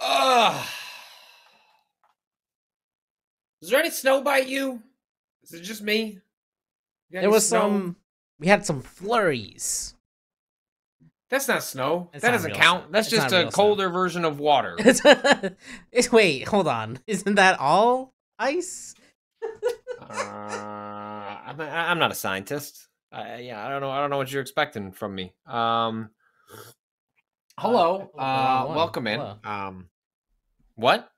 Ugh. Is there any snow by you? Is it just me? There was snow? some. We had some flurries. That's not snow. It's that not doesn't count. snow. That's It's just a real snow. colder version of water. It's- wait, hold on. Isn't that all ice? uh, I'm, I'm not a scientist. I, yeah, I don't know. I don't know what you're expecting from me. Um, hello. Uh, Uh, welcome in. Hello. Um, what?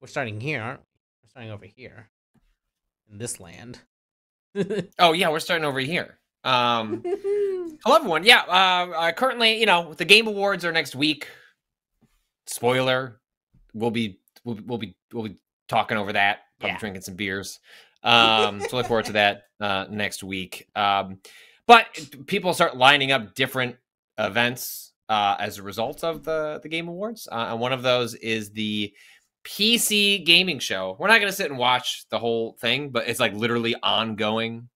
We're starting here, aren't we? We're starting over here in this land. Oh yeah, we're starting over here. Um, hello everyone. Yeah. Uh, uh, currently, you know, the Game Awards are next week. Spoiler: We'll be we'll, be- we'll be we'll be talking over that. Probably Yeah. drinking some beers. Um, so look forward to that uh, next week. Um, but people start lining up different events uh, as a result of the the Game Awards, uh, and one of those is the PC gaming show. We're not going to sit and watch the whole thing, but it's like literally ongoing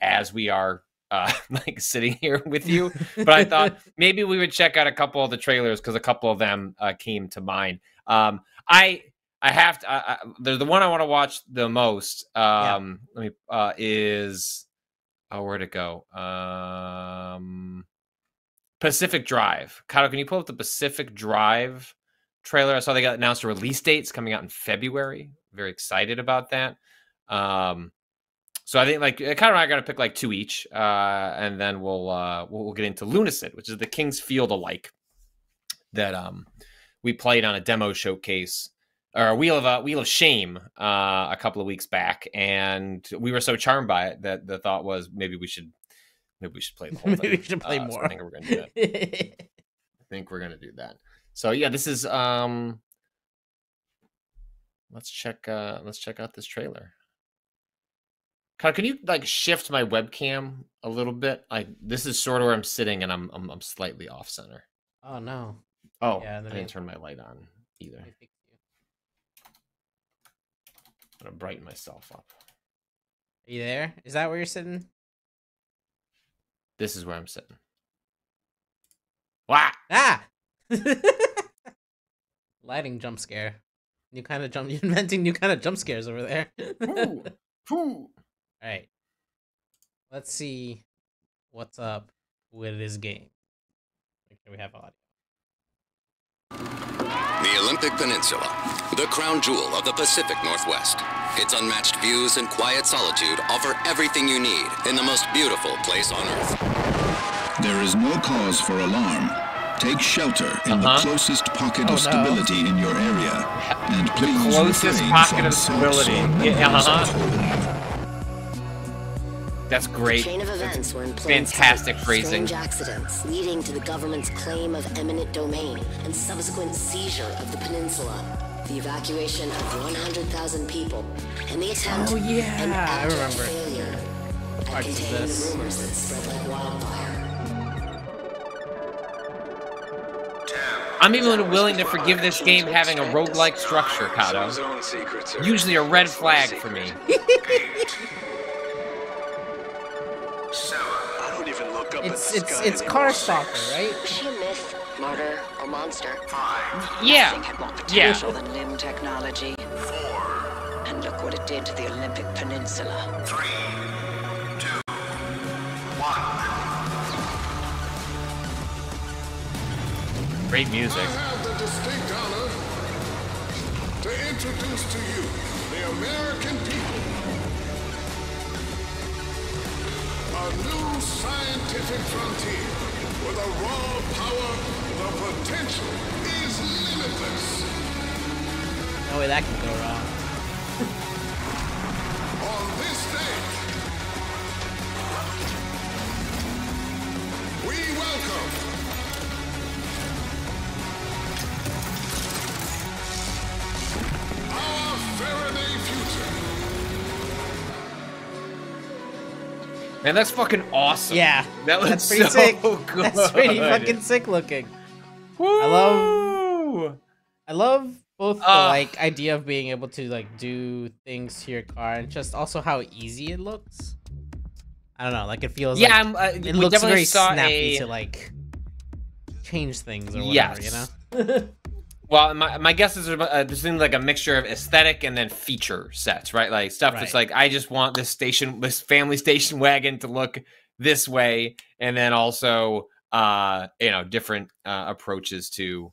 as we are uh, like sitting here with you. But I thought maybe we would check out a couple of the trailers because a couple of them uh, came to mind. Um, I I have to. I, I, the the one I want to watch the most. Um, Let me uh, is oh where'd it go? Um, Pacific Drive. Kyle, can you pull up the Pacific Drive trailer? I saw they got announced a release dates coming out in February. Very excited about that. Um, so I think like Kyle and I got to pick like two each, uh, and then we'll, uh, we'll we'll get into Lunacid, which is the King's Field alike that um we played on a demo showcase or a Wheel of uh, Wheel of Shame uh, a couple of weeks back, and we were so charmed by it that the thought was maybe we should maybe we should play the whole Maybe thing. we should play Uh, so more. I think we're gonna do that. I think we're gonna do that. So yeah, this is um. Let's check. uh Let's check out this trailer. Kyle, can you like shift my webcam a little bit? Like this is sort of where I'm sitting, and I'm I'm, I'm slightly off center. oh no. Oh, Yeah, I didn't turn my light on either. Let me fix you. I'm gonna brighten myself up. Are you there? Is that where you're sitting? This is where I'm sitting. Wow. Ah! Lighting jump scare. New kind of jump. You're inventing new kind of jump scares over there. Ooh, ooh. All right. Let's see what's up with this game. Okay, we have audio. The Olympic Peninsula, the crown jewel of the Pacific Northwest. Its unmatched views and quiet solitude offer everything you need in the most beautiful place on Earth. There is no cause for alarm. Take shelter in Uh-huh. the closest pocket Oh, of no. stability in your area. And please closest refrain pocket from of assaults stability. Yeah, uh-huh. Of the public. That's great. Chain of events were in plain Fantastic sight. phrasing. Strange accidents leading to the government's claim of eminent domain and subsequent seizure of the peninsula. The evacuation of 100,000 people and the attempt Oh, yeah, and I remember. failure at Parts of containing this. the rumors that spread like wildfire. I'm even willing to forgive this game having a roguelike structure, Cado. Usually a red flag for me. I don't even look up It's at the it's sky it's anymore. Car Stalker, right? Is she a myth, martyr, or monster? Yeah. Nothing had more Yeah. than limb technology. And look what it did to the Olympic Peninsula. Great music. I have the distinct honor to introduce to you the American people. A new scientific frontier where the raw power, the potential is limitless. No way that can go wrong. On this day, we welcome Man, that's fucking awesome. Yeah, That looks that's pretty so sick. good. That's pretty fucking sick looking. I love- I love both the Ah. like idea of being able to like do things to your car and just also how easy it looks. I don't know, like it feels Yeah, like I'm, uh, it looks definitely very snappy a. to like change things or whatever, Yes. you know? Well, my, my guess is uh, this seems like a mixture of aesthetic and then feature sets, right? Like stuff that's like I just want this station, this family station wagon to look this way, and then also, uh, you know, different uh, approaches to.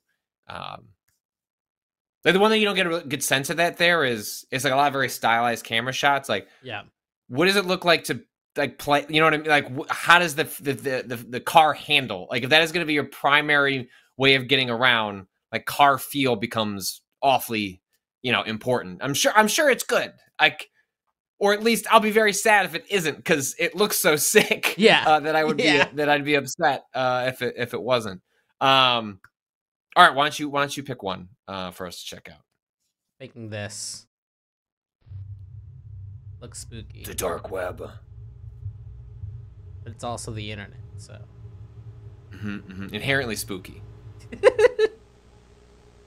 Um, like the one that you don't get a good sense of that there it's is like a lot of very stylized camera shots. Like, yeah. what does it look like to like play? You know what I mean? Like, how does the the the the, the car handle? Like, if that is going to be your primary way of getting around, like car feel becomes awfully, you know, important. I'm sure. I'm sure it's good. Like, or at least I'll be very sad if it isn't because it looks so sick. Yeah. uh, that I would Yeah. be that I'd be upset uh, if it if it wasn't. Um, all right, why don't you why don't you pick one uh, for us to check out? Making this. Looks spooky. The dark web. But it's also the internet, so. hmm hmm Inherently spooky.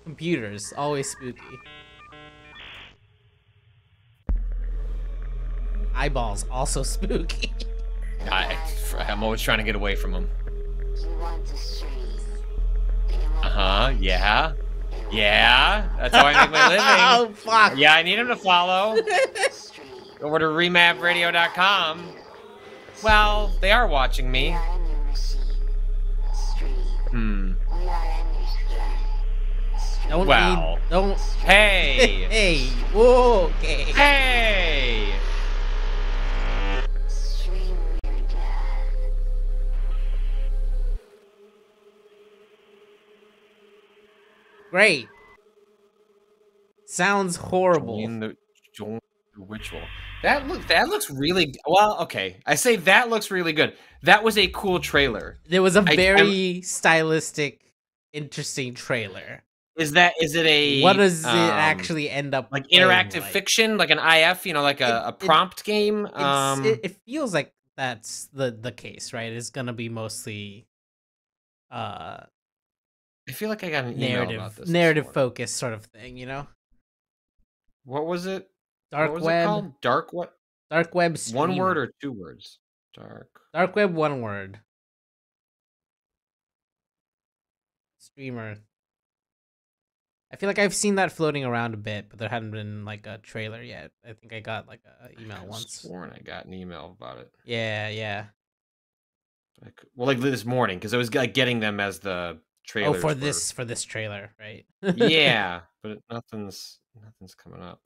Computers, always spooky. Eyeballs, also spooky. I, I'm always trying to get away from them. You want the streets. Uh huh. Yeah. Yeah. That's how I make my living. oh, fuck. Yeah, I need him to follow. Over to remapradio.com. Well, they are watching me. We are in your machine. Street. Hmm. We are in your skin. Street. Don't Well. need, don't. Hey. hey, okay. hey. Stream your death. Great. Sounds horrible. Join the, join the ritual. That look. That looks really well. Okay, I say that looks really good. That was a cool trailer. There was a I- very stylistic, interesting trailer. Is that? Is it a? what does it um, actually end up like interactive like? fiction, like an IF? You know, like a, It- a it- prompt game. Um, it, it feels like that's the the case, right? It's gonna be mostly uh I feel like I got an email about narrative narrative focused sort of thing, you know? What was it? Dark what was it web? Dark what? dark web One word or two words? Dark. dark web one word. Streamer. I feel like I've seen that floating around a bit, but there hadn't been like a trailer yet. I think I got like a email I once. Sworn I got an email about it. Yeah, yeah. Like, well, like this morning because I was like getting them as the trailer. Oh, for were- this for this trailer, right? yeah, but nothing's nothing's coming up.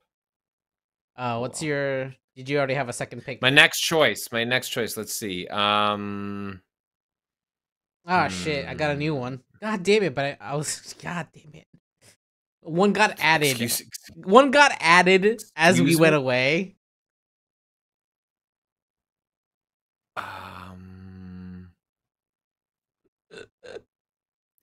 Uh, what's Well. your? Did you already have a second pick? My next choice. My next choice. Let's see. Um. Ah, shit! I got a new Hmm. one. God damn it! But I, I was. God damn it! One got added. Excuse, ex- One got added as we went me? away. um.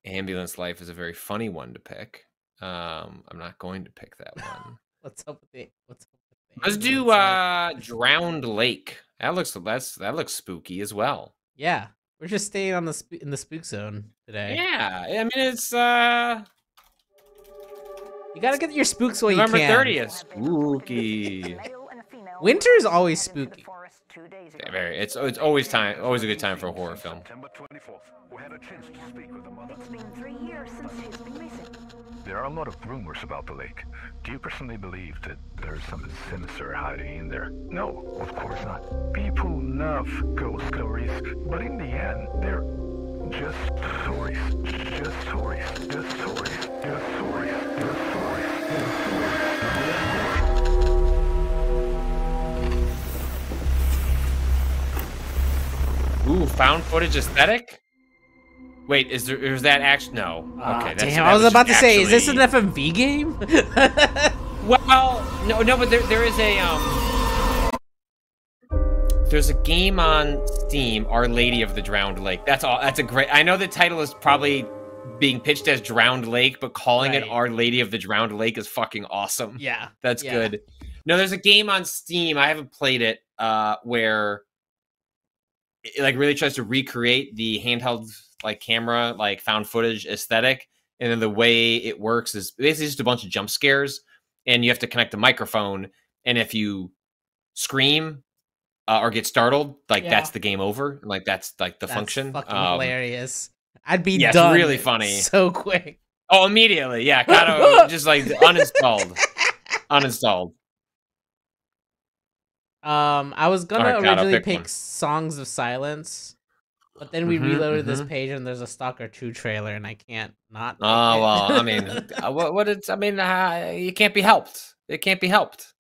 Ambulance life is a very funny one to pick. Um, I'm not going to pick that one. What's up with it? What's up with the Let's do uh drowned lake. That looks that's that looks spooky as well. Yeah, we're just staying on the sp- in the spook zone today. Yeah, I mean it's uh You gotta get your spooks while November you can. thirtieth. Spooky. Winter is always spooky. Yeah, Very. It's it's always time. Always a good time for a horror film. September 24th, we had a chance to speak with the mother. It's been three years since he's been missing. There are a lot of rumors about the lake. Do you personally believe that there's something sinister hiding in there? No, of course not. People love ghost stories, but in the end, they're just stories. Just stories. Just stories. Just stories. Just stories. Just stories. Ooh, found footage aesthetic. Wait, is there is that actually no? Okay, that's, damn, that I was about to say, is this an FMV game? Well, no, no, but there there is a um. There's a game on Steam, Our Lady of the Drowned Lake. That's all. That's a great. I know the title is probably being pitched as Drowned Lake, but calling it Our Lady of the Drowned Lake is fucking awesome. yeah. That's Yeah. good. No, there's a game on Steam. I haven't played it. Uh, where it like really tries to recreate the handheld like camera like found footage aesthetic, and then the way it works is basically just a bunch of jump scares, and you have to connect a microphone, and if you scream uh, or get startled, like Yeah. that's the game over, and like that's like the That's function. fucking Um, hilarious. I'd be Yeah, done really funny. so quick. Oh, immediately. Yeah, kind of just like uninstalled. uninstalled. Um, I was gonna Alright, Cado, originally pick pick. Songs of Silence, but then we Mhm, reloaded this mhm. page and there's a Stalker Two trailer, and I can't not. Oh it. well, I mean, uh, what? What? It's. I mean, uh, you can't be helped. It can't be helped.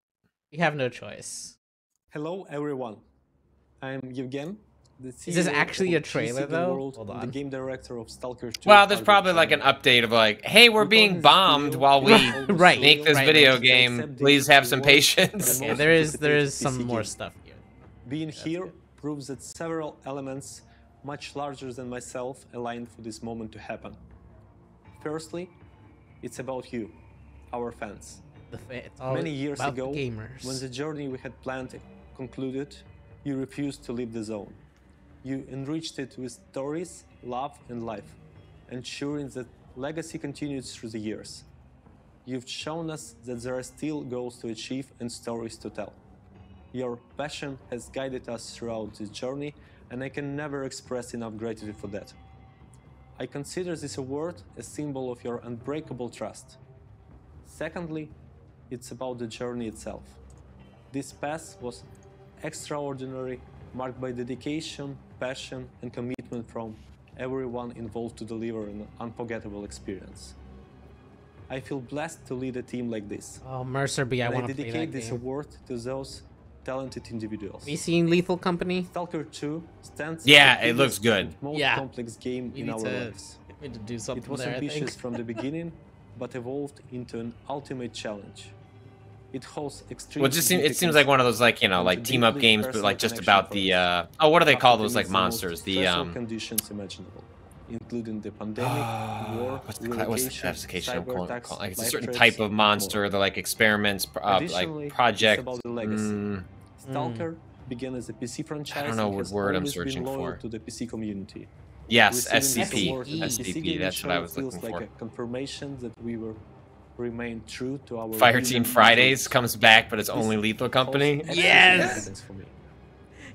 we have no choice. Hello, everyone. I'm Evgen. The Is this actually a trailer, though? World, Hold on. The game director of Stalker 2. Well, there's probably like an update of like, hey, we're being bombed while we Right, make this right. video Accept game. Please have some patience. and Okay, there is there is some PC more game. stuff here. Being here proves that several elements much larger than myself aligned for this moment to happen. Firstly, it's about you, our fans. The fa- it's all Many years about the ago, gamers. when the journey we had planned concluded, you refused to leave the zone. You enriched it with stories, love, and life, ensuring that legacy continues through the years. You've shown us that there are still goals to achieve and stories to tell. Your passion has guided us throughout this journey, and I can never express enough gratitude for that. I consider this award a symbol of your unbreakable trust. Secondly, it's about the journey itself. This path was extraordinary, marked by dedication, passion, and commitment from everyone involved to deliver an unforgettable experience. I feel blessed to lead a team like this. Oh, Mercer B, I and I want to play dedicate that this game. award to those talented individuals. Have you seen Lethal Company? Stalker 2 stands Yeah, the it looks good. most Yeah. complex game We in our to, lives. we need to do something It was there, ambitious from the beginning, but evolved into an ultimate challenge. It holds extreme Well, it just seems, it seems like one of those like you know like team up games, but like just about the uh oh what do they call those like the monsters? The um conditions imaginable, including the pandemic, war, what's the what's the classification I'm cyber calling, attacks, call- like it's a certain type of monster. They're like experiments, uh, like project. about the legacy. mm, Stalker began as a PC franchise. I don't know what word I'm searching for. to the PC community. yes, SCP. award at the PC SCP. That's what I was feels looking like for. a confirmation that we were remain true to our Fire Team Fridays roots. comes back, but it's This only Lethal Company. Yes! evidence for me.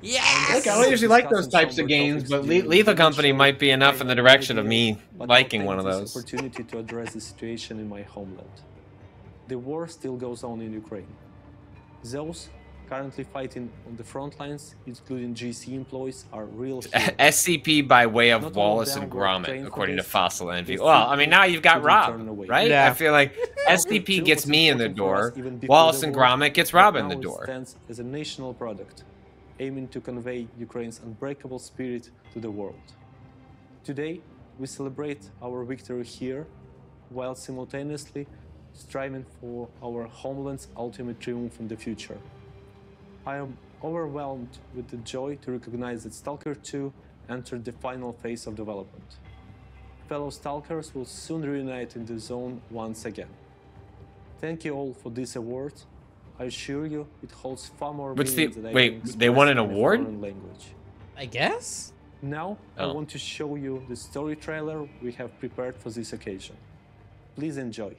Yes! Look, I don't usually like those types of games, but Le- Lethal Company might be enough in the direction of me liking one of those. opportunity to address the situation in my homeland. The war still goes on in Ukraine. Those currently fighting on the front lines, including GC employees, are real heroes. SCP by way of Not Wallace and Gromit, according to. Fossil Envy. Well, I mean, now you've got Rob, right? Yeah. I feel like Stalker SCP gets me in the important for us door, Wallace and Gromit gets Rob in the it door. stands as a national product, aiming to convey Ukraine's unbreakable spirit to the world. Today, we celebrate our victory here, while simultaneously striving for our homeland's ultimate triumph in the future. I am overwhelmed with the joy to recognize that Stalker 2 entered the final phase of development. Fellow Stalkers will soon reunite in the zone once again. Thank you all for this award. I assure you, it holds far more What's meaning the- than I wait, they won an award? language. I guess? Now, I Oh. want to show you the story trailer we have prepared for this occasion. Please enjoy.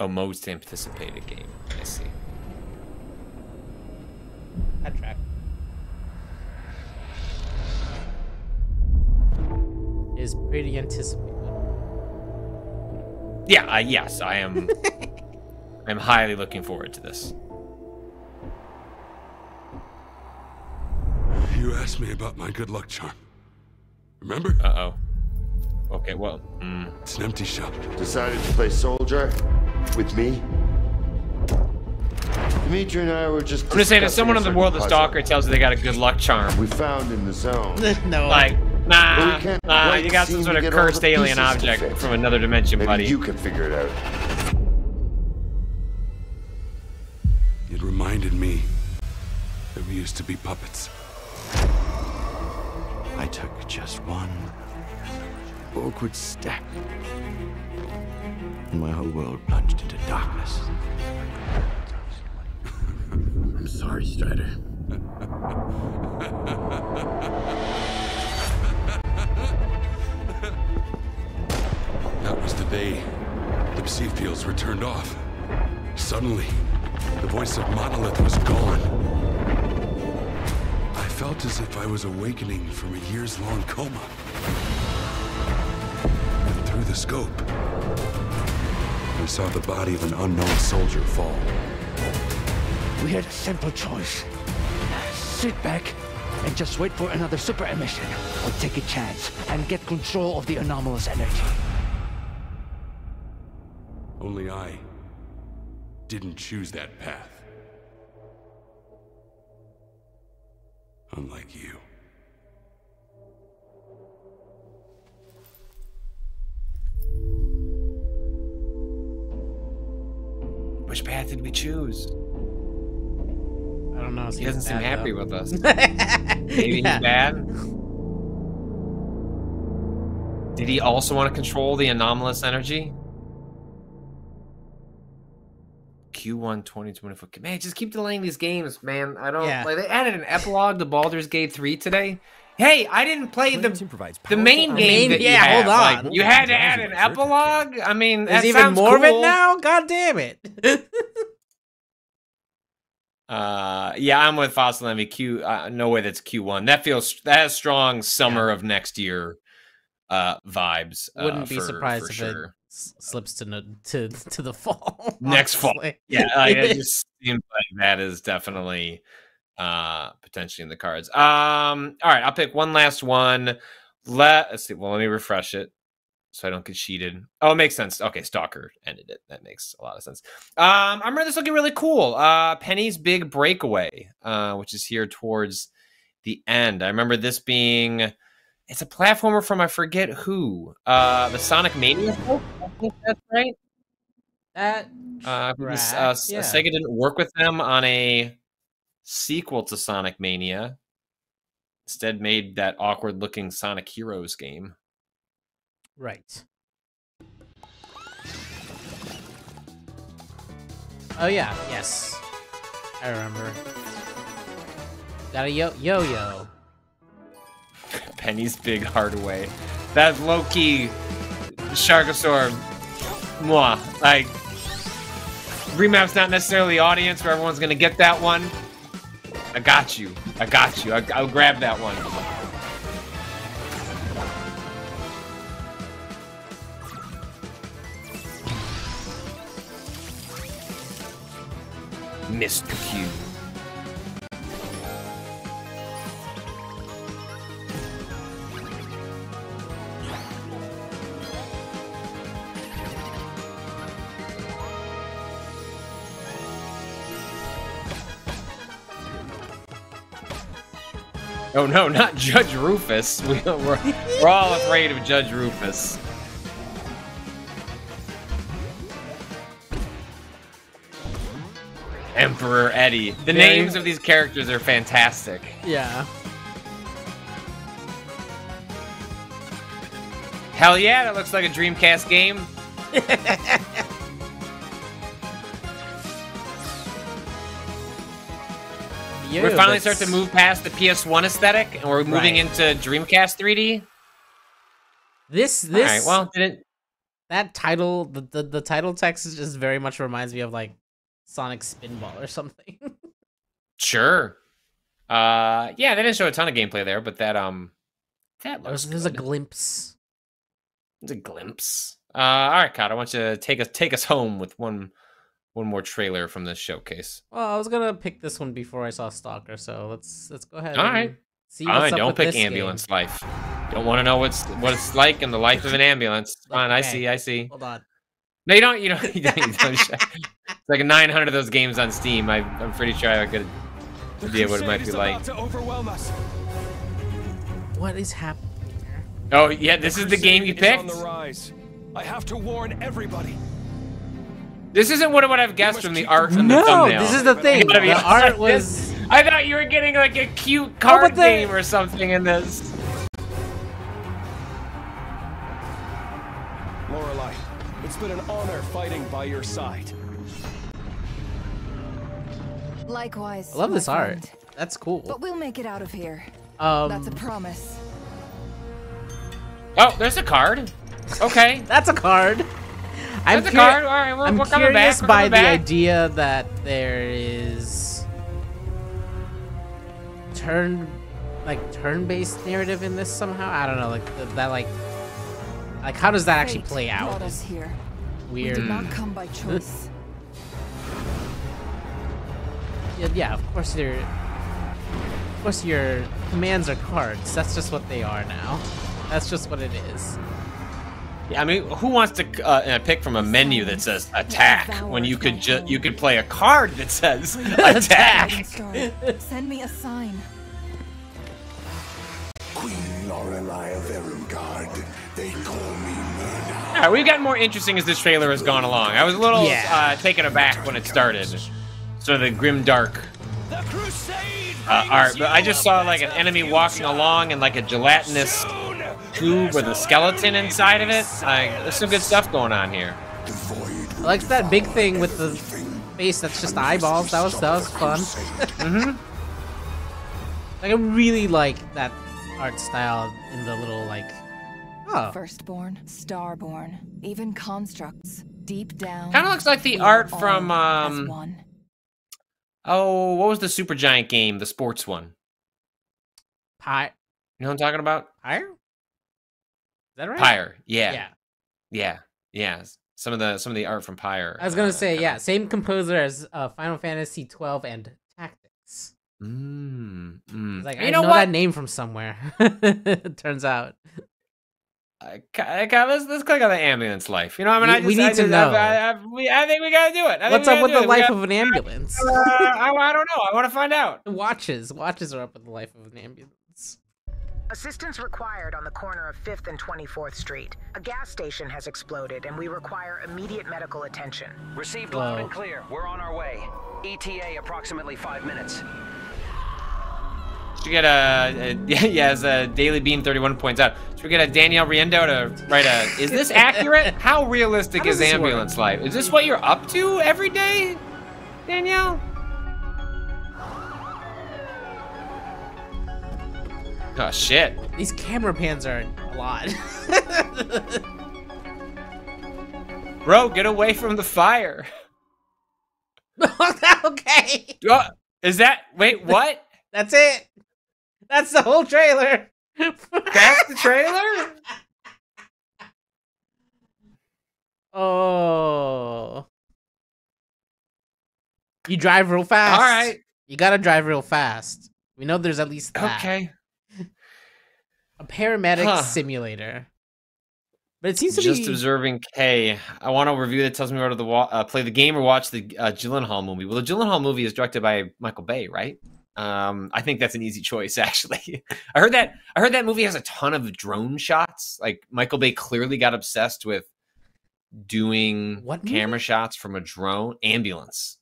A most anticipated game. I see. That track. Is pretty anticipated. Yeah, uh, yes, I am. I'm highly looking forward to this. You asked me about my good luck charm. Remember? Uh oh. Okay, well, mm, It's an empty shell. Decided to play soldier with me. Dimitri and I were just. I'm gonna say that someone a in the world of Stalker tells you they got a good luck charm. We found in the zone. no. Like, But nah, we nah, you got some sort of cursed alien object from another dimension, Maybe buddy. you can figure it out. It reminded me that we used to be puppets. I took just one awkward step, and my whole world plunged into darkness. I'm sorry, Strider. That was the day the psi fields were turned off. Suddenly, the voice of Monolith was gone. I felt as if I was awakening from a years-long coma. And through the scope, I saw the body of an unknown soldier fall. We had a simple choice. Sit back and just wait for another super emission, or take a chance and get control of the anomalous energy. Only I didn't choose that path. Unlike you. Which path did we choose? I don't know. He doesn't seem happy though. with us. Maybe Yeah. he's bad. Did he also want to control the anomalous energy? Q1 2024. Man, just keep delaying these games, man. I don't Yeah. like they added an epilogue to Baldur's Gate 3 today. Hey, I didn't play the the main game Main- yeah, have. hold Like, on. you had to add an epilogue? I mean, There's even more of it now. God damn it! Uh, yeah, I'm with Fossil Envy. Q, uh, no way that's Q1. That feels that has strong summer of next year uh vibes. uh, Wouldn't be for- surprised for if sure. it slips to no, to to the fall. next fall. Yeah, like, it just seems like that is definitely uh potentially in the cards. Um, all right, I'll pick one last one. Let let's see. Well, let me refresh it so I don't get cheated. Oh, it makes sense. Okay, Stalker ended it. That makes a lot of sense. Um, I remember this looking really cool. Uh, Penny's Big Breakaway, uh, which is here towards the end. I remember this being. It's a platformer from I forget who. Uh, the Sonic Mania. I think that's right. That Uh, uh. Sega didn't work with them on a sequel to Sonic Mania. Instead, made that awkward-looking Sonic Heroes game. Right. Oh yeah, yes. I remember. Got a yo yo yo. Penny's Big Hardaway. That low-key Sharkosaur. Mwah. Like, remap's not necessarily the audience where everyone's gonna get that one. I got you. I got you. I, I'll grab that one. Mr. Q. Oh no, not Judge Rufus. We, we're, we're all afraid of Judge Rufus. Emperor Eddie. The Very- names of these characters are fantastic. Yeah. Hell yeah, that looks like a Dreamcast game. Yo, we're finally that's- starting to move past the PS1 aesthetic, and we're moving Right. into Dreamcast 3D. This this right, well, didn't that title the, the the title text is just very much reminds me of like Sonic Spinball or something. sure. Uh, yeah, they didn't show a ton of gameplay there, but that um, that looks there's, there's a glimpse. It's a glimpse. Uh, all right, Cod, I want you to take us take us home with one one more trailer from this showcase. Well, I was gonna pick this one before I saw Stalker, so let's let's go ahead. All and right. See what's right, up don't pick this game. ambulance life. Don't want to know what's what it's like in the life of an ambulance. Fine, I Okay. see, I see. Hold on. No, you don't. You don't. You don't, you don't it's like 900 of those games on Steam. I, I'm pretty sure I have a good idea what it might be like. to overwhelm us. What is happening here? Oh yeah, this is the game you Crusade is picked. on the rise. I have to warn everybody. This isn't what I would have guessed from the art and the thumbnail. No, this is the thing. Gotta be The art was- I thought you were getting like a cute card but the- game or something in this. Lorelei, it's been an honor fighting by your side. Likewise. I love my this art. friend. That's cool. But we'll make it out of here. Um, That's a promise. Oh, there's a card. Okay. That's a card. I'm That's a curi- card. All right, we're- I'm we're coming back, curious we're by coming the idea that there is turn like turn-based narrative in this somehow. I don't know, like th- that like like how does that actually play out? brought us here. Weird. We did not come by choice. Yeah, yeah, of course your of course your commands are cards. That's just what they are now. That's just what it is. Yeah, I mean, who wants to uh, pick from a menu that says attack when you could just you could play a card that says attack? Send me a sign. Queen Lorelei of Erengard. They call me Murder. All right, we've gotten more interesting as this trailer has gone along. I was a little Yeah. uh, taken aback when it started. Sort of the grim dark The crusade uh, art, but I just saw like an enemy walking along and like a gelatinous tube with a skeleton inside of it. Like, there's some good stuff going on here. I like that big thing with the face that's just eyeballs. That was that was fun. mm-hmm. Like I really like that art style in the little like oh Firstborn, starborn, even constructs, deep down. Kind of looks like the art from um. Oh, what was the Supergiant game? The sports one. Pyre. You know what I'm talking about? Pyre? Is that right? Pyre. Yeah. Yeah. Yeah. Yeah. Some of the some of the art from Pyre. I was gonna uh, say yeah, same composer as uh, Final Fantasy 12 and Tactics. Mm, mm. Like you I know, know, that name from somewhere. Turns out. I, ca- let's let's click on the ambulance life. You know, I mean, We- I just, we need I to know. I, I, I, we, I think we gotta do it. I What's up with the it. Life of an ambulance? Uh, I, I don't know. I want to find out. Watches. Watches are up with the life of an ambulance. Assistance required on the corner of 5th and 24th Street. A gas station has exploded and we require immediate medical attention. Received loud and clear. We're on our way. ETA approximately five minutes. Should we get a, a yeah, as a Daily Bean 31 points out. Should we get a Danielle Riendo to write a? Is this accurate? How realistic How does is work? ambulance life? Is this what you're up to every day, Danielle? Oh shit! These camera pans are a lot. Bro, get away from the fire. okay. Oh, is that wait what? That's it. That's the whole trailer. That's the trailer? Oh. You drive real fast. All right. You gotta drive real fast. We know there's at least that. Okay. A paramedic Huh. simulator. But it seems to be. Just be observing K. I want a review that tells me whether to wa- uh, play the game or watch the uh, Gyllenhaal movie. Well, the Gyllenhaal movie is directed by Michael Bay, right? Um, I think that's an easy choice. Actually, I heard that. I heard that movie has a ton of drone shots. Like Michael Bay clearly got obsessed with doing What camera shots from a drone. Ambulance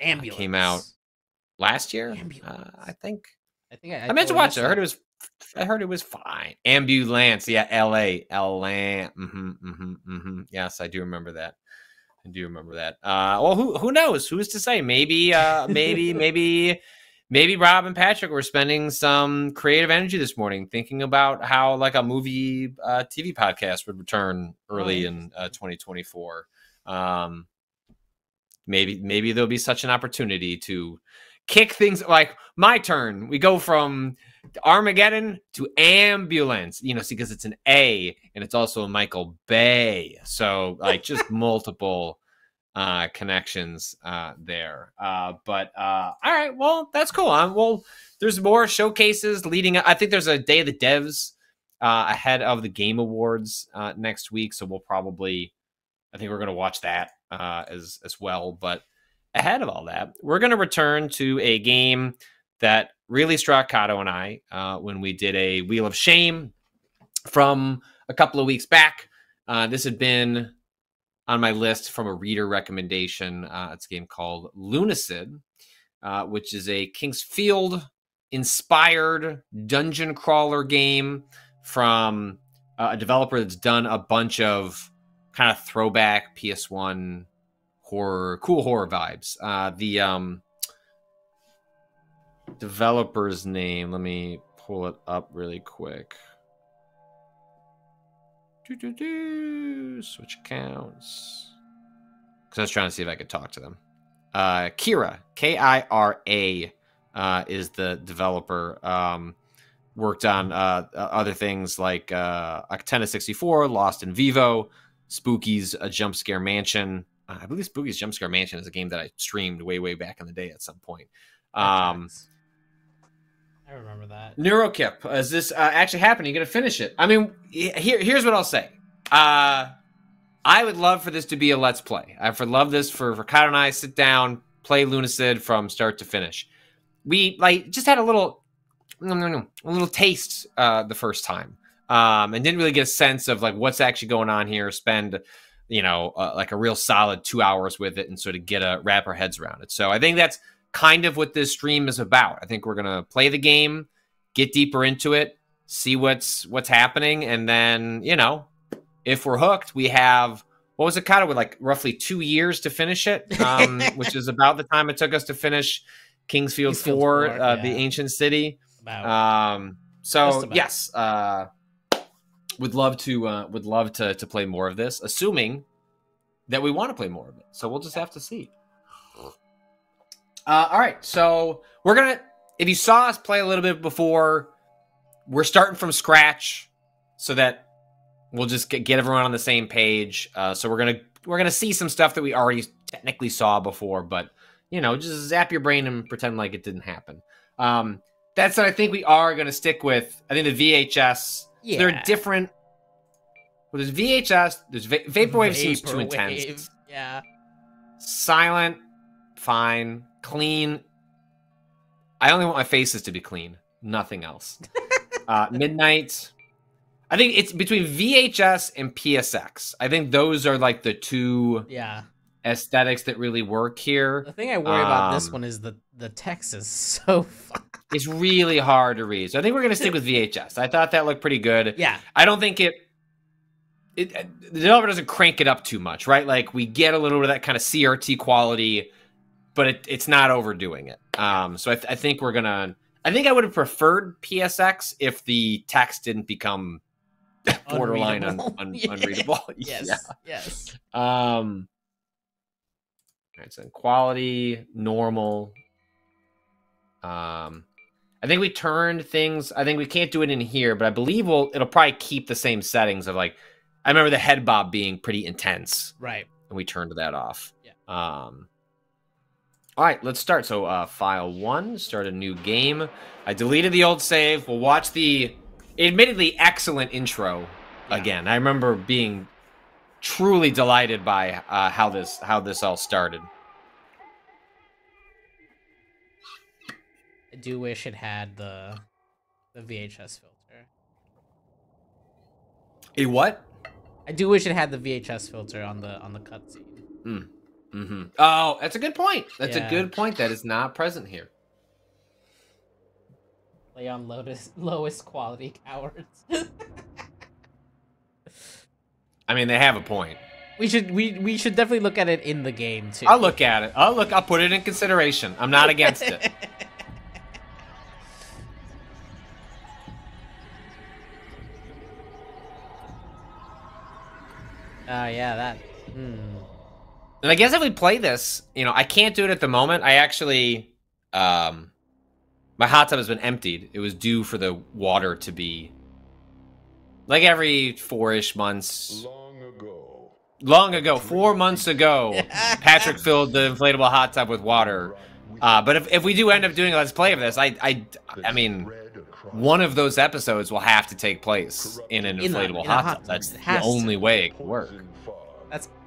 uh, ambulance. came out last year. Uh, I think. I think I, I, meant to watch it. I heard it was. I heard it was fine. Ambulance, yeah, L.A. L.A. Mm-hmm, mm-hmm, mm-hmm. Yes, I do remember that. I do remember that. Uh, well, who who knows? Who's to say? Maybe, uh, maybe, maybe, maybe Rob and Patrick were spending some creative energy this morning, thinking about how like a movie uh, TV podcast would return early in uh, 2024. Um, maybe maybe there'll be such an opportunity to kick things like my turn. We go from Armageddon to ambulance, you know, see, because it's an A and it's also a Michael Bay. So, like, just multiple uh connections uh there. Uh but uh all right well that's cool um well there's more showcases leading up. I think there's a day of the devs uh ahead of the game awards uh next week. So we'll probably i think we're gonna watch that uh as as well. But ahead of all that we're gonna return to a game that really struck Cado and I uh, when we did a Wheel of Shame from a couple of weeks back. Uh, this had been on my list from a reader recommendation. Uh, it's a game called Lunacid, uh, which is a King's Field inspired dungeon crawler game from uh, a developer that's done a bunch of kind of throwback PS1 horror, cool horror vibes. Uh, the um, developer's name. Let me pull it up really quick. Do-do-do. Switch accounts. Because I was trying to see if I could talk to them. Uh, Kira, K I R A uh, is the developer. Um, worked on uh, other things like uh, Octana 64, Lost in Vivo, Spooky's A Jump Scare Mansion. Uh, I believe Spooky's Jump Scare Mansion is a game that I streamed way, way back in the day at some point. Um, I remember that. Neurokip, is this uh, actually happening? You're gonna finish it? I mean, here, here's what I'll say. Uh, I would love for this to be a let's play. I would love this for for Kyle and I sit down, play Lunacid from start to finish. We like just had a little, a little taste uh, the first time, um, and didn't really get a sense of like what's actually going on here. Spend, you know, uh, like a real solid two hours with it and sort of get a wrap our heads around it. So I think that's kind of what this stream is about. I think we're gonna play the game, get deeper into it, see what's what's happening, and then you know, if we're hooked, we have what was it kind of with like roughly two years to finish it, um, which is about the time it took us to finish King's Field, Kingsfield 4, 4, uh, yeah. the ancient city. Um, so yes, uh, would love to uh, would love to to play more of this, assuming that we want to play more of it. So we'll just have to see. Uh, all right, so we're gonna. If you saw us play a little bit before, we're starting from scratch, so that we'll just get, get everyone on the same page. Uh, so we're gonna we're gonna see some stuff that we already technically saw before, but you know, just zap your brain and pretend like it didn't happen. Um, that's what I think we are gonna stick with. I think the VHS. so they're different. Well, there's VHS. There's va- vaporwave seems too intense. Yeah. Silent, fine, clean. I only want my faces to be clean, nothing else. uh, Midnight. I think it's between VHS and PSX. I think those are like the two Yeah. aesthetics that really work here. The thing I worry about this Um, one is the the text is so. fu- It's really hard to read. So I think we're gonna stick with VHS. I thought that looked pretty good. Yeah. I don't think it. It, the developer doesn't crank it up too much, right? Like we get a little bit of that kind of CRT quality, but it, it's not overdoing it. Um, so I, th- I think we're gonna. I think I would have preferred PSX if the text didn't become borderline un, Unreadable. un, Yeah. unreadable. Yes. Yeah. Yes. Um. All right, so quality, normal. Um, I think we turned things. I think we can't do it in here, but I believe we'll. It'll probably keep the same settings of like. I remember the head bob being pretty intense, Right. and we turned that off. Yeah. Um. All right, let's start. So, uh, file one, start a new game. I deleted the old save. We'll watch the admittedly excellent intro again. I remember being truly delighted by uh, how this how this all started. I do wish it had the the VHS filter. A what? I do wish it had the VHS filter on the on the cutscene. Mm. Hmm Oh, that's a good point. That's Yeah. a good point. That is not present here. Play on lowest lowest quality cowards. I mean, they have a point. we should we we should definitely look at it in the game too. I'll look at it. I'll look. I'll put it in consideration. I'm not against it. Oh yeah, that. Hmm. And I guess if we play this, you know, I can't do it at the moment. I actually, um, my hot tub has been emptied. It was due for the water to be like every four-ish months. Long ago, Long ago, four months ago, Patrick filled the inflatable hot tub with water. Uh, but if, if we do end up doing a let's play of this, I I I mean, one of those episodes will have to take place in an In a- inflatable in a hot hot tub. That's the only way it can work.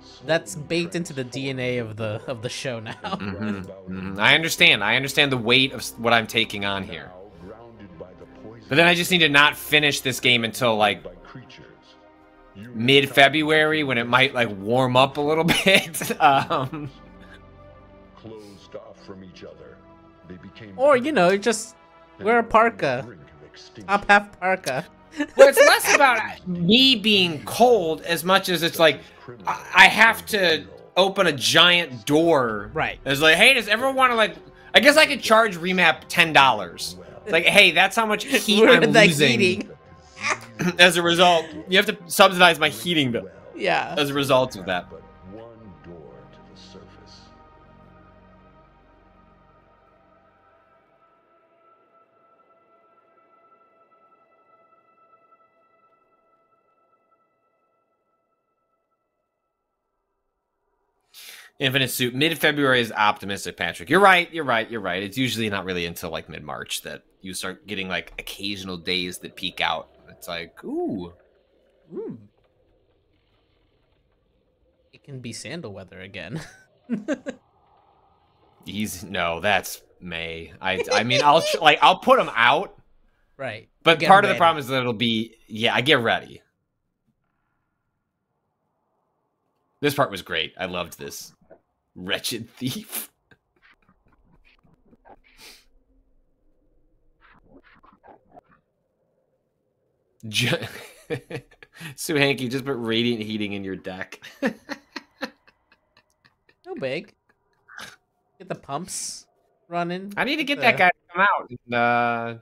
That's that's baked into the DNA of the of the show now. Mhm, mhm. I understand. I understand the weight of what I'm taking on here. But then I just need to not finish this game until like mid February when it might like warm up a little bit. um, closed off from each other, they became Or you know, just wear a parka, top half parka. Well, it's less about me being cold as much as it's like I, have to open a giant door. Right. It's like, hey, does everyone want to like? I guess I could charge remap ten dollars. Like, hey, that's how much heat I'm losing. heating. as a result, you have to subsidize my heating bill. Yeah. As a result of that. Infinite Suit. Mid February is optimistic, Patrick. You're right. You're right. You're right. It's usually not really until like mid March that you start getting like occasional days that peak out. It's like, ooh, Ooh. It can be sandal weather again. he's no, that's May. I I mean, I'll like I'll put them out, right. but Get part of the problem is that it'll be yeah. I get ready. This part was great. I loved this. Wretched thief. Sue Hanky, just put radiant heating in your deck. No big. Get the pumps running. I need to get Uh, that guy to come out. And, uh,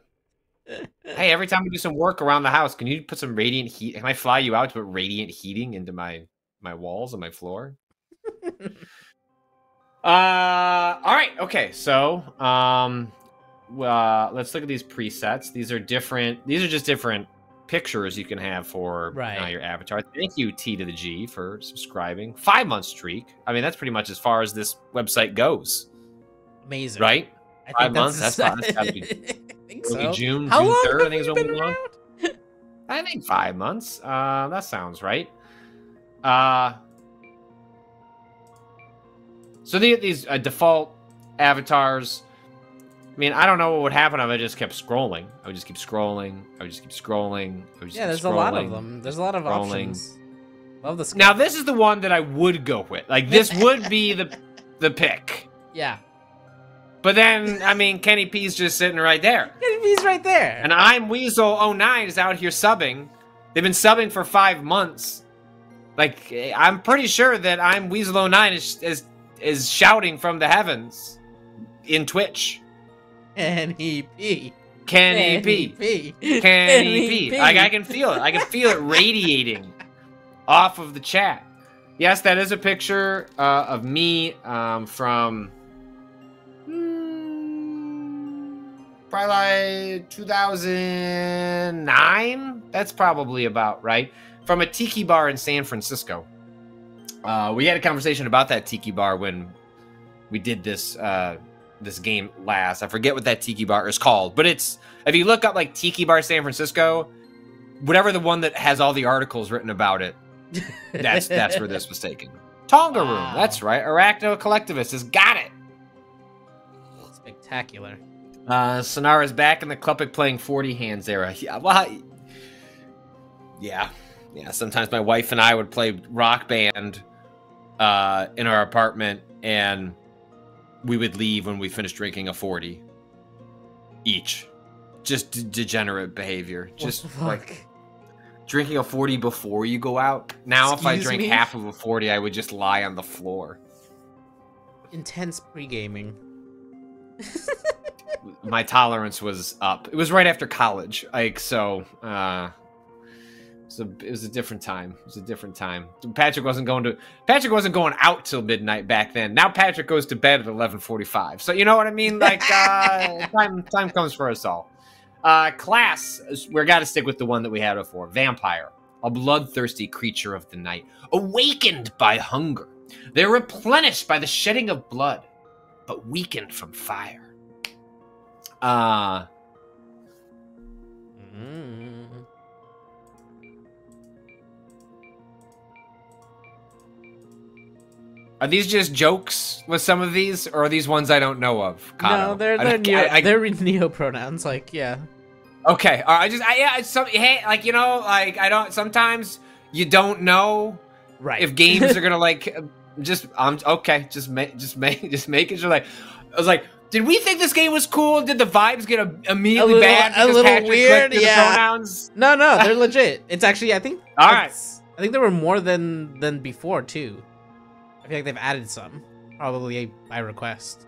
hey, every time we do some work around the house, can you put some radiant heat? Can I fly you out to put radiant heating into my my walls and my floor? Uh, all right, okay. So, um, uh, let's look at these presets. These are different. These are just different pictures you can have for uh, your avatar. Thank you, T to the G, for subscribing. Five month streak. I mean, that's pretty much as far as this website goes, Amazing. right? I Five think months. that's, That's, that's be I think so. June, How June long third. I think is when been we launched. I think five months. Uh, that sounds right. Uh, so the, these uh, default avatars. I mean, I don't know what would happen if I just kept scrolling. I would just keep scrolling. I would just keep scrolling. I would just Yeah, there's a lot of them. There's a lot of scrolling. options. Love the Now this is the one that I would go with. Like this would be the the pick. Yeah. But then, I mean, Kenny P's just sitting right there. He's right there. And I'm Weasel09 is out here subbing. They've been subbing for five months. Like, eh, I'm pretty sure that I'm Weasel09 is, is, is shouting from the heavens in Twitch. Kenny P. Kenny P. P. Kenny P. Like, I can feel it. I can feel it radiating off of the chat. Yes, that is a picture uh, of me um, from probably like 2009. That's probably about right. From a tiki bar in San Francisco. Uh, we had a conversation about that tiki bar when we did this uh, this game last. I forget what that tiki bar is called, but it's if you look up like tiki bar San Francisco, whatever the one that has all the articles written about it, that's that's where this was taken. Tonga Room, that's right. Arachno Collectivist has got it. Spectacular. Uh, Sonara's back in the Klepek playing 40 hands era. Yeah, well, I- yeah, yeah. Sometimes my wife and I would play rock band uh, in our apartment, and we would leave when we finished drinking a 40 each. Just d- degenerate behavior. Just like drinking a 40 before you go out. Now, if I Excuse drank me? half of a 40, I would just lie on the floor. Intense pre gaming. my tolerance was up. It was right after college, like so. Uh, so it was a different time. It was a different time. Patrick wasn't going to. Patrick wasn't going out till midnight back then. Now Patrick goes to bed at eleven forty-five. So you know what I mean? Like uh, time, time comes for us all. Uh, class, we're got to stick with the one that we had before. Vampire, a bloodthirsty creature of the night, awakened by hunger. They're replenished by the shedding of blood, but weakened from fire. Uh Mm. Are these just jokes with some of these, or are these ones I don't know of? No, they're they're neo, I- I- they're neo pronouns. Like yeah. okay. All right, I just I, yeah. Some hey, like you know, like I don't. Sometimes you don't know right if games are gonna like just. I'm okay. Just make just make just making sure. Like I was like. Did we think this game was cool? Did the vibes get a, immediately little- bad? a little Patrick weird, yeah. Pronouns? No, no, they're legit. It's actually I think. All right. I think there were more than than before too. I feel like they've added some, probably by request.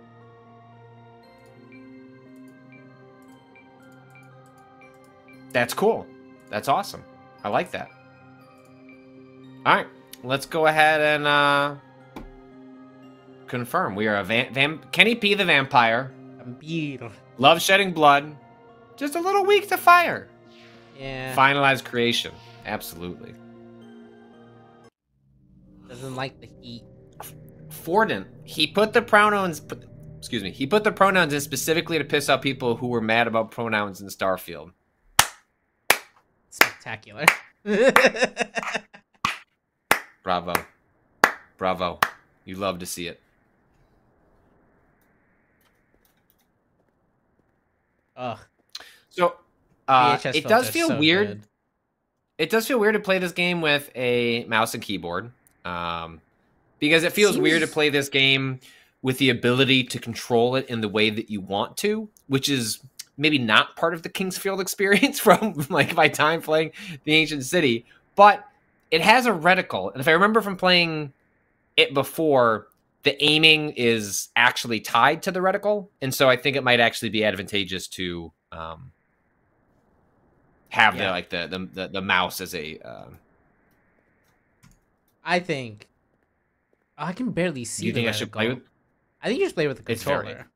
That's cool. That's awesome. I like that. All right, let's go ahead and uh, confirm we are a van- vam- Kenny P the vampire. Vampire. Love shedding blood. Just a little weak to fire. Yeah. Finalized creation. Absolutely. Doesn't like the heat. Forden, he put the pronouns. Excuse me. He put the pronouns in specifically to piss off people who were mad about pronouns in Starfield. Spectacular. Bravo. Bravo. You love to see it. Ugh. So, uh, it does feel so weird. good. It does feel weird to play this game with a mouse and keyboard, um, because it feels weird to play this game with the ability to control it in the way that you want to, which is maybe not part of the King's Field experience from like my time playing the Ancient City, but it has a reticle, and if I remember from playing it before, the aiming is actually tied to the reticle, and so I think it might actually be advantageous to um, have the like the the the, mouse as a. Um, I think I can barely see. you think I should play with? I think you should play with the very- controller.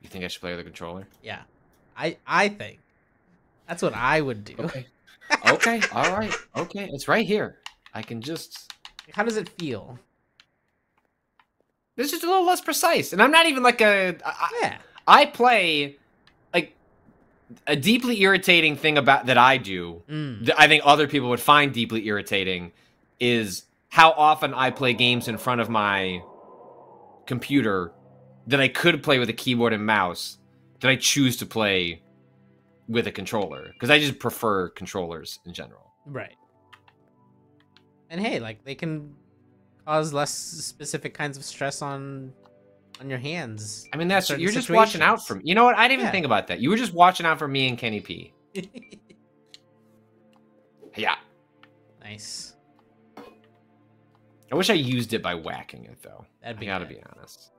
You think I should play with the controller? Yeah, I I think that's what I would do. Okay. okay. All right. Okay. It's right here. I can just. How does it feel? This is a little less precise, and I'm not even like a. I, Yeah. I play like a deeply irritating thing about that I do. Mm. that I think other people would find deeply irritating is how often I play games in front of my computer that I could play with a keyboard and mouse that I choose to play with a controller because I just prefer controllers in general. Right. And hey, like they can cause less specific kinds of stress on on your hands. I mean, that's you're just watching out for me. You know what? I didn't even Yeah. think about that. You were just watching out for me and Kenny P. Yeah. Nice. I wish I used it by whacking it though. That'd be I gotta good. be honest.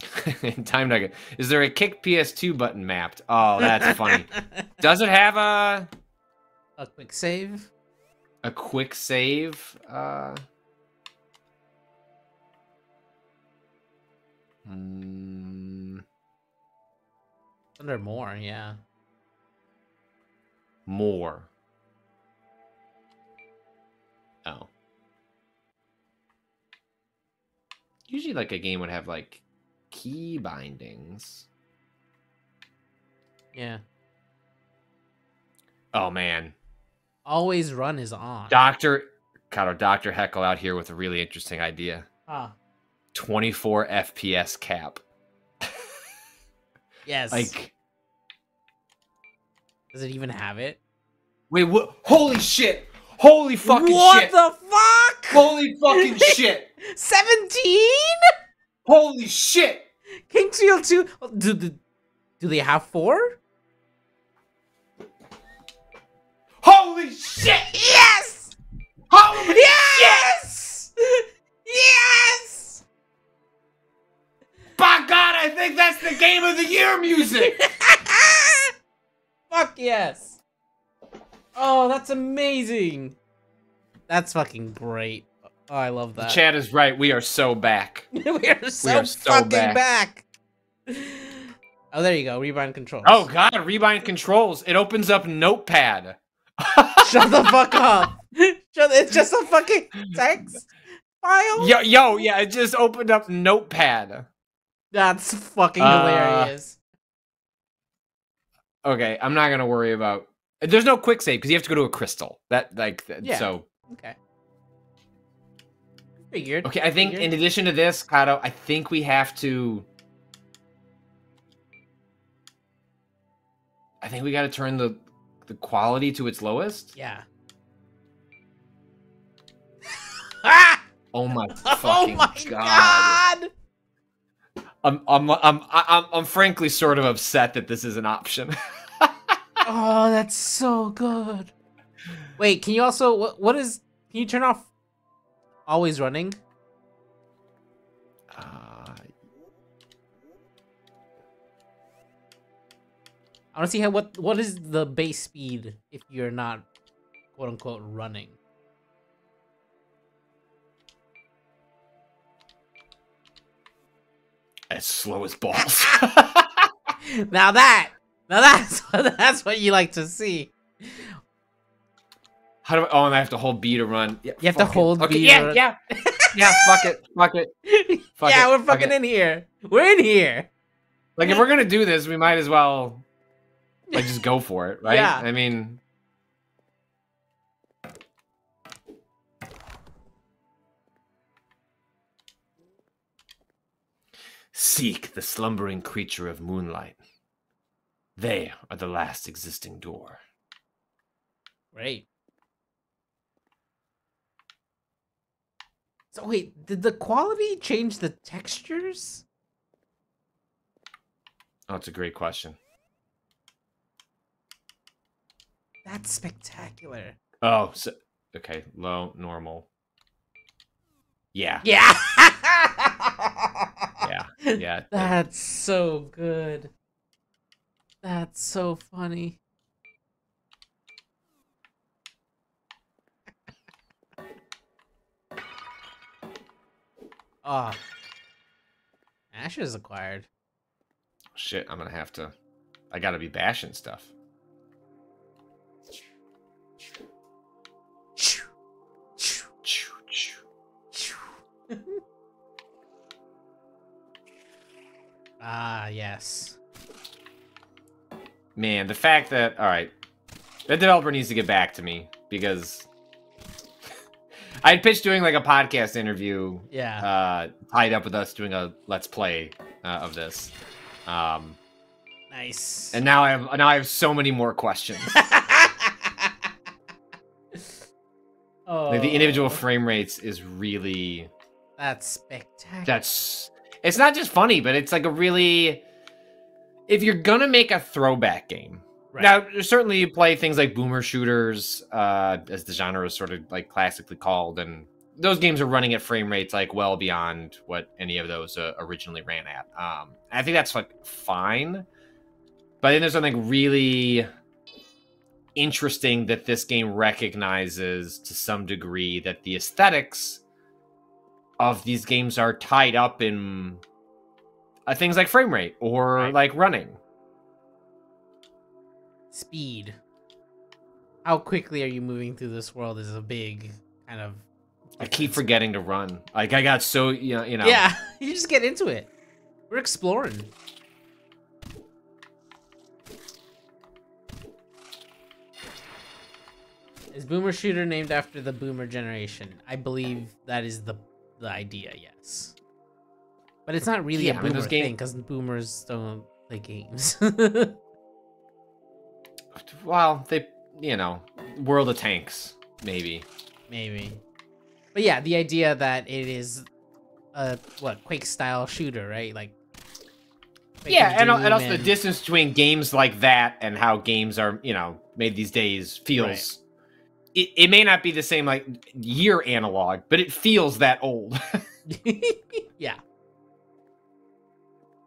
Time nugget. Is there a kick PS2 button mapped? Oh, that's funny. Does it have a A quick save. a quick save? Uh mm, Under more, yeah. more. Usually like a game would have like key bindings. Yeah. Oh man. Always run is on. Doctor got our Dr. Heckle out here with a really interesting idea. Ah. 24 FPS cap. Yes. Like Does it even have it? Wait, what holy shit! Holy fucking what shit! the fuck? Holy fucking shit! 17? Holy shit! King's Field 2. Do, do, do they have four? Holy shit! Yes! Holy yes! Yes! By God, I think that's the game of the year music! Fuck yes! Oh, that's amazing! That's fucking great. Oh, I love The that. chat is right. We are so back. we are so, are so fucking back. back. Oh, there you go. Rebind controls. Oh God, rebind controls. It opens up Notepad. Shut the fuck up. It's just a fucking text file. Yo, yo, yeah, it just opened up Notepad. That's fucking Uh, hilarious. Okay, I'm not gonna worry about. There's no quick save because you have to go to a crystal. That like Yeah. so. Okay. Figured. Okay, I think in addition to this, Cado, I think we have to. I think we got to turn the the quality to its lowest. Yeah. Oh my oh fucking Oh my god. god! I'm I'm I'm I'm I'm frankly sort of upset that this is an option. Oh, that's so good. Wait, can you also what what is can you turn off always running? Uh, I want to see how what what is the base speed if you're not quote unquote running. as slow as balls. Now that now that's that's what you like to see. How do I? Oh, and I have to hold B to run. Yeah, You have to fuck it. hold okay, B to Yeah, run. yeah, yeah. Fuck it. Fuck it. Fuck yeah, it, we're fuck fucking it. in here. We're in here. Like, if we're gonna do this, we might as well like just go for it, right? Yeah. I mean, seek the slumbering creature of moonlight. They are the last existing door. Great. So wait, did the quality change the textures? Oh, it's a great question. That's spectacular. Oh, so, okay, low, normal. Yeah. Yeah. yeah. Yeah. That's so good. That's so funny. Ah. Ashes acquired. Shit, I'm gonna have to. I gotta be bashing stuff. Ah, yes. Man, the fact that all right, the developer needs to get back to me because I had pitched doing like a podcast interview. Yeah. Uh, tied up with us doing a let's play uh, of this. Um, Nice. and now I have now I have so many more questions. Oh, Like the individual frame rates is really that's spectacular. that's it's not just funny, but it's like a really if you're gonna make a throwback game. Right. Now, certainly you play things like boomer shooters, uh, as the genre is sort of like classically called, and those games are running at frame rates like well beyond what any of those uh, originally ran at. Um, I think that's like fine, but then there's something really interesting that this game recognizes to some degree that the aesthetics of these games are tied up in uh, things like frame rate or like running. Speed. How quickly are you moving through this world is a big kind of I keep forgetting to run. Like I got so you know, you know. Yeah, you just get into it. We're exploring. Is Boomer Shooter named after the Boomer generation? I believe that is the the idea. Yes, but it's not really Yeah, a I mean, Boomer those game- thing because Boomers don't play games. Well, they you know, World of Tanks maybe. Maybe, but yeah, the idea that it is a what Quake style shooter, right? Like Quake yeah, and, and also the distance between games like that and how games are you know made these days feels. It, it may not be the same like year analog, but it feels that old. yeah.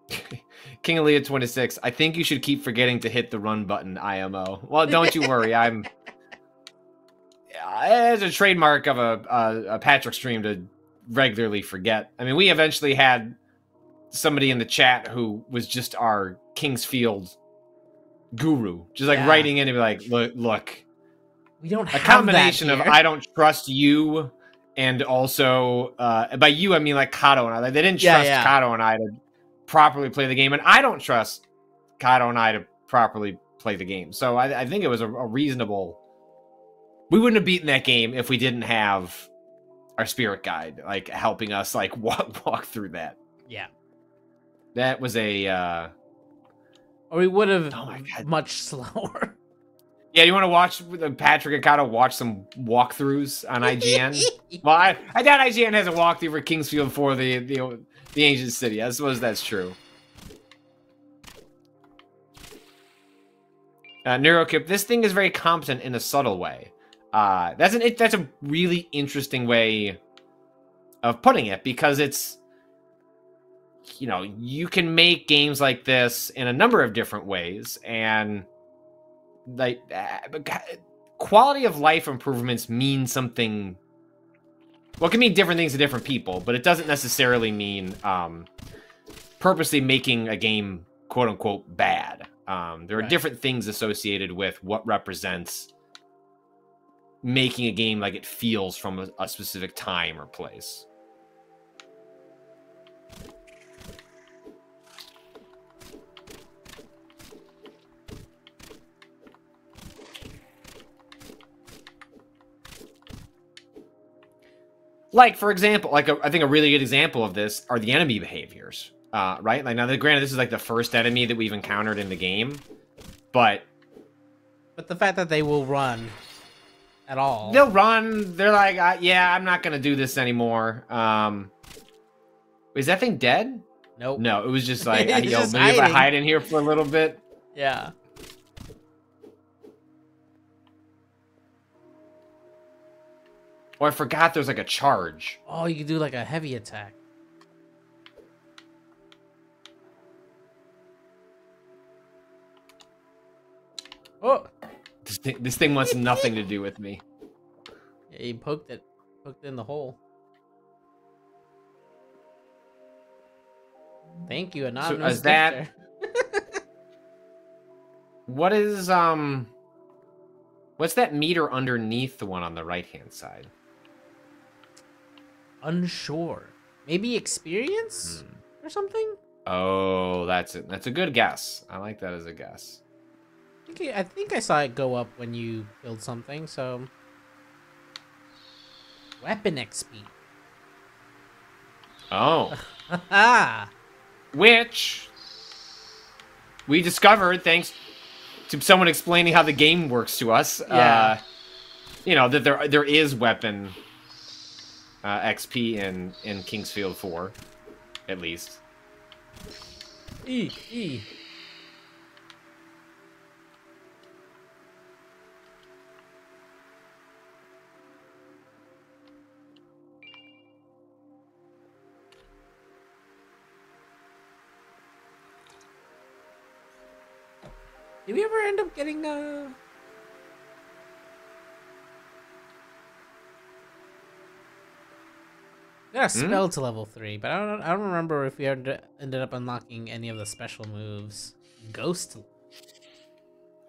King of Leah 26, I think you should keep forgetting to hit the run button, IMO. Well, don't you worry. I'm. Yeah, It's a trademark of a, a, a Patrick stream to regularly forget. I mean, we eventually had somebody in the chat who was just our King's Field guru, just like Yeah. writing in and be like, look, look, We don't a combination of. I don't trust you and also uh by you I mean like Cado and I. Like, they didn't Yeah, trust yeah. Cado and I to properly play the game, and I don't trust Cado and I to properly play the game. So I, I think it was a, a reasonable. We wouldn't have beaten that game if we didn't have our spirit guide like helping us like walk walk through that. Yeah. That was a uh Or we would have Oh much slower. Yeah, you want to watch Patrick and Cado watch some walkthroughs on IGN? well, I, I doubt IGN has a walkthrough for King's Field for the the the ancient city. I suppose that's true. Uh, Neurokip, this thing is very competent in a subtle way. Uh, that's an it, that's a really interesting way of putting it because it's you know you can make games like this in a number of different ways and like uh, quality of life improvements mean something well it can mean different things to different people but it doesn't necessarily mean um purposely making a game quote unquote bad um there are Right. different things associated with what represents making a game like it feels from a, a specific time or place. Like for example like a, I think a really good example of this are the enemy behaviors uh, right like now the, granted this is like the first enemy that we've encountered in the game but But the fact that they will run at all. they'll run they're like uh, yeah i'm not gonna do this anymore um is that thing dead Nope. no it was just like It's yo maybe if i hide in here for a little bit Yeah. Oh i forgot there's like a charge Oh, you can do like a heavy attack. Oh, this thing, this thing wants nothing to do with me yeah, you poked it, poked in the hole. Thank you, anonymous. So is that- what is um what's that meter underneath the one on the right hand side unsure? Maybe experience Hmm. or something. Oh, that's it. That's a good guess. I like that as a guess. I think, I think I saw it go up when you build something. So, weapon XP. Oh, Ah, which we discovered thanks to someone explaining how the game works to us. Yeah. Uh, you know that there there is weapon uh, XP in in King's Field Four, at least. E E. Did we ever end up getting uh got a Hmm? spell to level three, but I don't. I don't remember if we ended up unlocking any of the special moves. Ghost.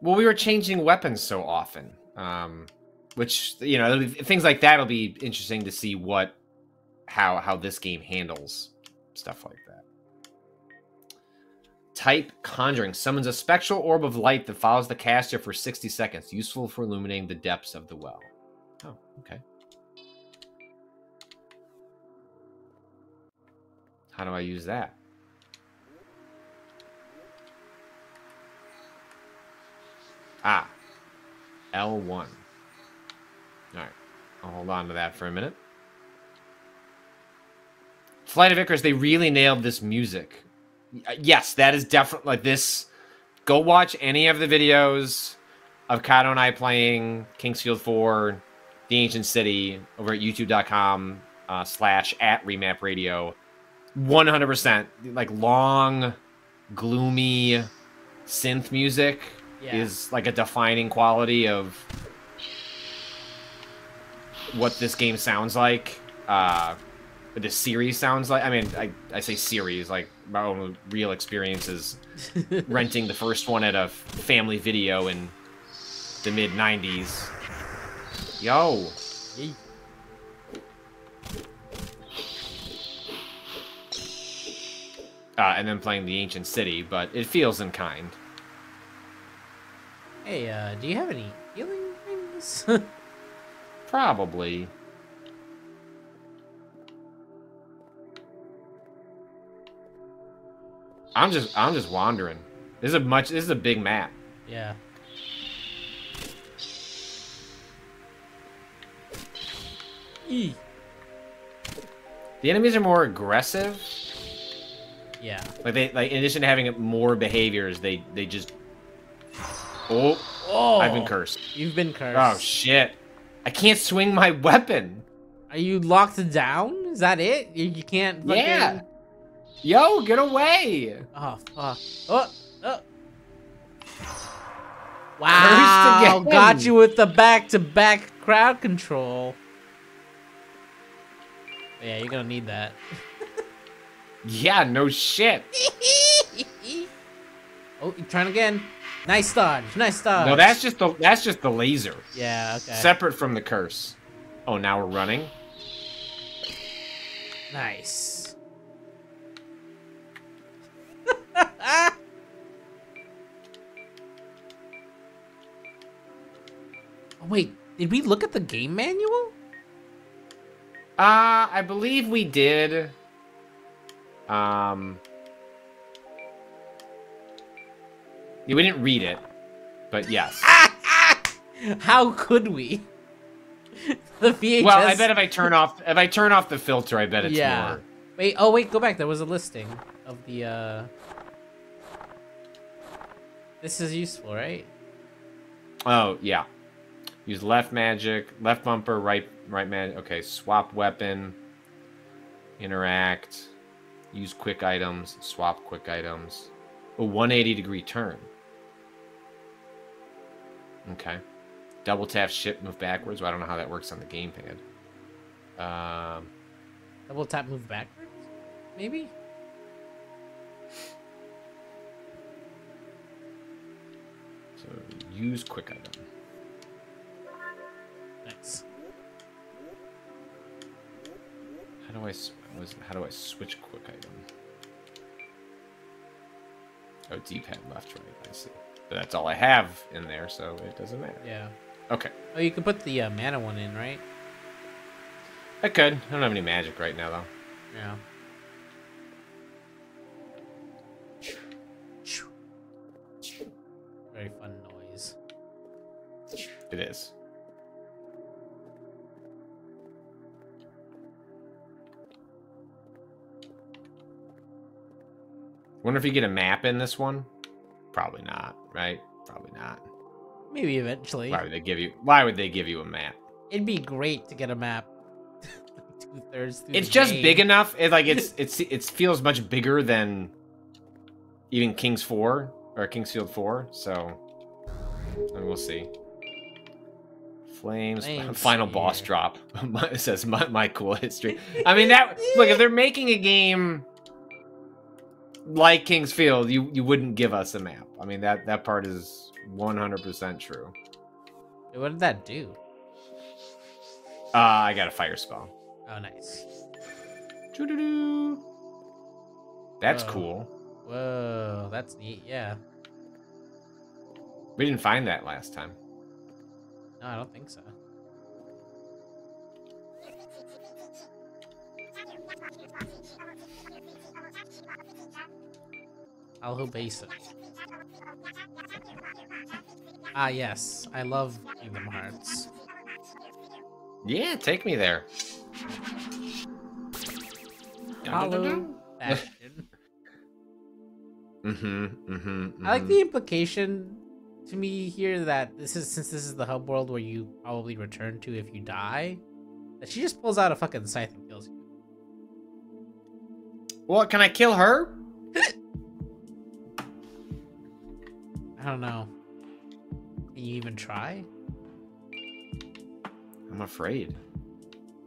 Well, we were changing weapons so often, um, which you know be- things like that will be interesting to see what how how this game handles stuff like that. Type Conjuring summons a spectral orb of light that follows the caster for 60 seconds, useful for illuminating the depths of the well. Oh, okay. How do I use that? Ah, L1. All right, I'll hold on to that for a minute. Flight of Icarus, they really nailed this music. Yes, that is definitely like this. Go watch any of the videos of Cado and I playing King's Field 4, The Ancient City over at youtube.com uh, slash at remap radio. 100% like long, gloomy synth music Yeah. is like a defining quality of what this game sounds like. Uh, what this series sounds like. I mean, I, I say series, like my own real experiences renting the first one at a family video in the mid 90s. Yo. Yeet. Uh, and then playing the ancient city, but it feels in kind. Hey, uh, do you have any healing things? Probably. I'm just I'm just wandering. This is a much this is a big map. yeah. E. The enemies are more aggressive. Yeah. Like they like in addition to having more behaviors, they they just Oh, Oh, I've been cursed. You've been cursed. Oh shit. I can't swing my weapon. Are you locked down? Is that it? You, you can't. Fucking... Yeah. Yo, get away. Oh fuck. Oh. oh. Wow. Got you with the back-to-back crowd control. Yeah, you're gonna need that. Yeah, no shit. Oh, you trying again? Nice dodge. Nice dodge. No, that's just the that's just the laser. Yeah. Okay. Separate from the curse. Oh, now we're running. Nice. oh, wait, did we look at the game manual? Uh, I believe we did. Um, yeah, we didn't read it, but yes. How could we? the VHS. Well, I bet if I turn off if I turn off the filter, I bet it's yeah. more. Wait. Oh, wait. Go back. There was a listing of the. uh... This is useful, right? Oh yeah. Use left magic, left bumper, right right magic. Okay, swap weapon. Interact. Use quick items. Swap quick items. A 180 degree turn. Okay. Double tap shift move backwards. Well, I don't know how that works on the gamepad. Um, Double tap move backwards? Maybe? so use quick item. Nice. How do I was how do I switch quick item? Oh, D-pad left, right. I see. But that's all I have in there, so it doesn't matter. Yeah. Okay. Oh, you could put the uh, mana one in, right? I could. I don't have any magic right now, though. Yeah. Very fun noise. It is. Wonder if you get a map in this one? Probably not, right? Probably not. Maybe eventually. Why would they give you why would they give you a map? It'd be great to get a map. Two thirds It's just game. big enough. It like it's it's it feels much bigger than even King's Four or King's Field Four. So, and we'll see. Flames, Flames final boss drop. it says my, my cool history. I mean that. Look, if they're making a game like King's Field, you you wouldn't give us a map. I mean that that part is one hundred percent true. What did that do? Uh, I got a fire spell. Oh, nice. Doo-doo-doo. That's Whoa. cool. Whoa, that's neat. Yeah. We didn't find that last time. No, I don't think so. Hollow Basin. Ah, yes. I love Kingdom Hearts. Yeah, take me there. Hollow Bastion. Mm-hmm. Mm-hmm. I like the implication to me here that this is since this is the hub world where you probably return to if you die, that she just pulls out a fucking scythe and kills you. What? can I kill her? I don't know. Can you even try? I'm afraid.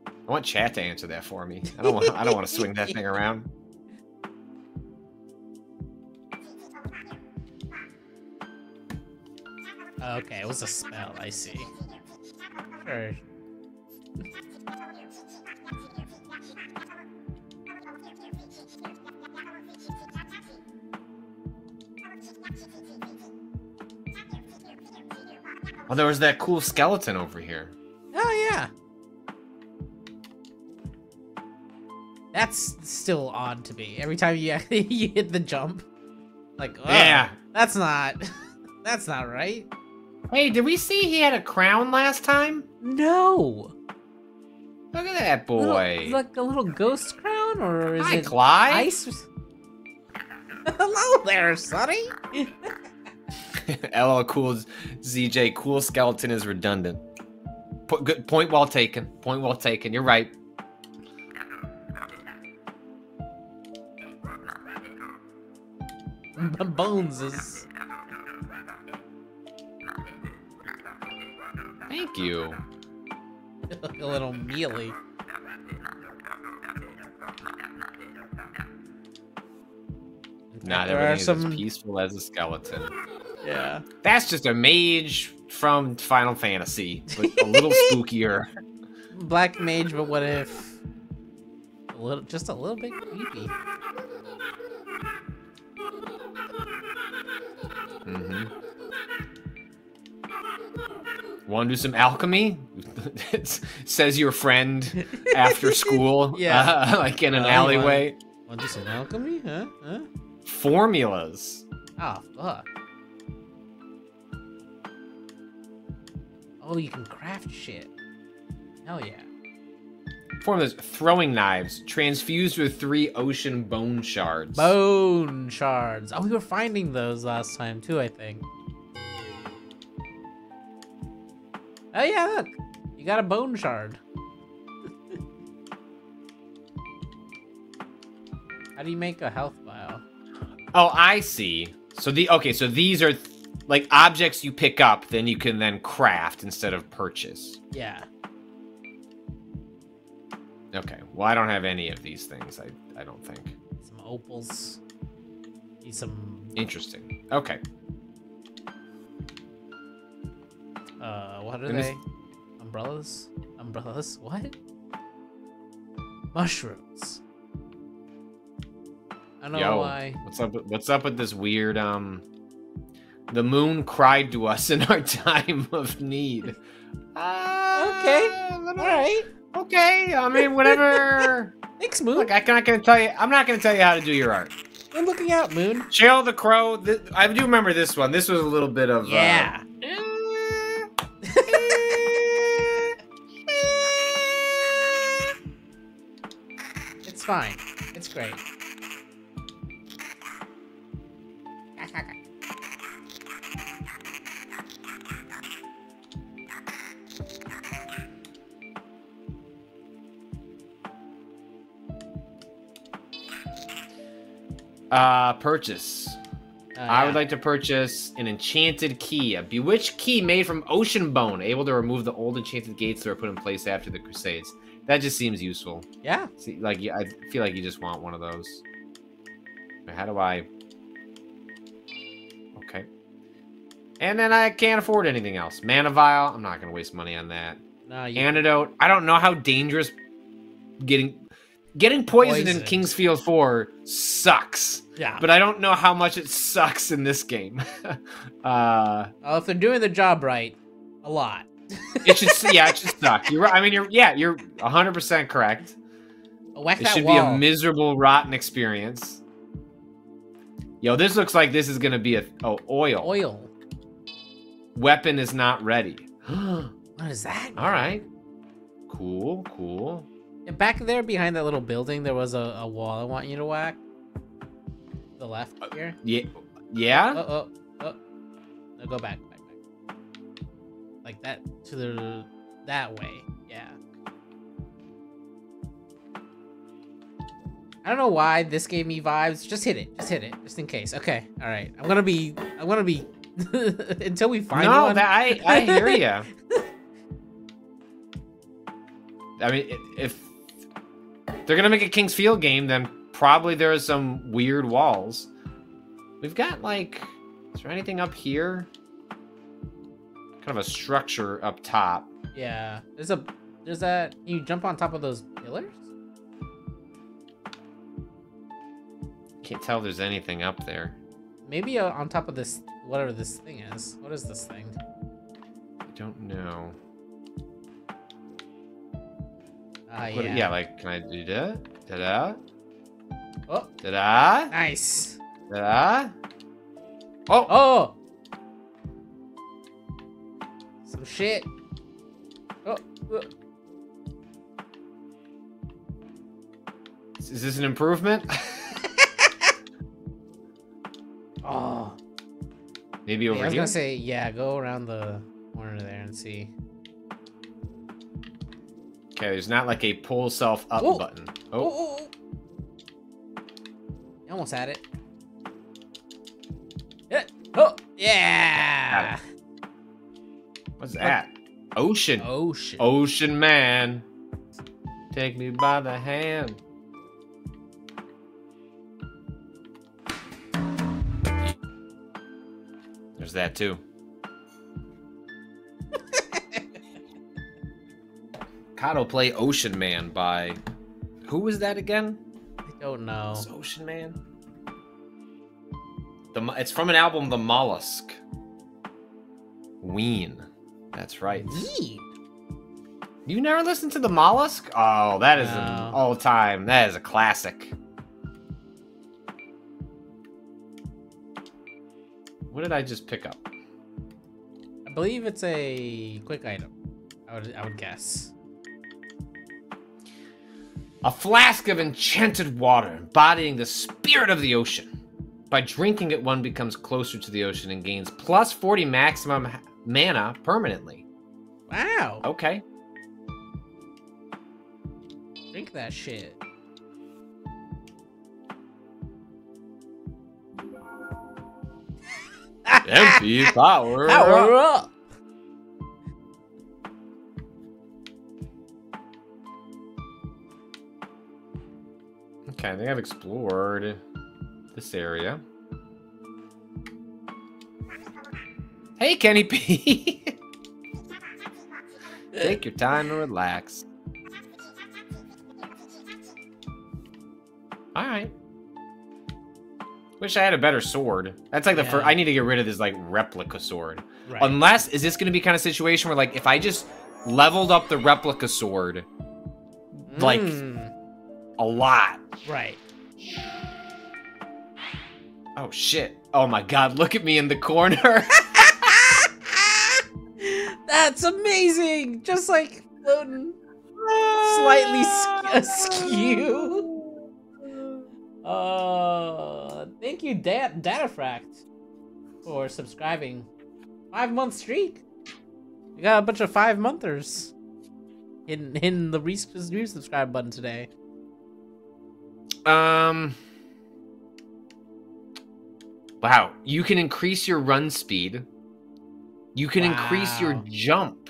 I want chat to answer that for me. I don't want. I don't want to swing that thing around. Okay, it was a spell. I see. Sure. Oh, there was that cool skeleton over here. Oh yeah. That's still odd to me. Every time you you hit the jump, like oh, Yeah. that's not that's not right. Hey, did we see he had a crown last time? No. Look at that Little- boy. like a little ghost crown, or is Hi, it Clyde. ice? Hello there, Sonny. LL Cool ZJ Cool Skeleton is redundant. Po- good point well taken. Point well taken. You're right. Bones is. Thank you. a little mealy. Not There are everything is some- as peaceful as a skeleton. Yeah. That's just a mage from Final Fantasy, but a little spookier. Black mage, but what if a little, just a little bit creepy? Mm-hmm. Want to do some alchemy? It says your friend after school, Yeah. uh, like in an Oh, alleyway. Want to do some alchemy? Huh? Huh? Formulas. Oh fuck. Oh, you can craft shit. Hell yeah. Formulas. Throwing knives transfused with three ocean bone shards. Bone shards. Oh, we were finding those last time too, I think. Oh yeah, look. You got a bone shard. How do you make a health vial? Oh, I see. So the okay, so these are th- like objects you pick up, then you can then craft instead of purchase. Yeah. Okay. Well, I don't have any of these things. I I don't think. Some opals. Need some Interesting. Okay. uh what are And they? Umbrellas? Umbrellas? What? Mushrooms. I don't know why. what's up? with- What's up with this weird? Um, the moon cried to us in our time of need. Ah, okay. All right. Okay. I mean, whatever. Thanks, Moon. Look, I'm not gonna tell you. I'm not gonna tell you how to do your art. I'm looking out, Moon. Chill the crow. Th- I do remember this one. This was a little bit of. Uh, yeah. it's fine. It's great. Uh, purchase. Uh, I would like to purchase an enchanted key, a bewitched key made from ocean bone, able to remove the old enchanted gates that were put in place after the Crusades. That just seems useful. Yeah. See, like yeah, I feel like you just want one of those. How do I? Okay. And then I can't afford anything else. Mana vial. I'm not gonna waste money on that. No, you Antidote. I don't know how dangerous getting getting poisoned in King's Field 4 sucks. Yeah. But I don't know how much it sucks in this game. uh Well, if they're doing the job right, a lot. it should yeah, it should suck. You're right. I mean you're yeah, you're 100% correct. Whack It should be a miserable rotten experience. Yo, this looks like this is going to be a oh, oil. Oil. Weapon is not ready. What is that? All right. Cool, cool. Back there behind that little building, there was a, a wall I want you to whack. The left uh, here. Yeah. Yeah? Oh, oh, oh. No, go back, back, back. Like that to the that way. Yeah. I don't know why this gave me vibes. Just hit it. Just hit it. Just in case. Okay. All right. I'm gonna be. I'm gonna be. until we find no, one. that, I I hear you. I mean, if they're gonna make a King's Field game, then probably there are some weird walls. We've got like, is there anything up here? Kind of a structure up top. Yeah. There's a. There's that. You jump on top of those pillars? Can't tell there's anything up there. Maybe uh, on top of this. Whatever this thing is. What is this thing? I don't know. What- yeah. yeah, like, can I do that? Da da. Oh. Da da. Nice. Da da. Oh. Oh. Some shit. Oh. uh. Is this an improvement? Oh. Maybe over I was here. gonna say, yeah, go around the corner there and see. Okay, there's not like a pull self up button. Oh, Oh, oh, oh. Almost had it. Yeah. Oh, yeah. what's that? Ocean. Ocean. Ocean man. Take me by the hand. There's that too. Cado play Ocean Man by who was that again? I don't know. It's Ocean Man. The it's from an album, The Mollusk. Ween. That's right. Ween. You never listened to The Mollusk? Oh, that is an all time. That is a classic. What did I just pick up? I believe it's a quick item. I would I would guess. A flask of enchanted water embodying the spirit of the ocean. By drinking it, one becomes closer to the ocean and gains plus 40 maximum mana permanently. Wow. Okay. Drink that shit. MP power. Power up. Okay, I think I've explored this area. Hey, Kenny P. Take your time and relax. All right. Wish I had a better sword. That's like the first. I need to get rid of this like replica sword. Right. Unless is this going to be kind of situation where like if I just leveled up the replica sword, like Mm, a lot. right. Oh shit! Oh my god! Look at me in the corner. That's amazing. Just like floating slightly sk- askew. Uh, thank you, da- Datafract, for subscribing. Five month streak. We got a bunch of five monthers hitting hitting the re- resubscribe button today. Um. Wow, you can increase your run speed. You can increase your jump.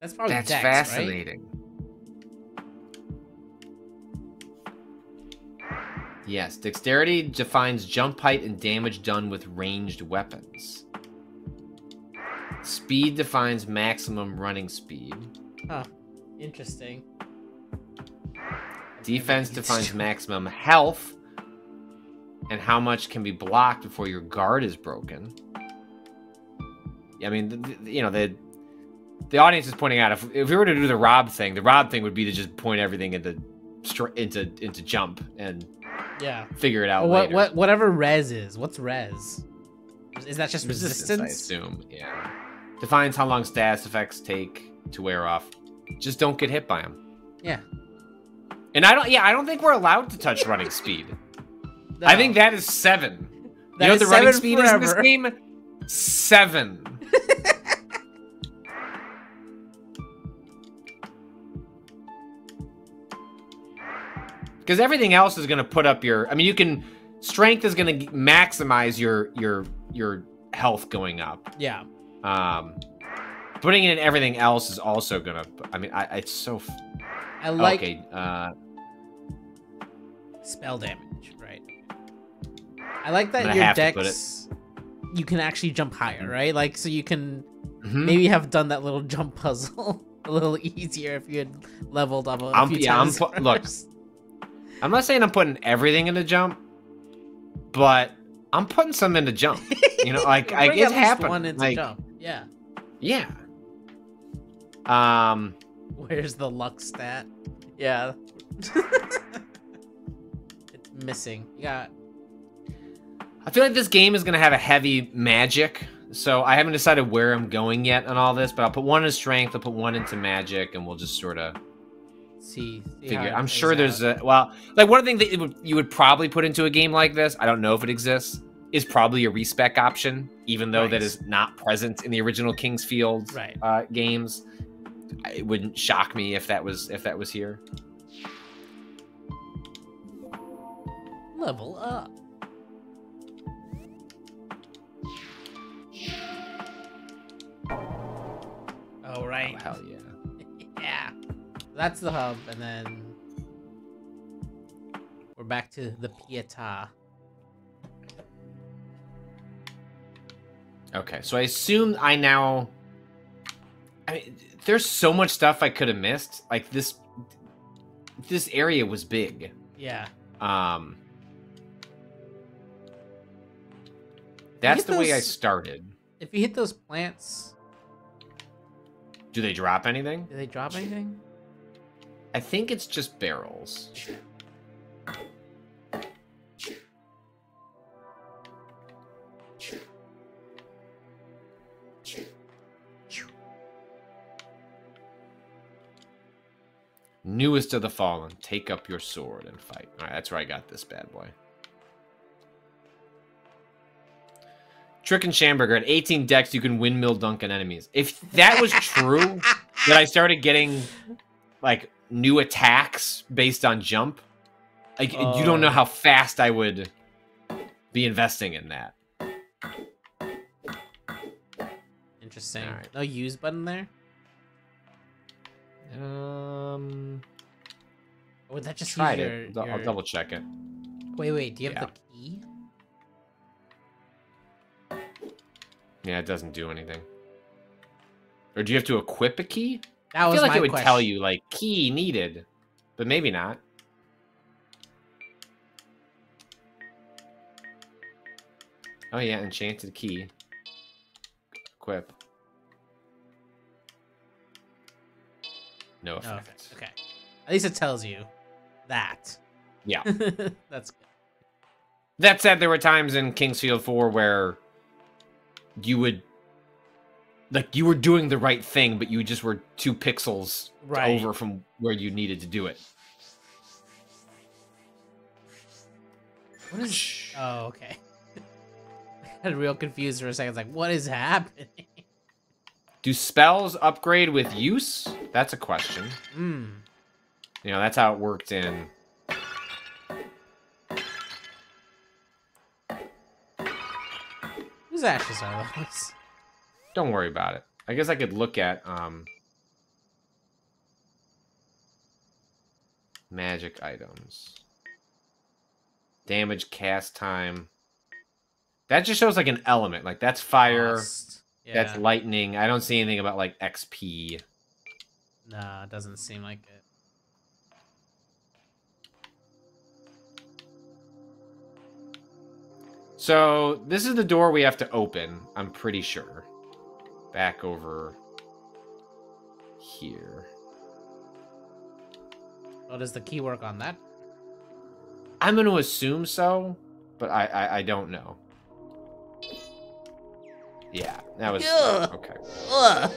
That's probably That's Dex, right? fascinating. Yes, dexterity defines jump height and damage done with ranged weapons. Speed defines maximum running speed. Huh. Interesting. Defense defines maximum health and how much can be blocked before your guard is broken. I mean, th- th- you know, the the audience is pointing out if if we were to do the Rob thing, the Rob thing would be to just point everything into into into jump and Yeah. figure it out what later. what whatever res is. What's res? Is that just resistance, resistance? I assume. Yeah. Defines how long status effects take to wear off. Just don't get hit by them. Yeah. And I don't. Yeah, I don't think we're allowed to touch running speed. I think that is seven. That you know the running speed is in this game? Seven. Because everything else is going to put up your. I mean, you can. Strength is going to maximize your your your health going up. Yeah. Um, putting in everything else is also gonna. I mean, I, it's so. I like Okay. Uh, spell damage, right? I like that your to you can actually jump higher, right? Like so you can Mhm. maybe have done that little jump puzzle a little easier if you had leveled up a I'm, few yeah, I'm times. pu- look. I'm not saying I'm putting everything into jump, but I'm putting some into jump. You know, like I it happened. one into like, jump. Yeah. Yeah. Um. Where's the luck stat? Yeah. missing. You got I feel like this game is gonna have a heavy magic, so I haven't decided where I'm going yet on all this. But I'll put one in strength, I'll put one into magic, and we'll just sort of see. see figure. it I'm sure there's out. a well, like one things that it would, you would probably put into a game like this. I don't know if it exists. Is probably a respec option, even though that is not present in the original King's Field Right. uh, games. It wouldn't shock me if that was if that was here. Level up. All right. Oh, hell yeah. yeah. That's the hub, and then we're back to the Pietà. Okay, so I assume I now. I mean, there's so much stuff I could have missed. Like this, this area was big. Yeah. Um, that's the way I started. If you hit those plants, Do they drop anything? do they drop anything? I think it's just barrels. Newest of the fallen, take up your sword and fight. All right, that's where I got this bad boy. Trick and Schamberger at 18 Dex, you can windmill dunk on enemies. If that was true, that I started getting like new attacks based on jump, like you don't know Oh. how fast I would be investing in that. Interesting. All right. No use button there. Um, Or would that just tried use it. your, I'll- I'll double check it. Wait, wait. Do you have Yeah. the Yeah, it doesn't do anything. Or do you have to equip a key? That I feel like it would tell you like key needed, but maybe not. Oh yeah, enchanted key. Equip. No effect. okay. Okay. At least it tells you that. Yeah. That's good. That said, there were times in King's Field 4 where you would like you were doing the right thing, but you just were two pixels Right. over from where you needed to do it. What is? Oh, okay. I got real confused for a second. It's like, what is happening? Do spells upgrade with use? That's a question. Hmm. You know, that's how it worked in. Are those? Don't worry about it. I guess I could look at um magic items. Damage cast time. That just shows like an element. Like that's fire. Cost. That's lightning. I don't see anything about like XP. Nah, it doesn't seem like it. So this is the door we have to open, I'm pretty sure. Back over here. Oh, does the key work on that? I'm gonna assume so, but I I, I don't know. Yeah, that was Ugh. okay. Ugh.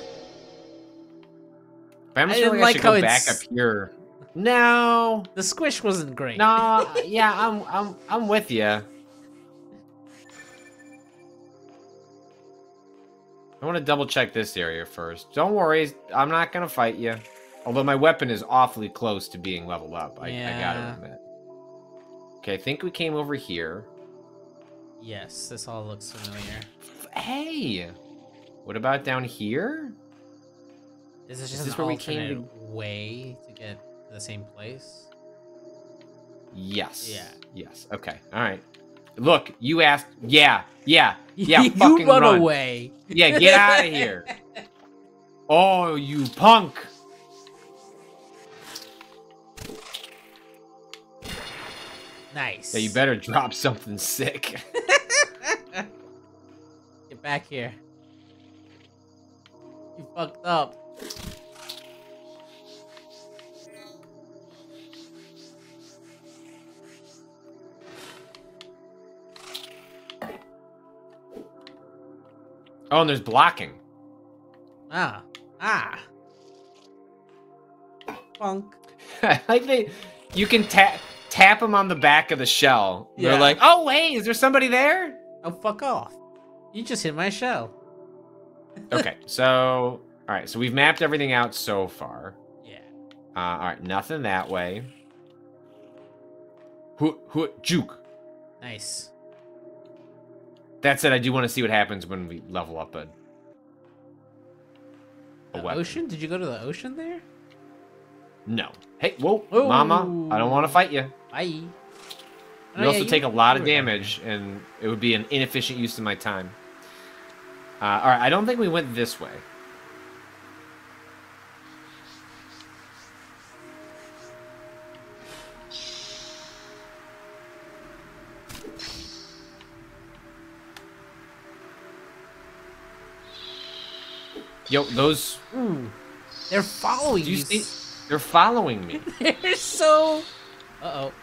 But I'm I just didn't feeling I should how go back up here. No, The squish wasn't great. no, yeah, I'm I'm I'm with you. I want to double check this area first. Don't worry, I'm not gonna fight you. Although my weapon is awfully close to being leveled up, I, I gotta admit. Okay, I think we came over here. Yes, this all looks familiar. Hey, what about down here? Is this Is just this an where we came alternate way to get to the same place? Yes. Yeah. Yes. Okay. All right. Look, you asked. Yeah. Yeah. Yeah. you fucking run, run away. Yeah. Get out of here. Oh, you punk. Nice. Yeah, you better drop something sick. Get back here. You fucked up. Oh, and there's blocking. Ah. Ah. Funk. like they, you can tap tap them on the back of the shell. Yeah. They're like, oh wait, is there somebody there? Oh, fuck off. You just hit my shell. Okay, so all right, so we've mapped everything out so far. Yeah. Uh, all right, nothing that way. Hoot, hoot, juke. Nice. That said, I do want to see what happens when we level up a. a The weapon. ocean? Did you go to the ocean there? No. Hey, whoa, mama! I don't want to fight you. Bye. You Oh, also yeah, take you- a lot of damage, and it would be an inefficient use of my time. Uh, all right, I don't think we went this way. Yo, those. Ooh, they're following you you. see? They're following me. They're so. Uh oh.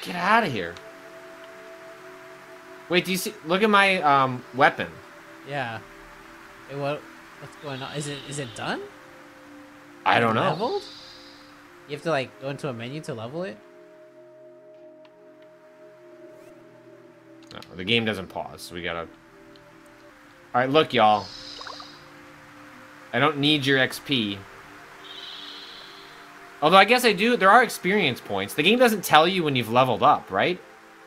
Get out of here. Wait, do you see? Look at my um weapon. Yeah. Wait, what? What's going on? Is it is it done? I don't know. Leveled? You have to like go into a menu to level it. No, the game doesn't pause, so we gotta. All right, look, y'all. I don't need your XP. Although I guess I do. There are experience points. The game doesn't tell you when you've leveled up, right?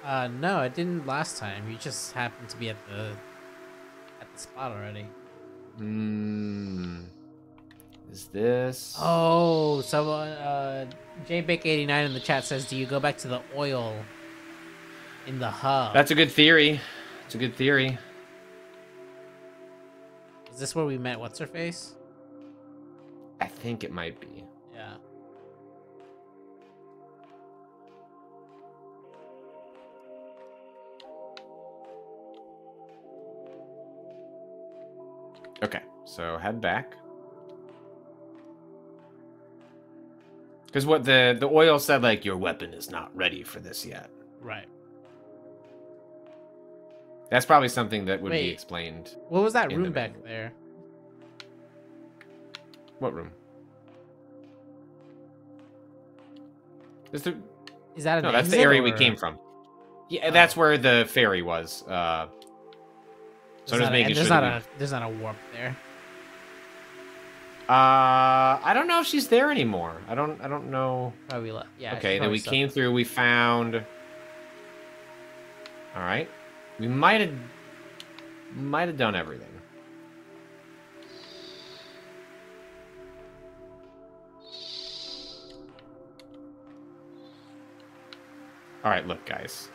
Uh, no, it didn't last time. You just happened to be at the at the spot already. Hmm. Is this? Oh, someone, uh, JBake89 in the chat says, "Do you go back to the oil in the hub?" That's a good theory. It's a good theory. Is this where we met? What's her face? I think it might be. Yeah. Okay, so head back. Because what the the oil said, like your weapon is not ready for this yet. Right. That's probably something that would Wait. be explained. What was that in the room back there? What room? Is the Is that no? That's the area we came from. Yeah, that's where the ferry was. Uh, so There's I'm just not a- making sure. there's not we- a there's not a warp there. Uh, I don't know if she's there anymore. I don't. I don't know. Probably left. Yeah. okay, then we came through. We found. All right, we might have might have done everything. All right, look, guys.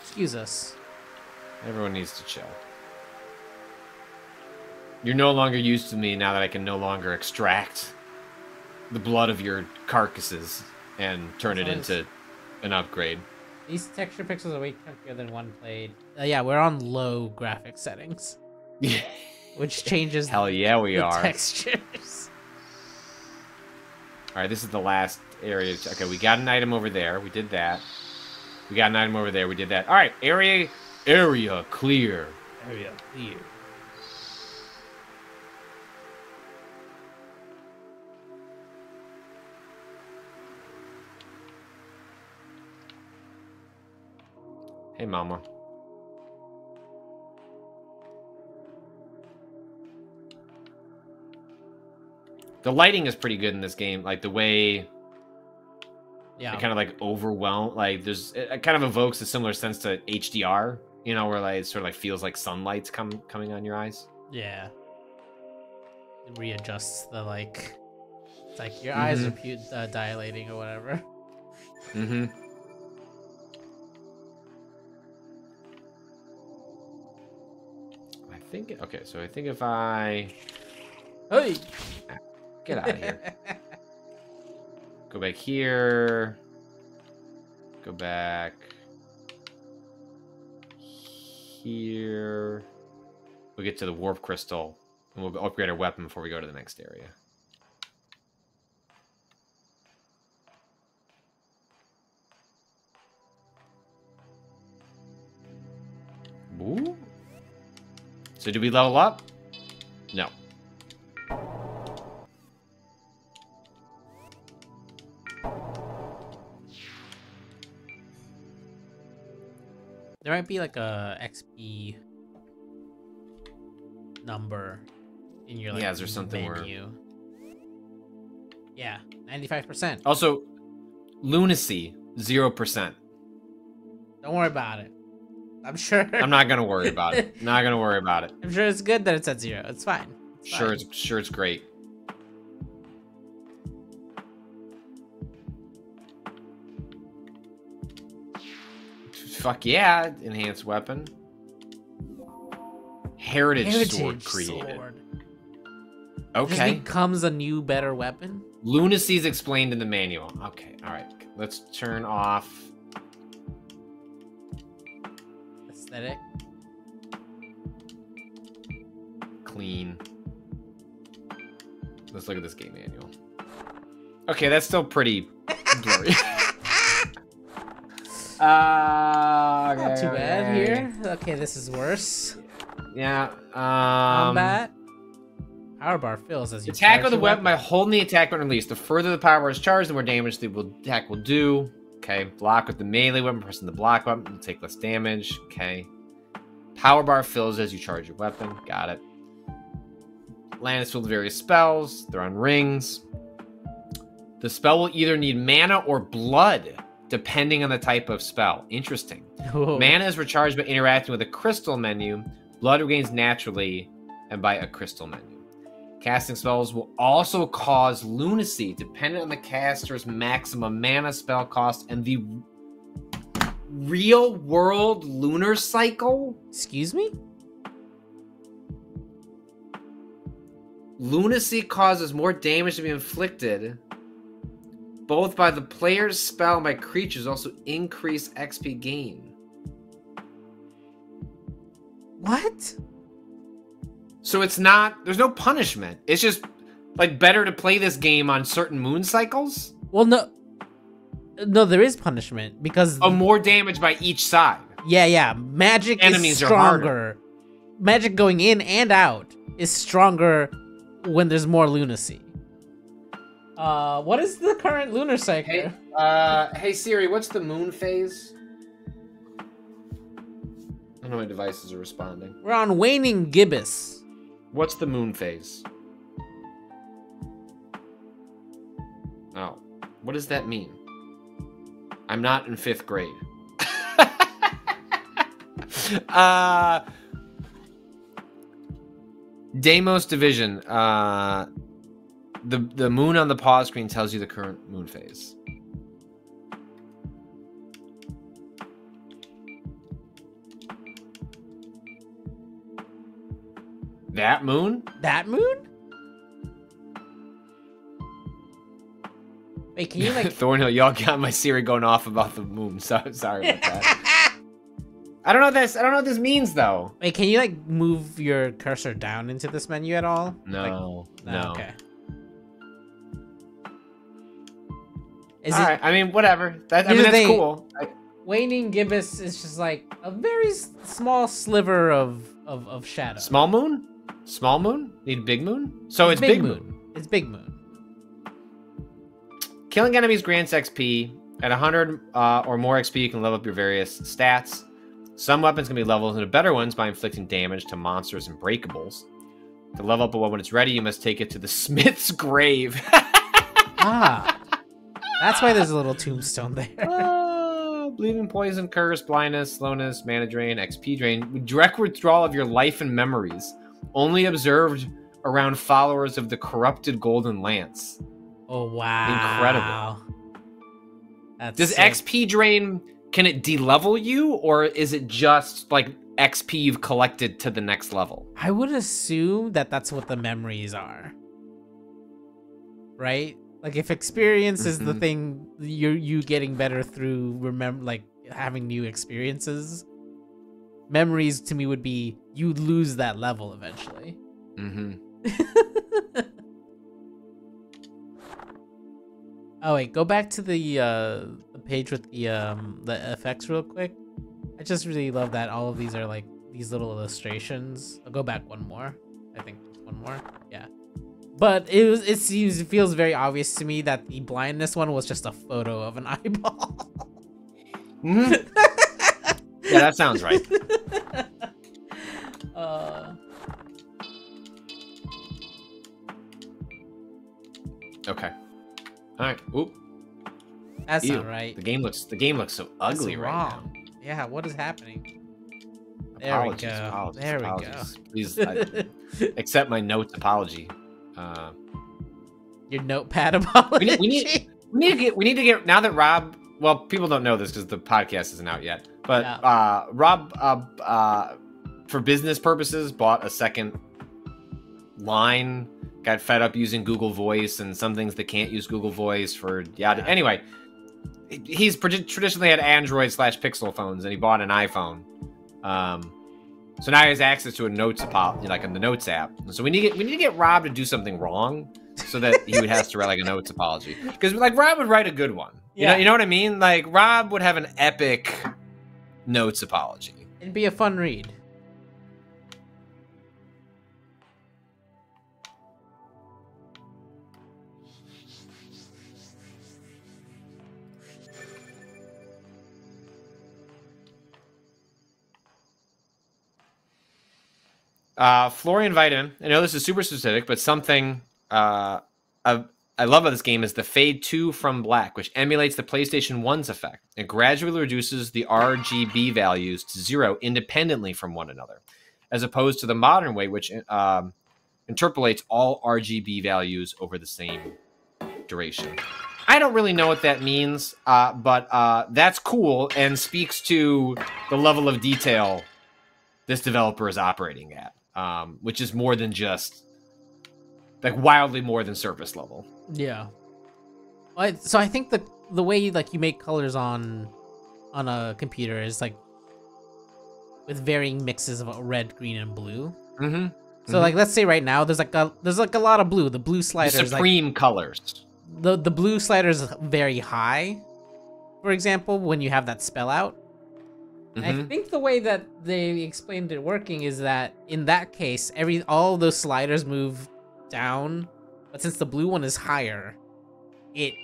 Excuse us. Everyone needs to chill. You're no longer used to me now that I can no longer extract the blood of your carcasses and turn it into an upgrade. These texture pixels are way chunkier than one played. Uh, yeah, we're on low graphic settings. Yeah. Which changes Hell yeah, we the are. textures. All right, this is the last area. Okay, we got an item over there. We did that. We got an item over there. We did that. All right, area area clear. Area clear. Hey, mama. The lighting is pretty good in this game. Like the way Yeah. it kind of like overwhelm. Like there's it, kind of evokes a similar sense to HDR. You know, where like it sort of like feels like sunlight's come coming on your eyes. Yeah. It readjusts the like. It's like your eyes are Mhm. uh, dilating or whatever. Mm-hmm. Think okay, so I think if I Hey, get out of here. Go back here. Go back here. We'll get to the warp crystal and we'll upgrade our weapon before we go to the next area. Ooh. So do we level up? No. There might be like a XP number in your like Yeah, is there something where- menu. Yeah, ninety-five percent. Also, lunacy, 0%. Don't worry about it. I'm sure. I'm not gonna worry about it. Not gonna worry about it. I'm sure it's good that it's at zero. It's fine. It's sure, fine. it's sure it's great. Fuck yeah, enhanced weapon. Heritage, Heritage sword created. Sword. Okay. It becomes a new better weapon. Lunacy is explained in the manual. Okay, all right. Let's turn off Aesthetic. Clean. Let's look at this game manual. Okay, that's still pretty blurry. uh, Not too okay, bad okay. here. Okay, this is worse. Yeah. Um, Combat. Power bar fills as you Attack with the your weapon by holding the attack button released. The further the power bar is charged, the more damage the attack will do. Okay. Block with the melee weapon, pressing the block button will take less damage. Okay. Power bar fills as you charge your weapon. Got it. Land is filled with various spells. They're on rings. The spell will either need mana or blood, depending on the type of spell. Interesting. Whoa. Mana is recharged by interacting with a crystal menu. Blood regains naturally and by a crystal menu. Casting spells will also cause lunacy, dependent on the caster's maximum mana spell cost and the real world lunar cycle. Excuse me? Lunacy causes more damage to be inflicted, both by the player's spell and by creatures, also increase XP gain. What? So it's not there's no punishment. It's just like better to play this game on certain moon cycles. Well, no. No, there is punishment because Oh, more damage by each side. yeah, yeah, magic Enemies is are stronger. Magic going in and out is stronger when there's more lunacy. Uh, what is the current lunar cycle? Hey, uh, hey Siri, what's the moon phase? I don't know my devices are responding. We're on waning gibbous. What's the moon phase? Oh, what does that mean? I'm not in fifth grade. uh, Deimos division. Uh, the the moon on the pause screen tells you the current moon phase. That moon? That moon? Wait, can you like? Thornhill, y'all got my Siri going off about the moon. So, sorry about that. I don't know this. I don't know what this means though. Wait, can you like move your cursor down into this menu at all? No, Like- no. Okay. Is All it right, I mean, whatever. That, I mean, that's thing. cool. I, waning gibbous is just like a very small sliver of of, of shadow. small moon? Small moon? Need big moon? So it's big, moon. It's big moon. Killing enemies grants XP. At 100 uh, or more XP, you can level up your various stats. Some weapons can be leveled into better ones by inflicting damage to monsters and breakables. To level up a weapon when it's ready, you must take it to the smith's grave. Ah, that's why there's a little tombstone there. Ah, bleeding poison, curse, blindness, slowness, mana drain, XP drain, direct withdrawal of your life and memories. Only observed around followers of the corrupted Golden Lance. Oh wow! Incredible. That's Does sick. XP drain can it de-level you, or is it just like XP you've collected to the next level? I would assume that that's what the memories are. Right? Like if experience is the Mhm. thing you're you getting better through remember like having new experiences. Memories to me would be you lose that level eventually. Mm-hmm. Oh wait, go back to the uh the page with the um the effects real quick. I just really love that all of these are like these little illustrations. I'll go back one more. I think one more. Yeah. But it was it seems it feels very obvious to me that the blindness one was just a photo of an eyeball. mm-hmm. yeah, that sounds right. Uh Okay. All right. Oop. that's Ew. not right. The game looks the game looks so ugly right now. wrong. Yeah, what is happening? There Apologies, we go. apologies, there apologies. we Please go. I, accept my notes apology. Uh, Your notepad apology. we need, we need we need to get we need to get now that Rob well, people don't know this because the podcast isn't out yet. But Yeah. uh, Rob, uh, uh, for business purposes, bought a second line. Got fed up using Google Voice and some things that can't use Google Voice for yada. Anyway, he's traditionally had Android slash Pixel phones, and he bought an iPhone. Um, so now he has access to a Notes app, like in the Notes app. So we need to get, we need to get Rob to do something wrong, so that he would have to write like a Notes apology. Because like Rob would write a good one. You know, you know what I mean? Like Rob would have an epic Notes apology. It'd be a fun read. Uh, Florian Vitamin. I know this is super specific, but something uh, I, I love about this game is the Fade 2 from Black, which emulates the PlayStation 1's effect. It gradually reduces the RGB values to zero independently from one another, as opposed to the modern way, which um, interpolates all RGB values over the same duration. I don't really know what that means, uh, but uh, that's cool and speaks to the level of detail this developer is operating at, um, which is more than just like wildly more than surface level. Yeah. I, so I think the the way like you make colors on on a computer is like with varying mixes of red, green, and blue. Mm-hmm. So like let's say right now there's like a there's like a lot of blue. The blue slider is like supreme colors. the the blue slider is very high. For example, when you have that spell out. And I think the way that they explained it working is that in that case, every all those sliders move down, but since the blue one is higher, it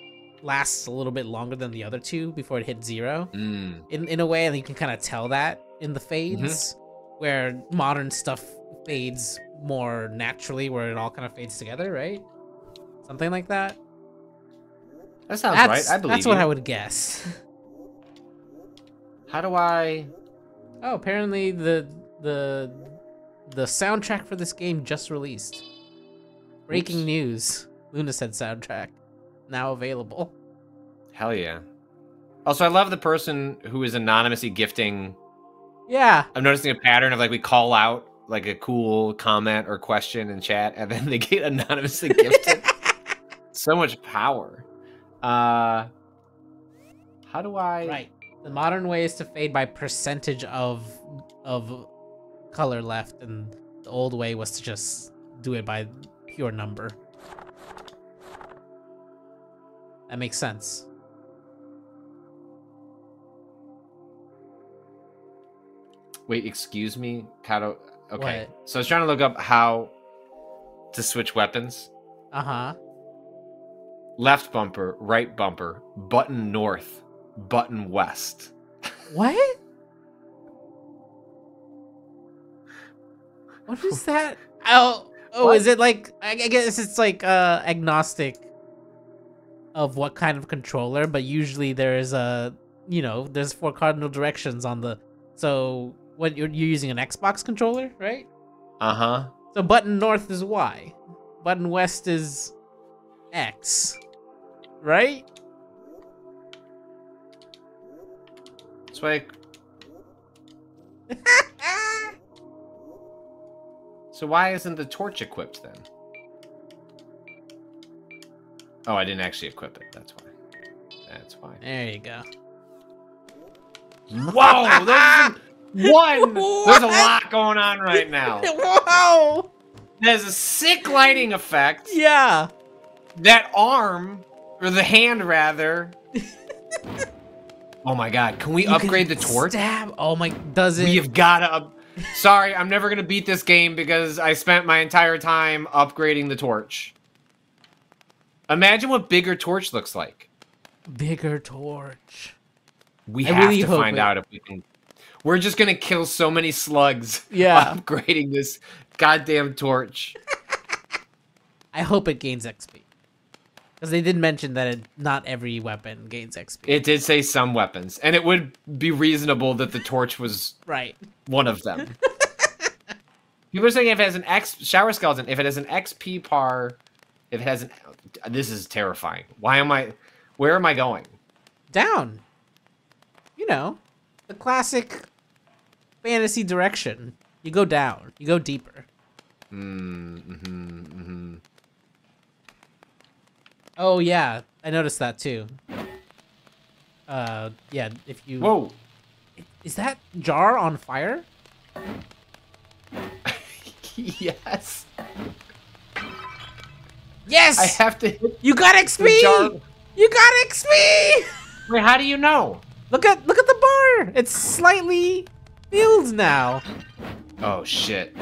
lasts a little bit longer than the other two before it hits zero. Mm. In in a way, and you can kind of tell that in the fades, where modern stuff fades more naturally, where it all kind of fades together, right? Something like that. That sounds That's, right. I believe that's what. I would guess. How do I? Oh, apparently the the the soundtrack for this game just released. Breaking news: Lunacid soundtrack now available. Hell yeah. Also, I love the person who is anonymously gifting. Yeah, I'm noticing a pattern of like we call out like a cool comment or question in chat, and then they get anonymously gifted. so much power. Uh, how do I? right. The modern way is to fade by percentage of of color left, and the old way was to just do it by pure number. That makes sense. Wait, excuse me. Do? Okay. What? So I was trying to look up how to switch weapons. Uh huh. Left bumper, right bumper, button north, button west. What? What is that? Oh, oh, What? is it like? I I guess it's like uh agnostic of what kind of controller, but usually there is a, you know, there's four cardinal directions on the. So what you're you're using an Xbox controller, right? Uh huh. So button north is Y, button west is X, right? It's like. so why isn't the torch equipped then? Oh, I didn't actually equip it. That's why. That's why. There you go. Whoa! There's one. There's a lot going on right now. Whoa! There's a sick lighting effect. Yeah. That arm, or the hand rather. Oh my god! Can we You can upgrade the torch? Stab. Oh my! Does it? We have gotta. Up- Sorry, I'm never gonna beat this game because I spent my entire time upgrading the torch. Imagine what bigger torch looks like. Bigger torch. We I have really to find it- out if we can. We're just gonna kill so many slugs. Yeah. upgrading this goddamn torch. I hope it gains XP. Because they did mention that it, not every weapon gains XP. It did say some weapons, and it would be reasonable that the torch was Right. one of them. People are saying if it has an X shower skeleton, if it has an XP par, if it has an this is terrifying. Why am I where am I going? down. You know, the classic fantasy direction. You go down. You go deeper. Mm, mm-hmm, mm-hmm. Oh yeah, I noticed that too. Uh, yeah. If you Whoa. is that jar on fire? yes. Yes. I have to hit You got XP. You got XP. Wait, how do you know? Look at look at the bar. It's slightly filled now. Oh shit.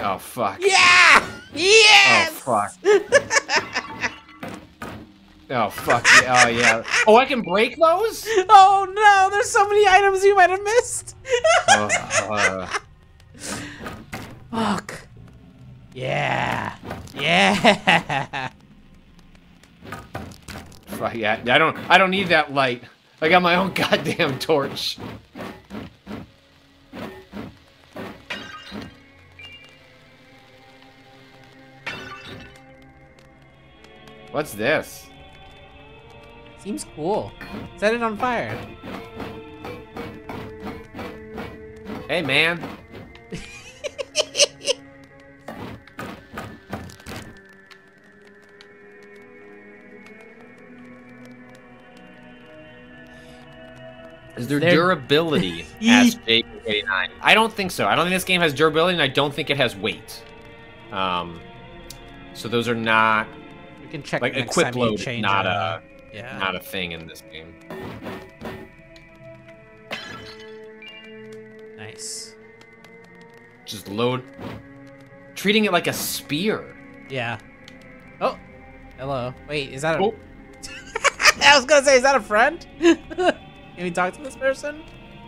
Oh fuck. Yeah. Yes. Oh fuck. oh fuck. Yeah. Oh yeah. Oh, I can break those. Oh no! There's so many items you might have missed. Oh, uh, Fuck. Yeah. Yeah. fuck yeah. I don't. I don't need that light. I got my own goddamn torch. What's this? Seems cool. Set it on fire. Hey man. Is there There- durability as J89? I don't think so. I don't think this game has durability, and I don't think it has weight. Um, so those are not We can check like next equip time you load. change Not it, a uh, yeah. not a thing in this game. Nice. Just load, treating it like a spear. Yeah. Oh. Hello. Wait, is that a? Oh. I was gonna say, is that a friend? Can we talk to this person?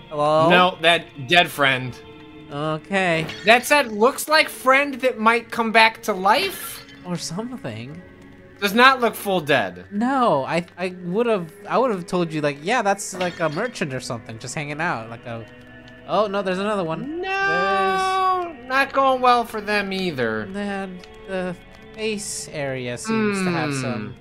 Hello. No, that dead friend. Okay. That said, looks like friend that might come back to life. Or something. Does not look full dead. No, I I would have I would have told you like yeah that's like a merchant or something just hanging out like a oh no there's another one No, not going well for them either. then the face area seems to have Hmm. some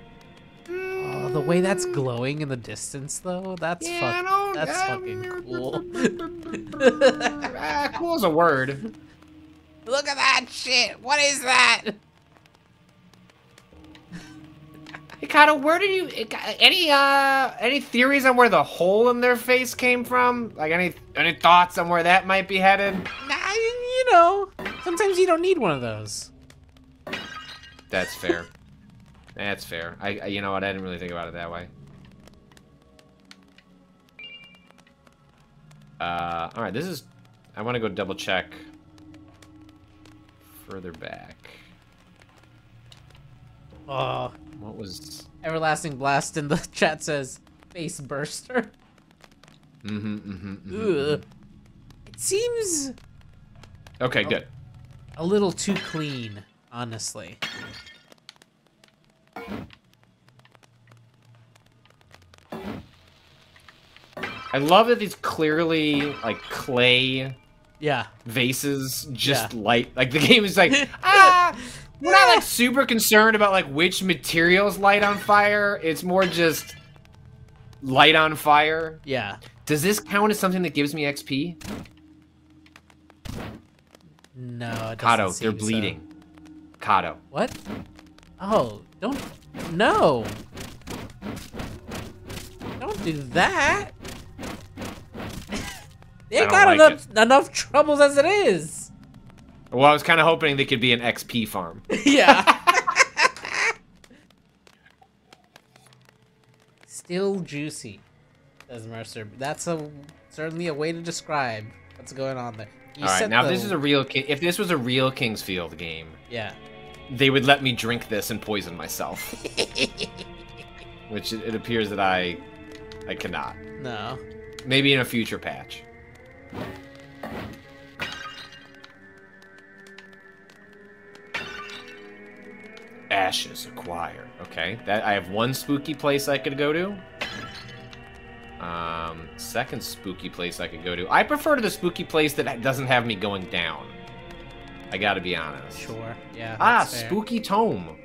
oh the way that's glowing in the distance though that's Yeah, fuck, that's fucking cool Ah, cool is a word. look at that shit what is that Hi Cado, where did you any uh any theories on where the hole in their face came from? Like any any thoughts on where that might be headed? nah, you know sometimes you don't need one of those That's fair. That's fair. I, I you know what? I didn't really think about it that way. Uh, all right. This is. I want to go double check. Further back. oh What was? everlasting blast in the chat says face burster Mm-hmm. Mm-hmm. mm-hmm. It seems Okay. Good. a little too clean, honestly. I love that these clearly like clay Yeah. vases just Yeah. light. Like the game is like ah. We're not like super concerned about like which materials light on fire. It's more just light on fire. Yeah. Does this count as something that gives me XP? No, it Cado, seem they're so. bleeding. Cado. What? Oh, don't. No. Don't do that. they got like enough enough troubles as it is. Well, I was kind of hoping they could be an XP farm. yeah. Still juicy, says Mercer. That's a certainly a way to describe what's going on there. You All right, now the- if this is a real Ki- if this was a real King's Field game, yeah. they would let me drink this and poison myself. Which it, it appears that I I cannot. No. Maybe in a future patch. Ashes acquired. Okay, that I have one spooky place I could go to. Um, second spooky place I could go to. I prefer to the spooky place that doesn't have me going down. I gotta be honest. Sure. Yeah. Ah, fair. spooky tome.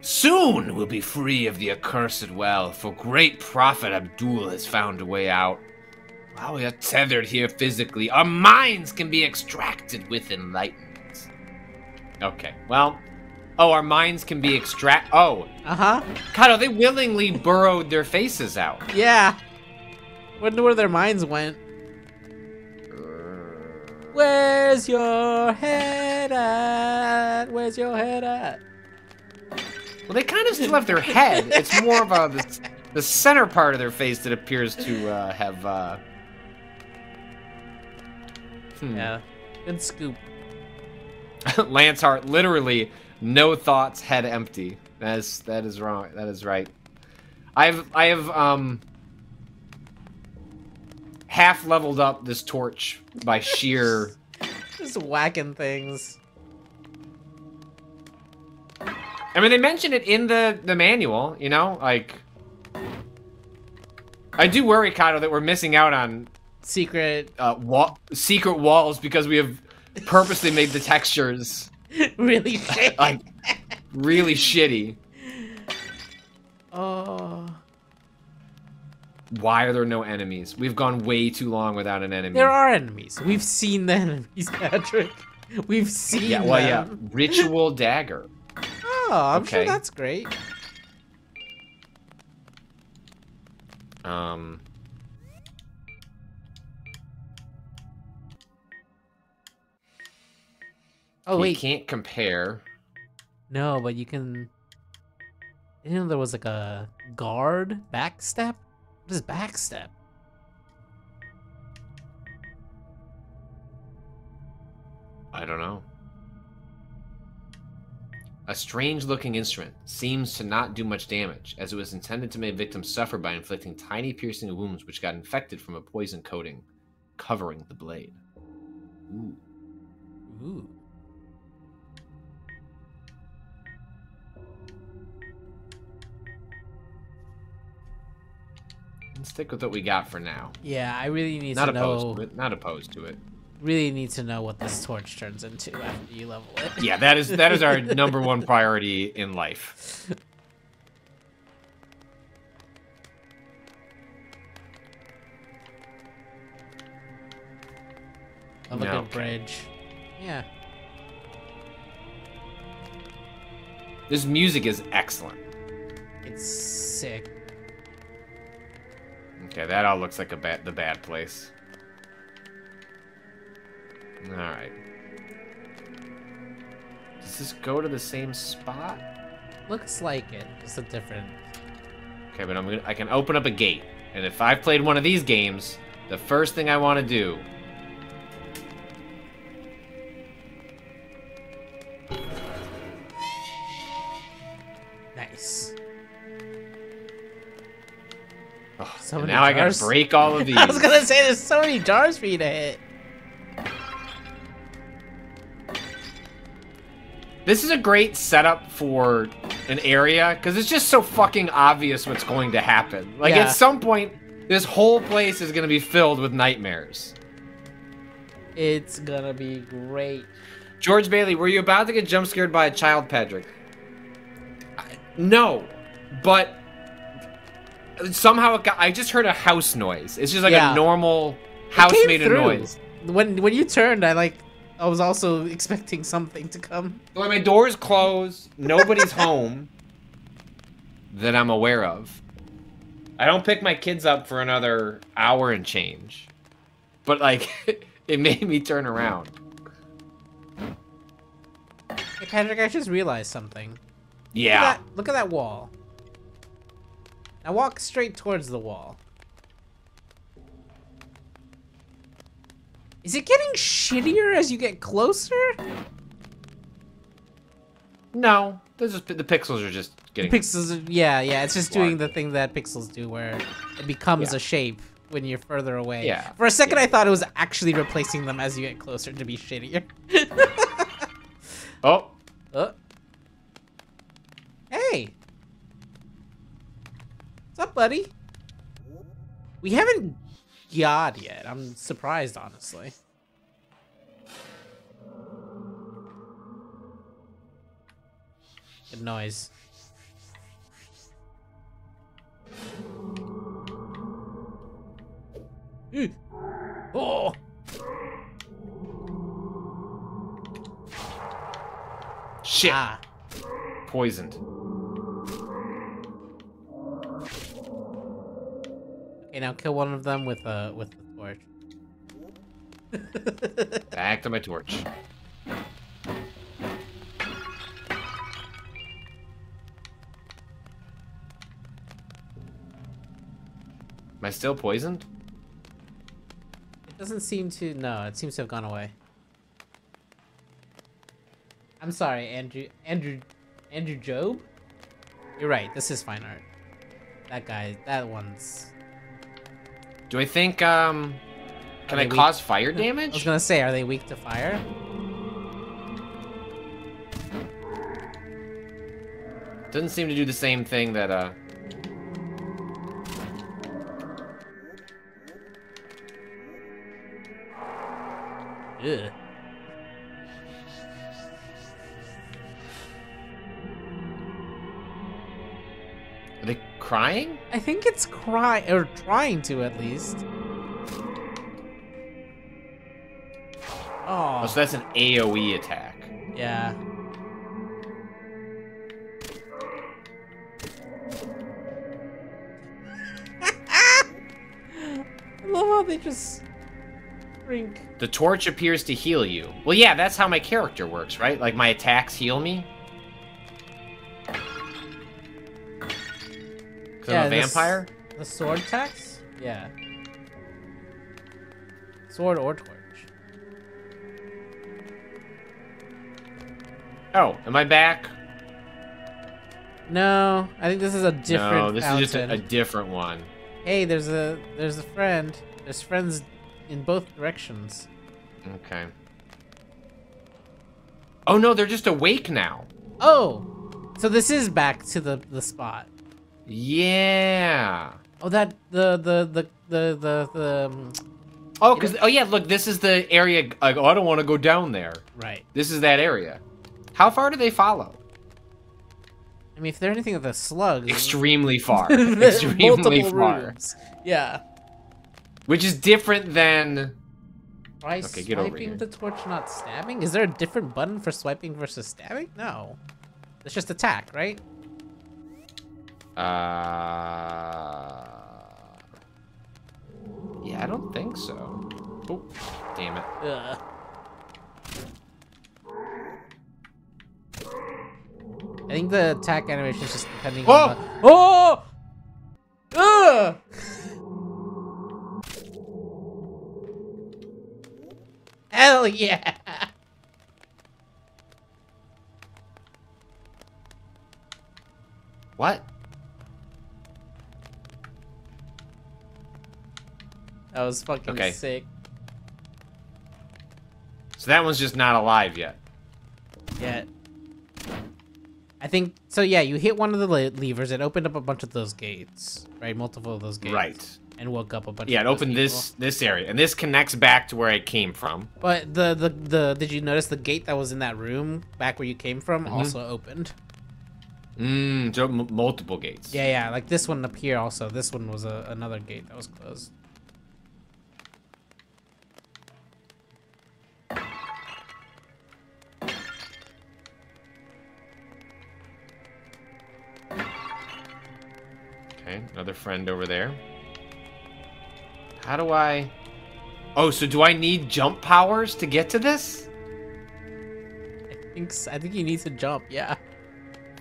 Soon we'll be free of the accursed well, for great prophet Abdul has found a way out. While we are tethered here physically, our minds can be extracted with enlightenment. Okay, well, oh, our minds can be extract. Oh, Uh huh. Cado, they willingly burrowed their faces out. Yeah. Wonder where their minds went. Where's your head at? Where's your head at? Well, they kind of still have their head. It's more of a the, the center part of their face that appears to uh, have. Uh... Hmm. Yeah. Good scoop. Lance Hart, literally no thoughts, head empty. That is that is wrong. That is right. I've I have um half leveled up this torch by sheer. Just whacking things. I mean, they mention it in the the manual. You know, like. I do worry, Cado, that we're missing out on secret uh, wa- secret walls because we have purposely made the textures really shitty. like really shitty. Oh. Why are there no enemies? We've gone way too long without an enemy. There are enemies. We've seen the enemies, Patrick. We've seen Yeah, well, yeah. Ritual dagger. Oh, I'm sure that's great. Um. Oh wait. you can't compare. no, but you can. Didn't know there was like a guard backstep. What is backstep? I don't know. A strange looking instrument seems to not do much damage, as it was intended to make victims suffer by inflicting tiny piercing wounds which got infected from a poison coating covering the blade. Ooh. Ooh. Let's stick with what we got for now. Yeah, I really need Not to opposed know. to it. Not opposed to it. Really need to know what this torch turns into after you level it. Yeah, that is that is our number one priority in life. Of a good bridge. Yeah. This music is excellent. It's sick. Okay, that all looks like a bad the bad place. All right. Does this go to the same spot? Looks like it. It's a different. Okay, but I'm gonna I can open up a gate, and if I've played one of these games, the first thing I want to do. So and many now I gotta break all of these. I was gonna say there's so many jars for you to hit. This is a great setup for an area because it's just so fucking obvious what's going to happen. Like Yeah. at some point, this whole place is going to be filled with nightmares. It's gonna be great. George Bailey, were you about to get jump scared by a child, Patrick? I- No, but somehow it got, I just heard a house noise. It's just like Yeah. a normal house made a noise. When when you turned, I like I was also expecting something to come. Like my door's closed, nobody's home that I'm aware of. I don't pick my kids up for another hour and change. But like it made me turn around. Hey Patrick, I just realized something. Look at Yeah. that, look at that wall. Now walk straight towards the wall. Is it getting shittier as you get closer? No, this is the pixels are just getting Pixels, are- yeah, yeah, it's just doing the thing that pixels do where it becomes Yeah. a shape when you're further away. Yeah, For a second, I thought it was actually replacing them as you get closer to be shittier. Oh, Uh. What's up, buddy? We haven't yard yet. I'm surprised, honestly. Good noise. Ooh. Oh! Shit. Ah. Poisoned. Okay, now kill one of them with uh with the torch. Back to my torch. Am I still poisoned? It doesn't seem to. No, it seems to have gone away. I'm sorry, Andrew. Andrew. Andrew Job. You're right. This is fine art. That guy. That one's. Do I think, um... Can I cause fire damage? I was gonna say, are they weak to fire? Doesn't seem to do the same thing that, uh... Ugh. Crying? I think it's crying or trying to at least. Oh, Oh, so that's an AoE attack. yeah. I love how they just shrink. The torch appears to heal you. Well, yeah, that's how my character works, right? Like, my attacks heal me? I'm a the vampire? The sword attacks? Yeah. Sword or torch. Oh, am I back? No, I think this is a different no, this fountain. is just a, a different one. Hey, there's a there's a friend. There's friends in both directions. Okay. Oh no, they're just awake now. Oh, so this is back to the the spot. Yeah. Oh, that the the the the the the. Um, Oh, because oh yeah, look, this is the area. Like, oh, I don't want to go down there. right. This is that area. How far do they follow? I mean, if they're anything of the slugs, Extremely far. Extremely multiple far. rooms. Yeah. Which is different than. Try Okay, get over swiping here. the torch, not stabbing. Is there a different button for swiping versus stabbing? No. It's just attack, right? Uh. Yeah, I don't think so. Oh, damn it. Ugh. I think the attack animation is just depending oh! on the. Oh! Ugh! Hell yeah! What? That was fucking Okay. sick. So that one's just not alive yet. Yeah. I think so. Yeah, you hit one of the levers. It opened up a bunch of those gates, right? Multiple of those gates, Right. And woke up a bunch. Yeah, it opened people. this this area, and this connects back to where I came from. But the the the did you notice the gate that was in that room back where you came from Mhm. also opened? Mmm, so multiple gates. Yeah, yeah. Like this one up here also. This one was a, another gate that was closed. Okay, another friend over there. How do I? Oh, so do I need jump powers to get to this? I think I think you need to jump. Yeah.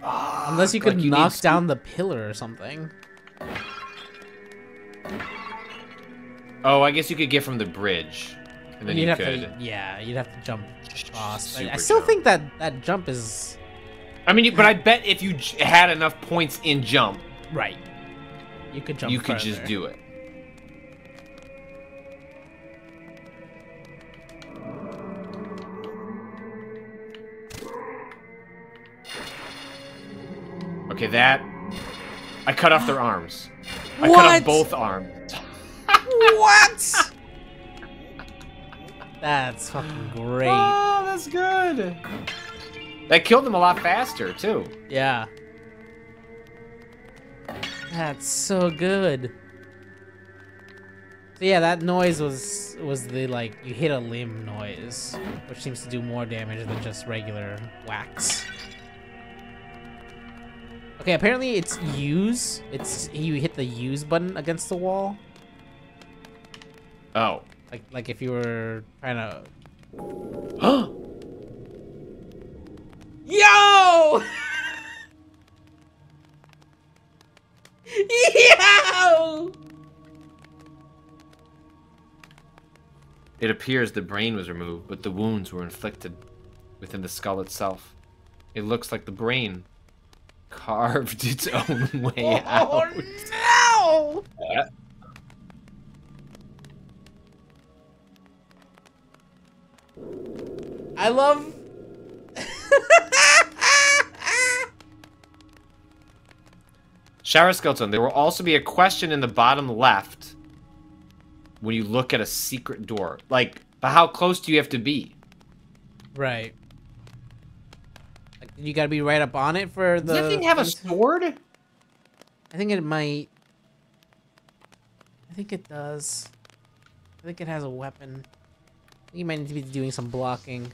Ah, Unless you like could you knock down the pillar or something. Oh, I guess you could get from the bridge, and then you'd you have could. to. Yeah, you'd have to jump across. I still jump. think that that jump is I mean, but I bet if you j- had enough points in jump, right. You could jump. you could just do it. Okay, that I cut off their arms. I cut off both arms. what? That's fucking great. Oh, that's good. That killed them a lot faster too. Yeah. That's so good. So yeah, that noise was was the like you hit a limb noise, which seems to do more damage than just regular whacks. Okay, apparently it's use. It's you hit the use button against the wall. Oh. Like like if you were trying to. Huh? Yo! Yo! It appears the brain was removed, but the wounds were inflicted within the skull itself. It looks like the brain carved its own way Oh out. no! Uh, I love. Shower skeleton. There will also be a question in the bottom left when you look at a secret door. Like, but how close do you have to be? Right. Like, you gotta be right up on it for the. Does that thing have a sword? I think it might. I think it does. I think it has a weapon. You might need to be doing some blocking.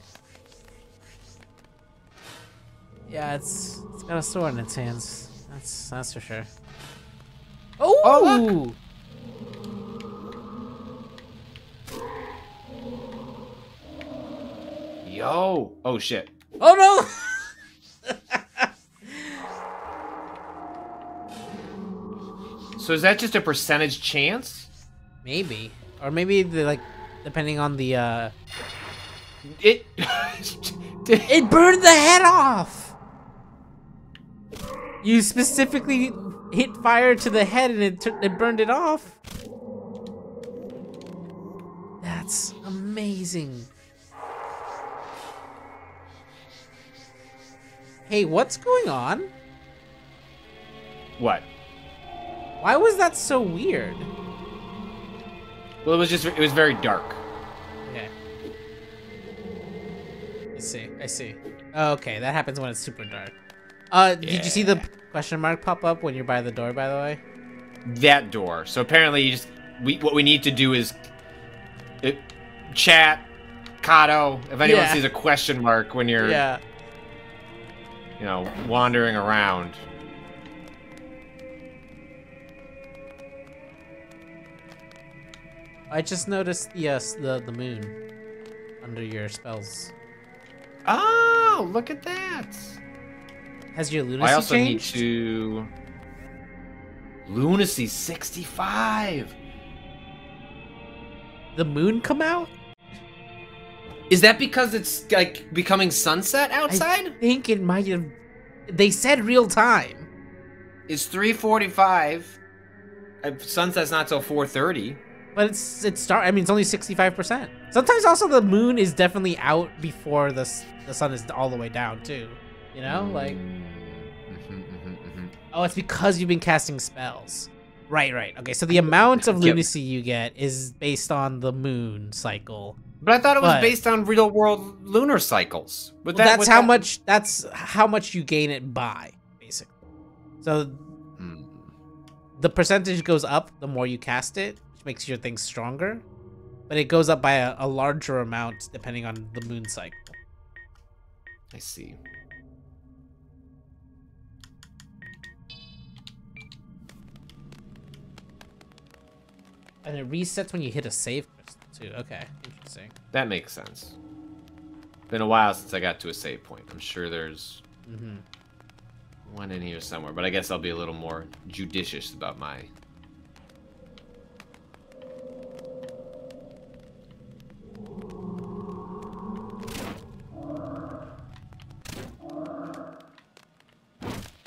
Yeah, it's it's got a sword in its hands. That's that's for sure. Oh! Yo. Oh shit. Oh no! So is that just a percentage chance? Maybe, or maybe the like, depending on the uh. It. it burned the head off. You specifically hit fire to the head and it it burned it off. That's amazing. Hey, what's going on? What? Why was that so weird? Well, it was just it was very dark. Okay. I see. I see. Okay, that happens when it's super dark. Uh, did you see the question mark pop up when you're by the door? By the way. That door. So apparently, you just we what we need to do is it, chat, Cado. If anyone Yeah. sees a question mark when you're Yeah. you know wandering around. I just noticed uh, the the moon under your spells. Oh, look at that! Has your lunacy I also changed? need to lunacy sixty five. The moon come out? Is that because it's like becoming sunset outside? I think it might have. They said real time. It's three forty five. Uh, sunset's not till four thirty. But it's it's start. I mean, it's only sixty five percent. Sometimes also the moon is definitely out before the the sun is all the way down too. You know, like. Mm-hmm, mm-hmm, mm-hmm. Oh, it's because you've been casting spells. Right, right. Okay, so the amount of Yep. lunacy you get is based on the moon cycle. But I thought it was But- based on real world lunar cycles. Well, that, that's how that- much. That's how much you gain it by, basically. So Hmm. the percentage goes up the more you cast it, which makes your thing stronger. But it goes up by a, a larger amount depending on the moon cycle. I see. And it resets when you hit a save too. Okay, interesting. That makes sense. Been a while since I got to a save point. I'm sure there's Mm-hmm. one in here somewhere, but I guess I'll be a little more judicious about my.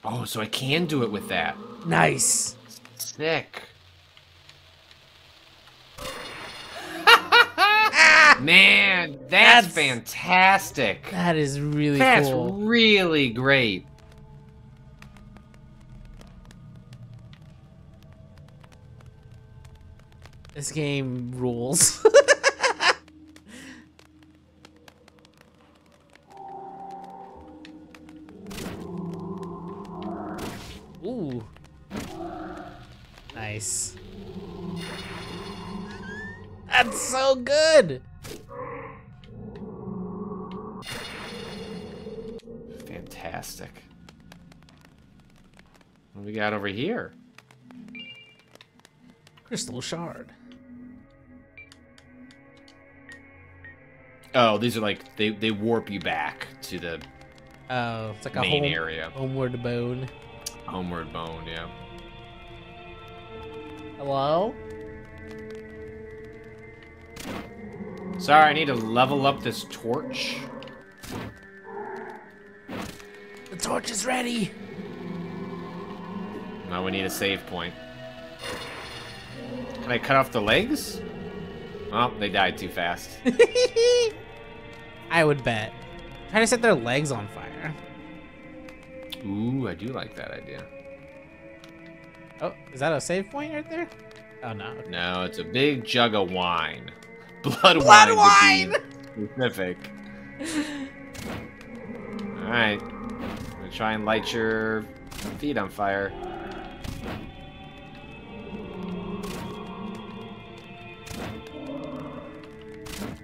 Oh, so I can do it with that. Nice. Sick. Man, that's, fantastic. That is really That's cool. really great. This game rules. Ooh. Nice. That's so good. Fantastic. What do we got over here? Crystal shard. Oh, these are like they they warp you back to the Oh, it's like a main home, area. homeward bone. Homeward bone, yeah. Hello? Sorry, I need to level up this torch. Torch is ready. Now we need a save point. Can I cut off the legs? Oh, they died too fast. I would bet. Try to set their legs on fire. Ooh, I do like that idea. Oh, is that a save point right there? Oh no. No, it's a big jug of wine. Blood, Blood wine. be Specific. Alright. Try and light your feet on fire.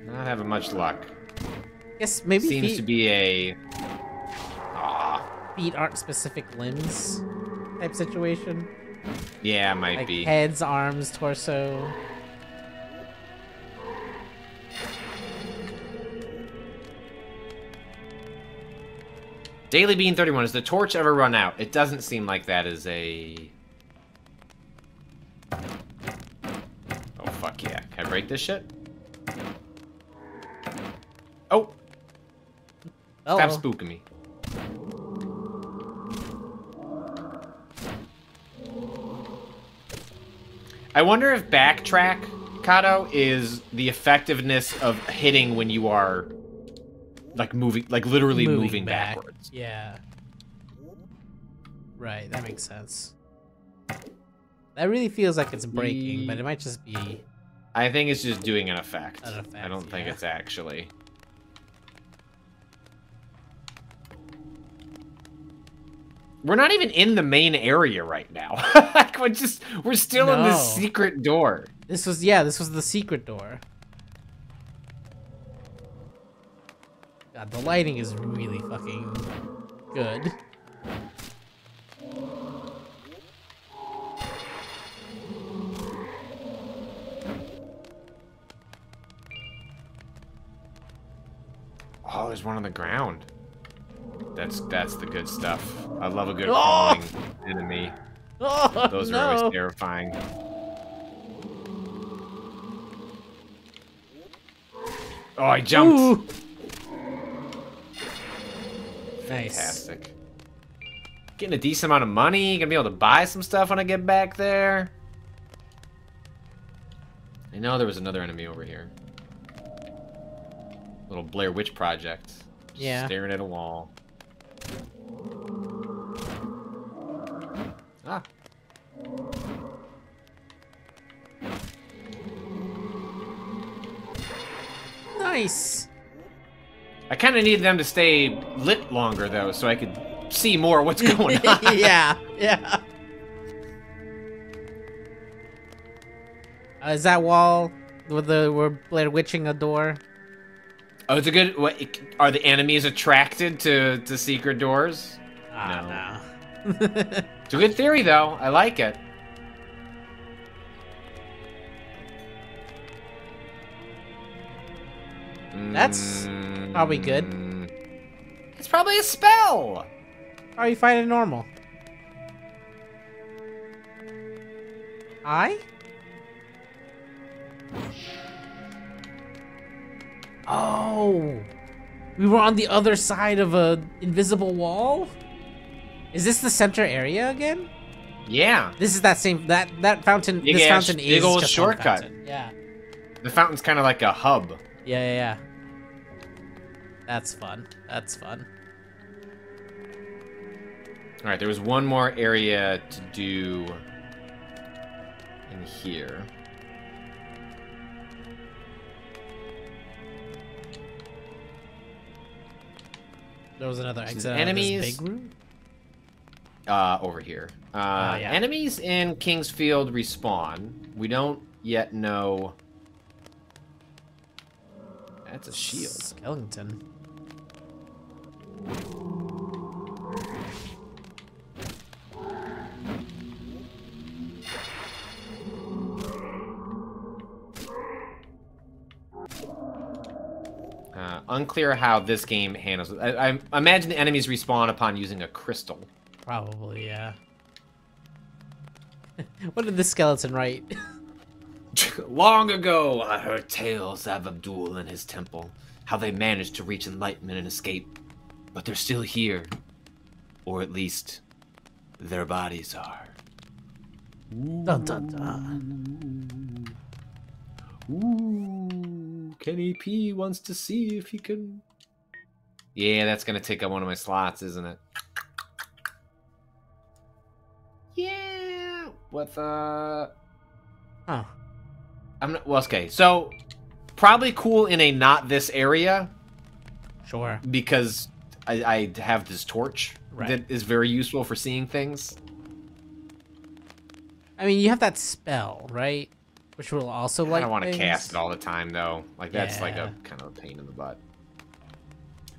Not having much luck. Guess maybe Seems feet, to be a feet aren't specific limbs type situation. yeah, might Like be. heads, arms, torso. Daily Bean 31, is the torch ever run out? It doesn't seem like that is a... Oh, fuck yeah. Can I break this shit? Oh! Stop spooking me. I wonder if backtrack, Cado, is the effectiveness of hitting when you are like moving, like literally moving, back. backwards. Yeah. Right, that makes sense. That really feels like it's breaking, but it might just be I think it's just doing an effect. An effect I don't think it's actually. We're not even in the main area right now. like we're just we're still in this secret door. This was yeah, this was the secret door. God, the lighting is really fucking good. Oh, there's one on the ground. That's that's the good stuff. I love a good Oh! crawling enemy. Oh, Those are always terrifying. Oh, I jumped. Ooh. Nice. Fantastic. Getting a decent amount of money. Gonna be able to buy some stuff when I get back there. I know there was another enemy over here. Little Blair Witch Project. Just Yeah. Staring at a wall. Ah. Nice. I kind of need them to stay lit longer though, so I could see more what's going on. yeah, yeah. Uh, is that wall with the we're Blair witching a door? Oh, it's a good. What, are the enemies attracted to to secret doors? Ah, no. it's a good theory, though. I like it. That's probably good. It's probably a spell. How are you fighting normal? I? Oh, we were on the other side of a invisible wall. Is this the center area again? Yeah. This is that same that that fountain. Big this fountain big is old just shortcut. Yeah, The fountain's kind of like a hub. yeah, yeah, yeah. That's fun. That's fun. All right, there was one more area to do in here. There was another exit. out of this enemies. big room. Uh, over here. Uh, Ah, yeah. Enemies in King's Field respawn. We don't yet know That's a shield. Skeleton. Uh, unclear how this game handles it. I, I imagine the enemies respawn upon using a crystal. Probably, yeah. what did the skeleton write? Long ago, I heard tales of Abdul and his temple, how they managed to reach enlightenment and escape. But they're still here. Or at least, their bodies are. Dun, dun, dun. Ooh, Kenny P wants to see if he can. Yeah, that's gonna take up one of my slots, isn't it? Yeah. With uh. Huh. I'm not. Well, okay. So, probably cool in a not this area Sure. because I, I have this torch Right. that is very useful for seeing things. I mean, you have that spell, right? Which will also I like. don't want to cast it all the time though. Like that's like a kind of a pain in the butt.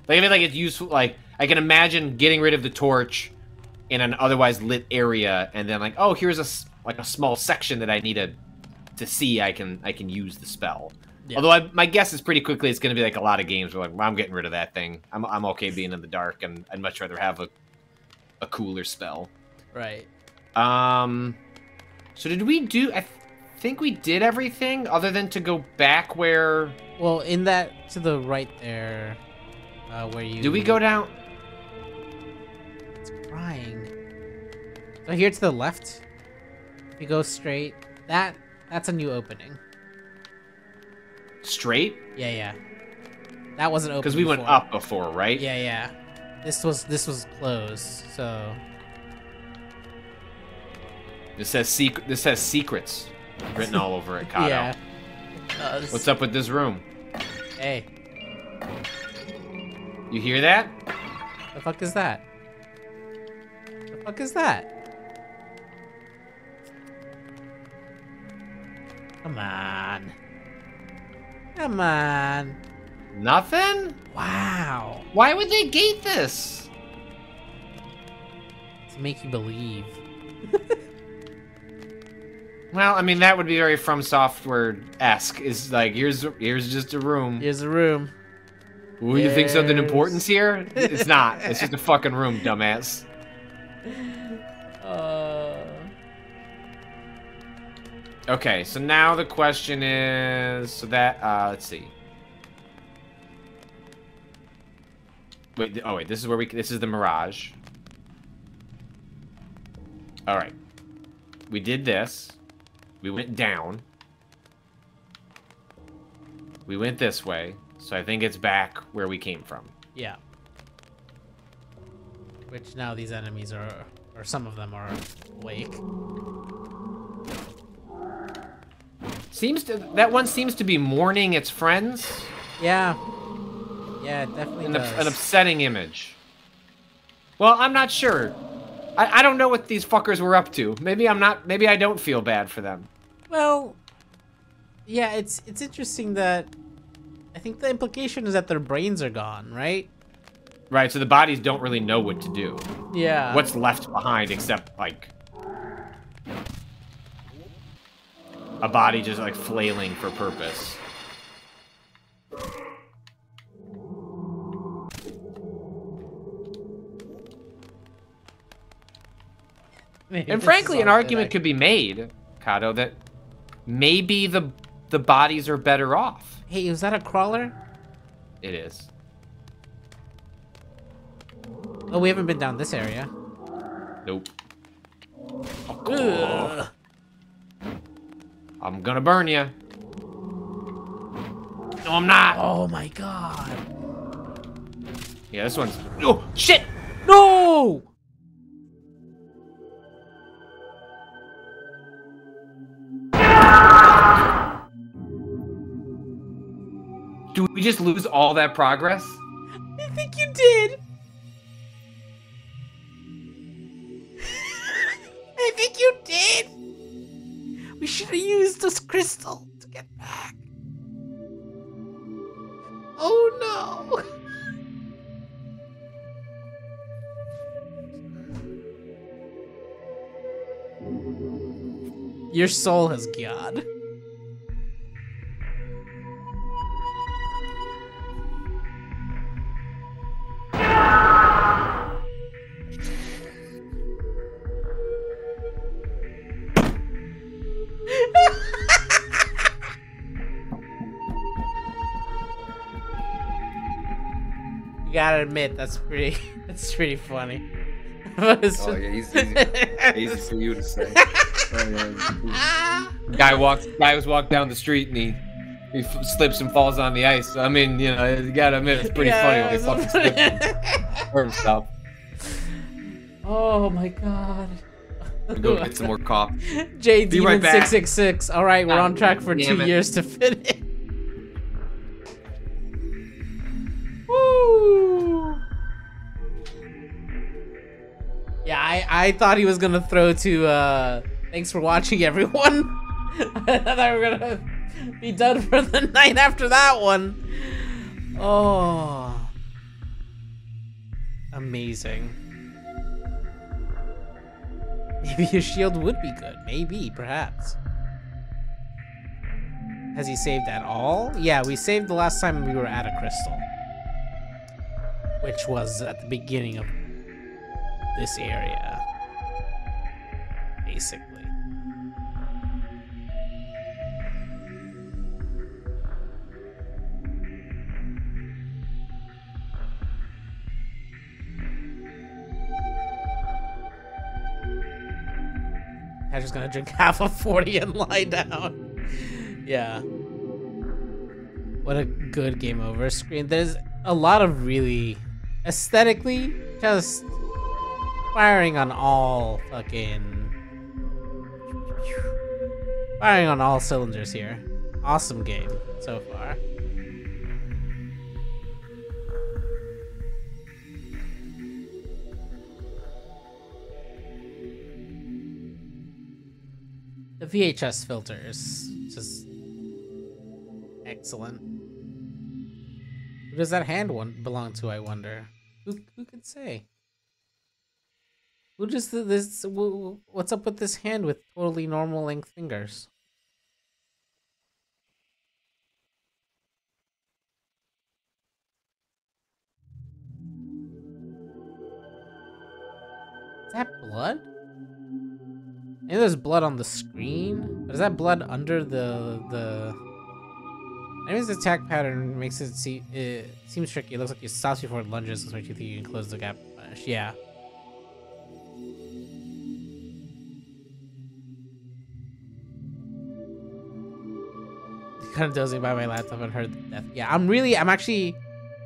Like I mean, like it's useful. Like I can imagine getting rid of the torch in an otherwise lit area, and then like, oh, here's a like a small section that I need to to see. I can I can use the spell. Yeah. Although I, my guess is pretty quickly it's going to be like a lot of games where like well, I'm getting rid of that thing. I'm I'm okay being in the dark, and I'd much rather have a a cooler spell. Right. Um, so did we do? I th- think we did everything other than to go back where. Well, in that to the right there, uh, where you. Do we go down? It's crying. So here to the left, you go straight, that that's a new opening. Straight? Yeah, yeah. That wasn't open Because we went up before, right? Yeah, yeah. This was this was closed, so This says secret. This says secrets written all over it. Cado. yeah. It. What's up with this room? Hey, You hear that? the fuck is that? The fuck is that? Come on. Come on. Nothing? Wow. Why would they gate this? To make you believe. Well, I mean that would be very From Software esque. Is like here's here's just a room. Here's a room. Ooh, you think something important's here? It's not. It's just a fucking room, dumbass. Uh. Okay, so now the question is, so that uh, let's see. Wait, oh wait, this is where we. This is the Mirage. All right, we did this. We went down. We went this way, so I think it's back where we came from. Yeah. Which now these enemies are, or some of them are awake. Seems to that one seems to be mourning its friends. Yeah. Yeah, it definitely an, an upsetting image. Well, I'm not sure. I, I don't know what these fuckers were up to. Maybe I'm not. Maybe I don't feel bad for them. Well, yeah, it's it's interesting that I think the implication is that their brains are gone, right? Right. So the bodies don't really know what to do. Yeah. What's left behind except like a body just like flailing for purpose. Maybe And frankly, an argument idea. could be made, Cado, that maybe the the bodies are better off. Hey, is that a crawler? It is. Oh, we haven't been down this area. Nope. Ugh. I'm gonna burn you. No, I'm not. Oh my god. Yeah, this one's. Oh shit! No! Do we just lose all that progress? I think you did. I think you did. We should have used this crystal to get back. Oh no! Your soul has God. Gotta admit that's pretty. That's pretty funny. It's Oh just- yeah, easy, easy, easy for you to say. Oh, yeah. Guy walks. Guy was walking down the street and he he f- slips and falls on the ice. I mean, you know, you gotta admit it's pretty funny when he Yeah, fucking slips and hurt himself. Oh my god. Go get some more coffee. J Be right Demon six six six. All right, we're on track for two it. years to finish. I thought he was gonna throw to. uh Thanks for watching, everyone. I thought we were gonna be done for the night after that one. Oh, amazing. Maybe his shield would be good. Maybe, perhaps. Has he saved at all? Yeah, we saved the last time we were at a crystal. Which was at the beginning of this area. Basically. I'm just gonna drink half of 40 and lie down. yeah. What a good game over screen. There's a lot of really aesthetically just firing on all fucking firing on all cylinders here. Awesome game so far. The VHS filter is just excellent. Who does that hand one belong to? I wonder. Who who could say? Who just this? What's up with this hand with totally normal length fingers? Is that blood? Maybe there's blood on the screen, but is that blood under the the? His attack pattern makes it see it seems tricky. It looks like he stops before it lunges, which makes you think you can close the gap. Uh, yeah. Kind of dozing by my laptop and heard the death. Yeah, I'm really, I'm actually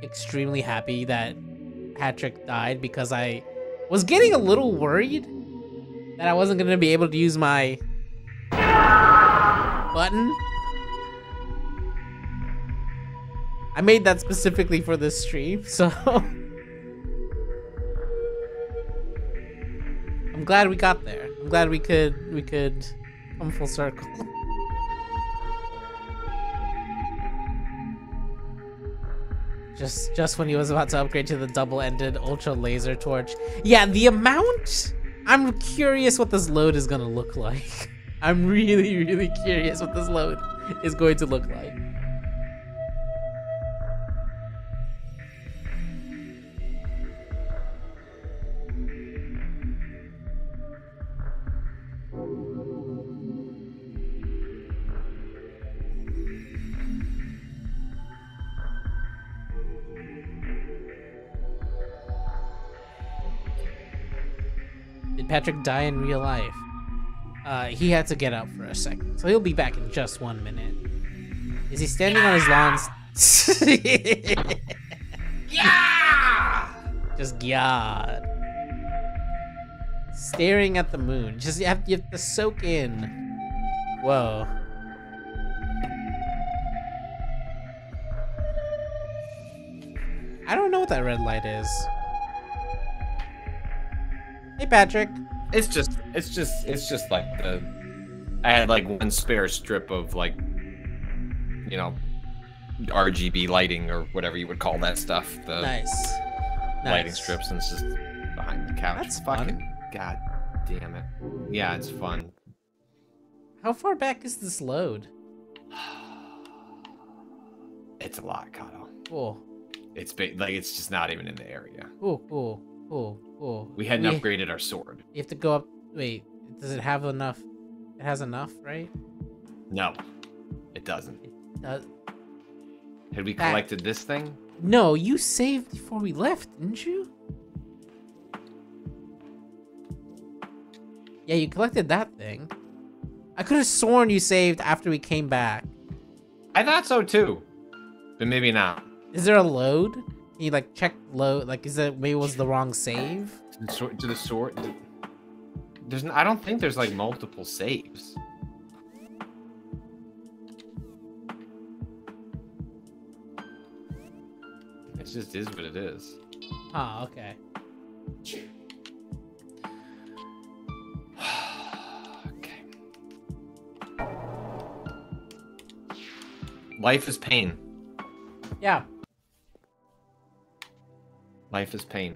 extremely happy that Patrick died because I was getting a little worried that I wasn't gonna be able to use my button. I made that specifically for this stream, so I'm glad we got there. I'm glad we could we could come full circle. Just just when he was about to upgrade to the double-ended ultra laser torch. Yeah, the amount I'm curious what this load is gonna look like. I'm really, really curious what this load is going to look like. Patrick die in real life? Uh, he had to get up for a second, so he'll be back in just one minute. Is he standing on his lawns? yeah! Just God. Staring at the moon. Just you have, you have to soak in. Whoa. I don't know what that red light is. Hey, Patrick. It's just, it's just, it's just like the. I had like one spare strip of like, you know, RGB lighting or whatever you would call that stuff. The Nice. lighting Nice. strips, and it's just behind the couch. That's fucking. fun. God damn it. Yeah, it's fun. How far back is this load? It's a lot, Cado. Cool. It's ba- like it's just not even in the area. Cool, cool, cool, cool. We hadn't We- upgraded our sword. You have to go up. Wait, does it have enough? It has enough, right? No, it doesn't. Does... Had we That- collected this thing? No, you saved before we left, didn't you? Yeah, you collected that thing. I could have sworn you saved after we came back. I thought so too, but maybe not. Is there a load? You like check load? Like, is it maybe it was the wrong save? To the sort. To the sword there's. I don't think there's like multiple saves. It just is what it is. Ah, okay. Life is pain. Yeah. Life is pain.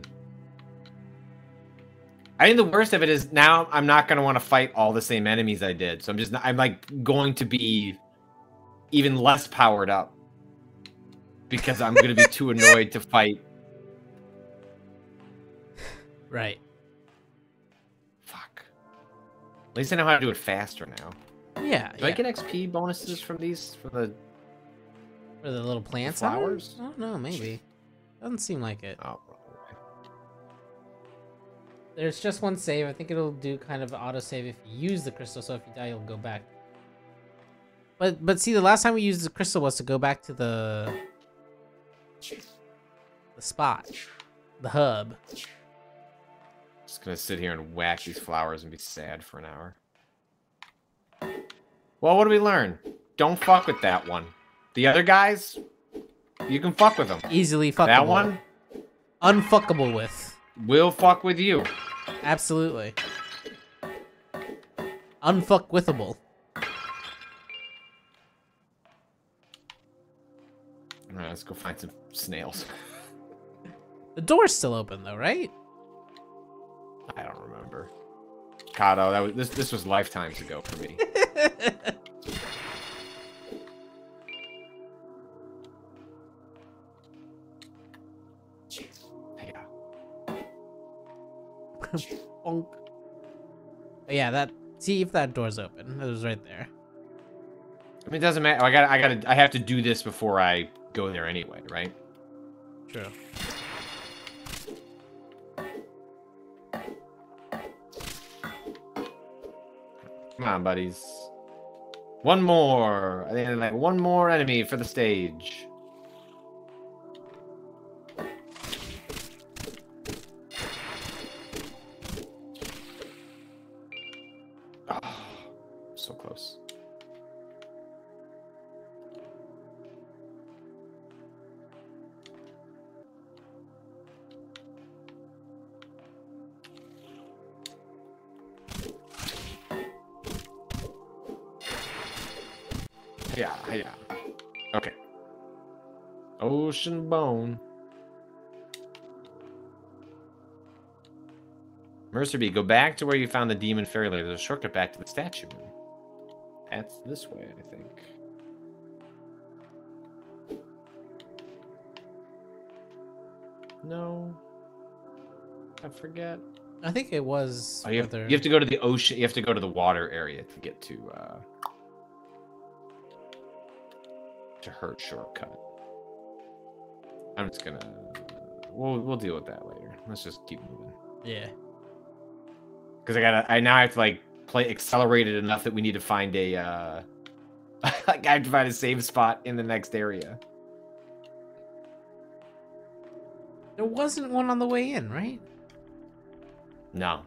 I think the worst of it is now I'm not gonna want to fight all the same enemies I did. So I'm just not, I'm like going to be even less powered up because I'm gonna be too annoyed to fight. Right. Fuck. At least I know how to do it faster now. Yeah. Do I get XP bonuses from these for the For the little plants? flowers? I don't know. Maybe. Doesn't seem like it. Oh. There's just one save. I think it'll do kind of auto save if you use the crystal. So if you die, you'll go back. But but see, the last time we used the crystal was to go back to the the spot, the hub. Just gonna sit here and whack these flowers and be sad for an hour. Well, what do we learn? Don't fuck with that one. The other guys, you can fuck with them. Easily fuckable. That one Unfuckable with. will fuck with you. Absolutely. Unfuckwithable. All right, let's go find some snails. The door's still open though, right? I don't remember. Cado, oh, that was this. This was lifetimes ago for me. Bonk. But yeah, that. See if that door's open. It was right there. I mean, it doesn't matter. I got. I got. to I have to do this before I go there anyway, right? True. Come on, buddies. One more. I think like one more enemy for the stage. Mercer B, go back to where you found the demon fairy lair. There's a shortcut back to the statue. That's this way, I think. No. I forget. I think it was. Oh, you, have, you have to go to the ocean. You have to go to the water area to get to uh, to her shortcut. I'm just gonna. We'll we'll deal with that later. Let's just keep moving. Yeah. Because I gotta. I now have to like play accelerated enough that we need to find a. uh like I have to find a save spot in the next area. There wasn't one on the way in, right? No.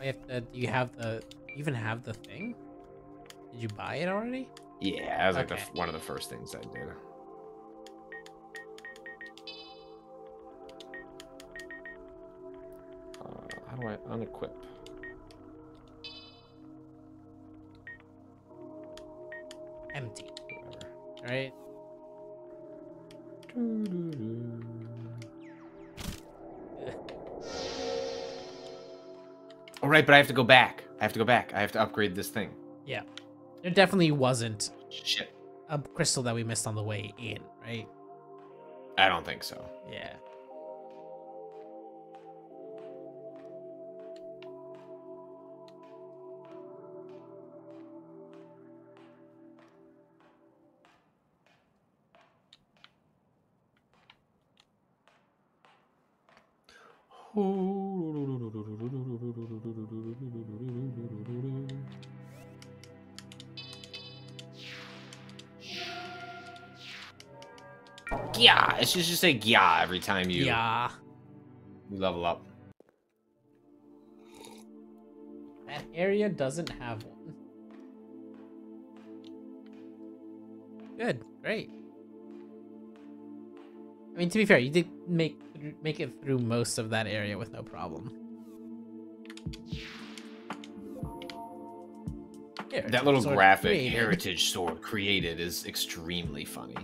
I have to, do you have the you even have the thing? Did you buy it already? Yeah, that was like the, one of the first things I did. How do I unequip? Empty. Right? All right, but I have to go back. I have to go back. I have to upgrade this thing. Yeah. There definitely wasn't Shit. a crystal that we missed on the way in, right? I don't think so. Yeah. Yeah, it's should just say yeah every time you Yeah. you level up. That area doesn't have one. Good, great. I mean, to be fair, you did make make it through most of that area with no problem. Heritage that little graphic created. heritage sword created is extremely funny.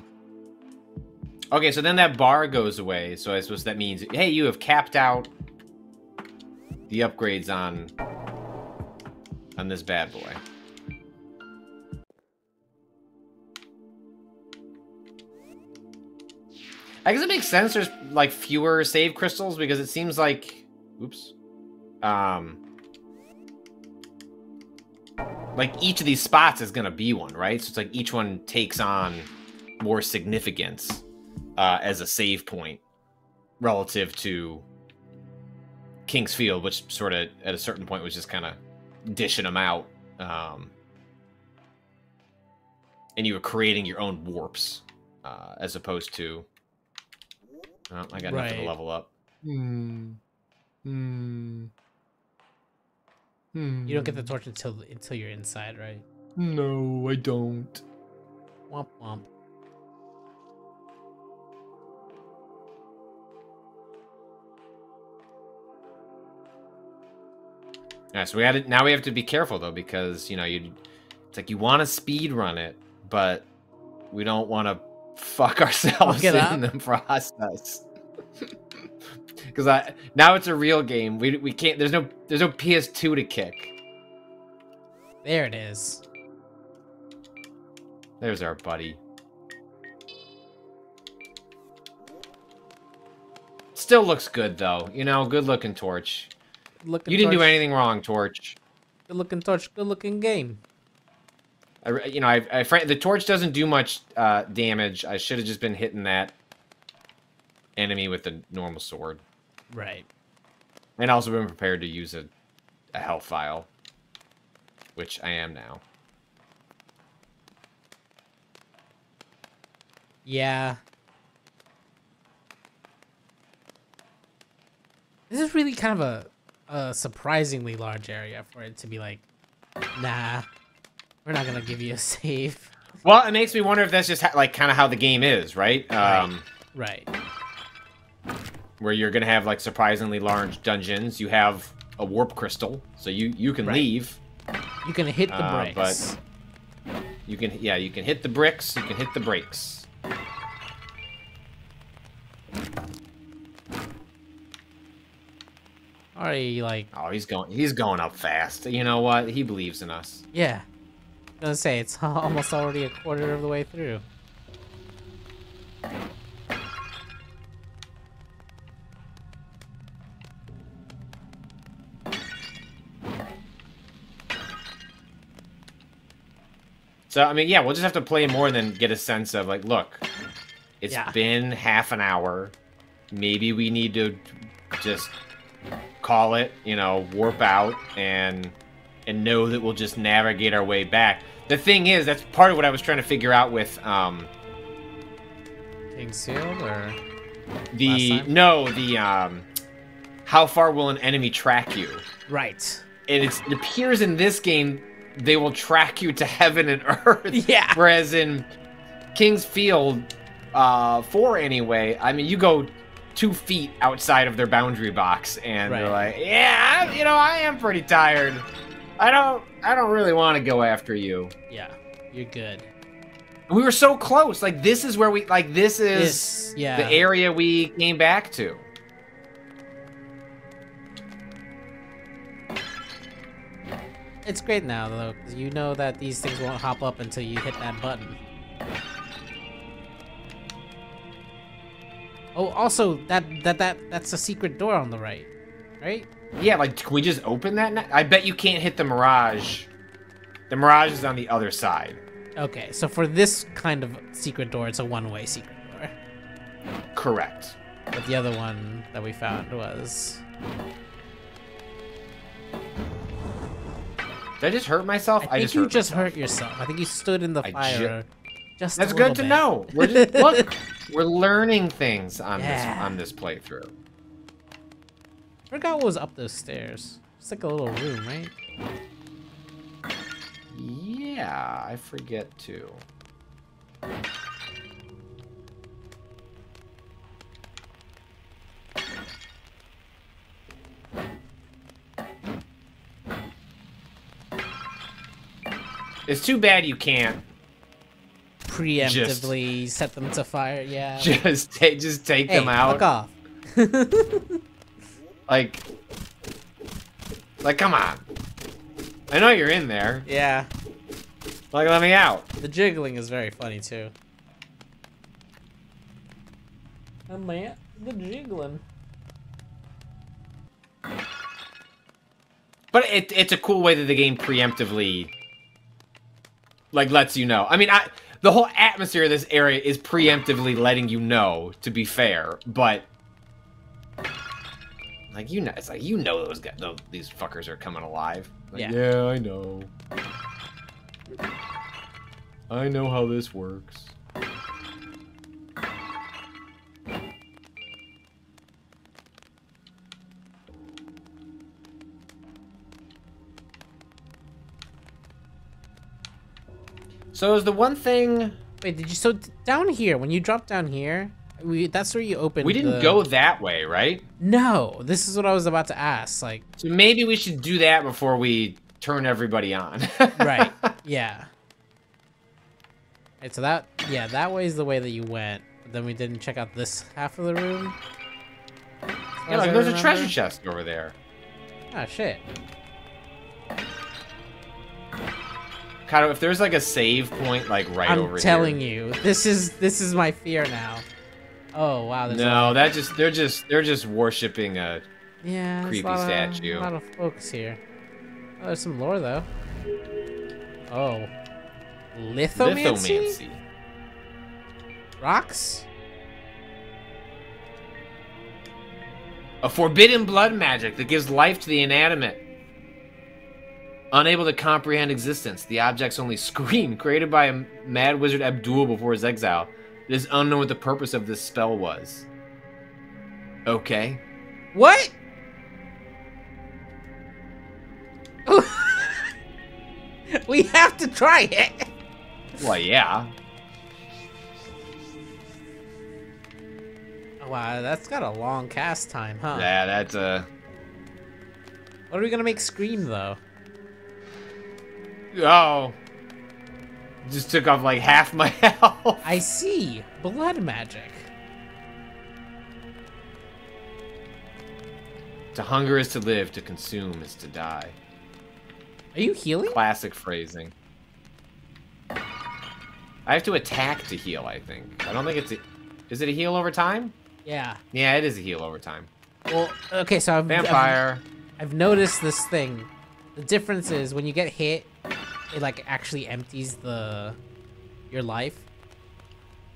Okay, so then that bar goes away. So I suppose that means, hey, you have capped out the upgrades on on this bad boy. I guess it makes sense. There's like fewer save crystals because it seems like, oops, um, like each of these spots is gonna be one, right? So it's like each one takes on more significance uh, as a save point relative to King's Field, which sort of at a certain point was just kind of dishing them out, um, and you were creating your own warps uh, as opposed to. Oh, I got nothing to level up. Hmm. Hmm. You don't get the torch until until you're inside, right? No, I don't. Womp womp. Yeah, so we had to, now we have to be careful though because you know you it's like you want to speed run it, but we don't want to fuck ourselves Fuck in up. the process. Because I now it's a real game. We we can't. There's no there's no PS2 to kick. There it is. There's our buddy. Still looks good though. You know, good looking torch. Looking you didn't do anything wrong, torch. Good looking torch. Good looking game. I, you know, I, I the torch doesn't do much uh, damage. I should have just been hitting that enemy with the normal sword, Right. and also been prepared to use a, a health vial, which I am now. Yeah. This is really kind of a, a surprisingly large area for it to be like, nah, we're not gonna give you a save. Well, it makes me wonder if that's just like kind of how the game is, right? Um, Right. where you're gonna have like surprisingly large dungeons. You have a warp crystal, so you you can Right. leave. You can hit the Uh, bricks. but you can yeah you can hit the bricks. You can hit the brakes. Are you like, Oh, he's going he's going up fast. You know what? He believes in us. yeah. I was gonna say it's almost already a quarter of the way through. So I mean, yeah, we'll just have to play more and then get a sense of like, look, it's Yeah. been half an hour. Maybe we need to just call it, you know, warp out and and know that we'll just navigate our way back. The thing is, that's part of what I was trying to figure out with um King's Field or the no the um how far will an enemy track you? right? and it's, it appears in this game they will track you to heaven and earth. Yeah. Whereas in King's Field, uh, four anyway, I mean, you go two feet outside of their boundary box, and they're like, "Yeah, I- you know, I am pretty tired. I don't, I don't really want to go after you." Yeah, you're good. We were so close. Like this is where we like this is This- yeah. the area we came back to. It's great now though, because you know that these things won't hop up until you hit that button. Oh, also that that that that's a secret door on the right, right? Yeah, like can we just open that? Now? I bet you can't hit the mirage. The mirage is on the other side. Okay, so for this kind of secret door, it's a one-way secret door. Correct. But the other one that we found was. Did I just hurt myself? I think just you hurt just hurt yourself. I think you stood in the I fire. just That's good to bit. know. We're just look, we're learning things on Yeah. this on this playthrough. Forgot what was up those stairs. It's like a little room, right? Yeah, I forget too. It's too bad you can't Preemptively set them to fire. Yeah. just take just take hey, them out. Fuck off. Like, like, come on. I know you're in there. Yeah. Like, let me out. The jiggling is very funny too. Oh man, the jiggling. But it, it's a cool way that the game preemptively, like, lets you know. I mean, I the whole atmosphere of this area is preemptively letting you know. To be fair, but like you know, it's like you know those guys, those, these fuckers are coming alive. Like, Yeah. yeah, I know. I know how this works. So is the one thing Wait, did you so down here when you drop down here? We that's where you open. we didn't the- go that way, right? No, this is what I was about to ask. Like, So maybe we should do that before we turn everybody on. right? Yeah. Right, so that yeah, that way is the way that you went. Then we didn't check out this half of the room. Yeah, like there's a treasure chest over there. Ah, shit. Cado, if there's like a save point like right I'm over here. I'm telling you, this is this is my fear now. Oh wow, No, that just they're just they're just worshiping a yeah, creepy a statue. Of, a lot of folks here. Oh, there's some lore though. Oh, lithomancy. lithomancy. Rocks. A forbidden blood magic that gives life to the inanimate. Unable to comprehend existence, the objects only scream, created by a mad wizard Abdul before his exile. It is unknown what the purpose of this spell was. Okay. What? we have to try it. Well, yeah. Wow, that's got a long cast time, huh? Yeah, that's uh What are we gonna make scream though? Oh. Just took off like half my health. I see. Blood magic. To hunger is to live, to consume is to die. Are you healing? Classic phrasing. I have to attack to heal, I think. I don't think it's a... Is it a heal over time? Yeah. Yeah, it is a heal over time. Well, okay, so I've Vampire. I've, I've noticed this thing. The difference is when you get hit, it like actually empties the your life,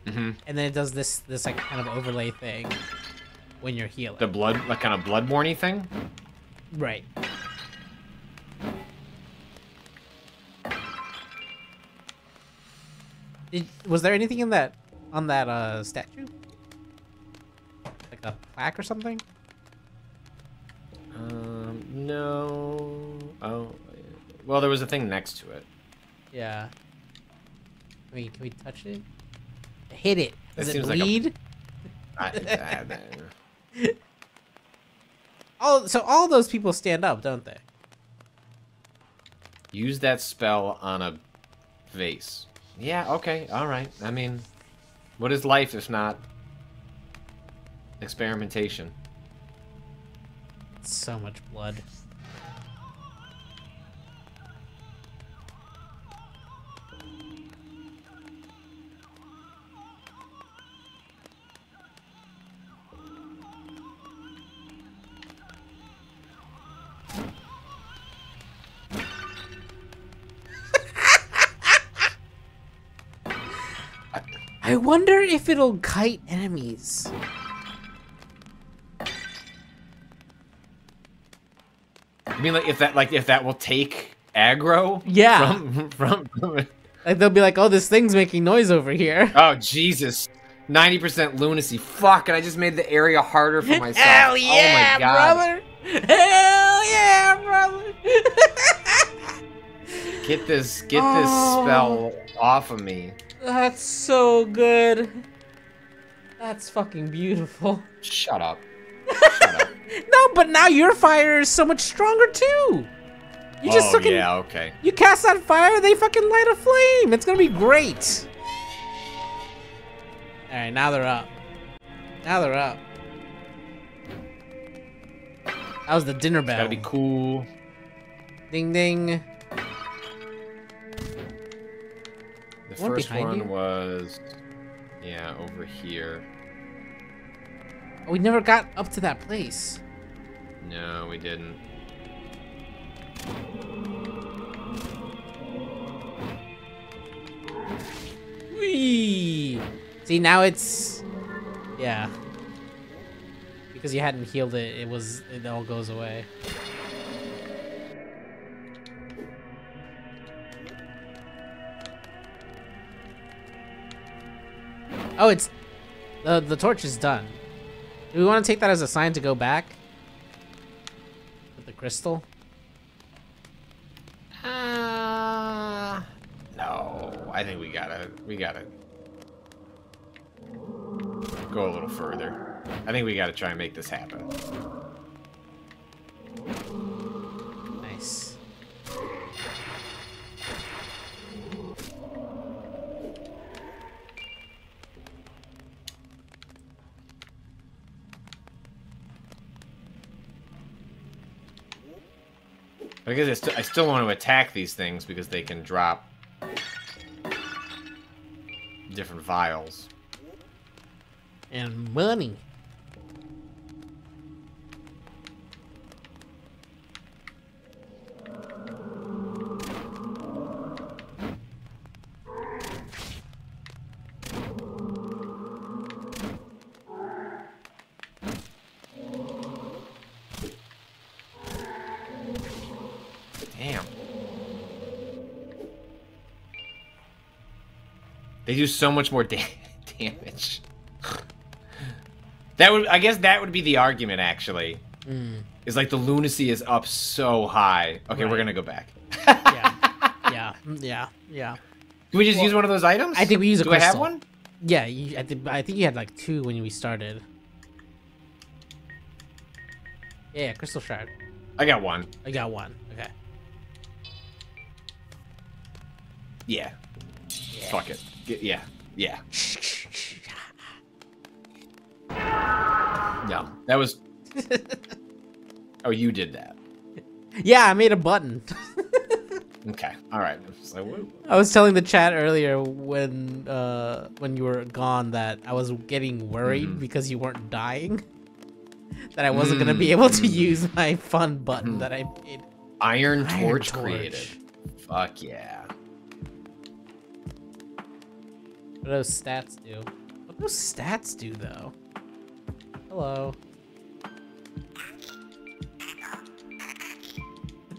hmm and then it does this this like kind of overlay thing when you're healing. The blood, like kind of bloodborne thing? Right. Did, was there anything in that on that uh statue? Like a plaque or something? Um, no. Oh, well, there was a thing next to it. Yeah. Can we can we touch it? Hit it. Does it like a- bleed? I, I- Oh, so all those people stand up, don't they? use that spell on a vase. Yeah, okay, all right. I mean, what is life if not experimentation? So much blood. Wonder if it'll kite enemies. I mean, like if that, like if that will take aggro. Yeah. From from. from Like they'll be like, "Oh, this thing's making noise over here." oh Jesus! Ninety percent lunacy. Fuck! And I just made the area harder for myself. Hell yeah, oh my God. brother! Hell yeah, brother! Get this, get this Oh. spell off of me. That's so good. That's fucking beautiful. Shut up. Shut up. No, but now your fire is so much stronger too. You just oh fucking yeah, okay. you cast that fire, they fucking light a flame. It's gonna be great. All right, now they're up. Now they're up. That was the dinner bell. Gotta be cool. Ding ding. The One first one you? was, yeah, over here. Oh, we never got up to that place. No, we didn't. Whee! See, now it's... Yeah. Because you hadn't healed it, it was... It all goes away. Oh, it's... The, the torch is done. Do we want to take that as a sign to go back? With the crystal? Uh, no, I think we gotta, we gotta go a little further. I think we gotta try and make this happen. Nice. I guess I, st I still want to attack these things because they can drop different vials. And money. They do so much more da damage. that would, I guess, that would be the argument. Actually, Mm. is like the lunacy is up so high. Okay, we're gonna go back. yeah, yeah, yeah, yeah. Can we just Well, use one of those items? I think we use a Do I have one? Yeah, you, I think I think you had like two when we started. Yeah, crystal shard. I got one. I got one. Okay. Yeah. Fuck it. Yeah. Yeah. No, that was. oh, you did that. Yeah, I made a button. Okay. All right. I was. I was telling the chat earlier when uh when you were gone that I was getting worried Mhm. because you weren't dying. That I wasn't gonna be Mm, able to mm. use my fun button that I made. Iron Iron Torch Torch. created. Fuck yeah. What do those stats do? What do those stats do though? Hello.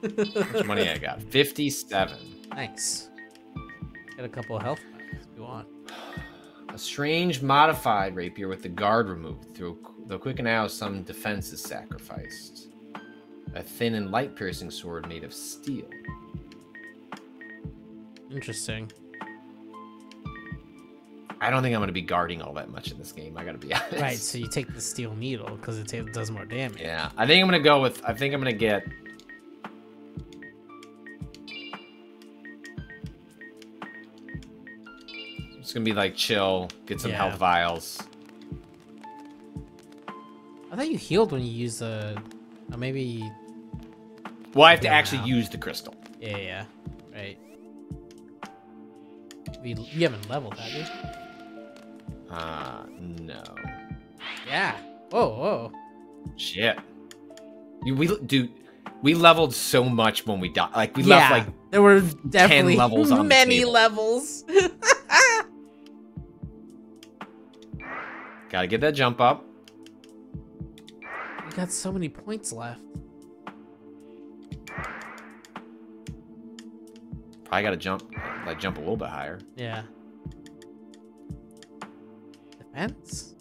How much money I got? 57. Thanks. Get a couple of health if you want. A strange modified rapier with the guard removed. Through the quicken arrow, some defense is sacrificed. A thin and light piercing sword made of steel. Interesting. I don't think I'm going to be guarding all that much in this game. I got to be honest. Right, so you take the steel needle because it does more damage. Yeah, I think I'm going to go with. I think I'm going to get. It's gonna be like chill, get some Yeah. health vials. I thought you healed when you used the. Oh, maybe. Well, I have to actually now. use the crystal. Yeah, yeah, right. We, you haven't leveled, have you? Uh, no. Yeah. Whoa, whoa. Shit. We dude, we leveled so much when we died. Like we yeah, left like there were definitely levels on the many levels. gotta get that jump up. we got so many points left. Probably gotta jump like jump a little bit higher. Yeah. Defense?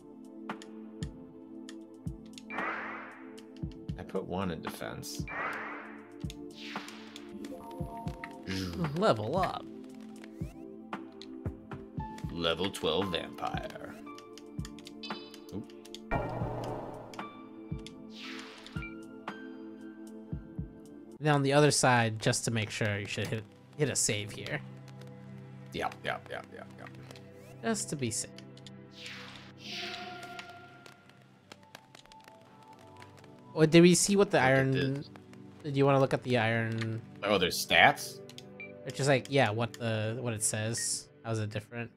I put one in defense. Level up. Level 12 vampire. Now on the other side, just to make sure, you should hit hit a save here, Yep, yep, yep, yep, yeah. just to be safe. Did we see what the iron? Did you want to look at the iron? Oh, there's stats? It's just like, yeah, what the what it says. How's it different?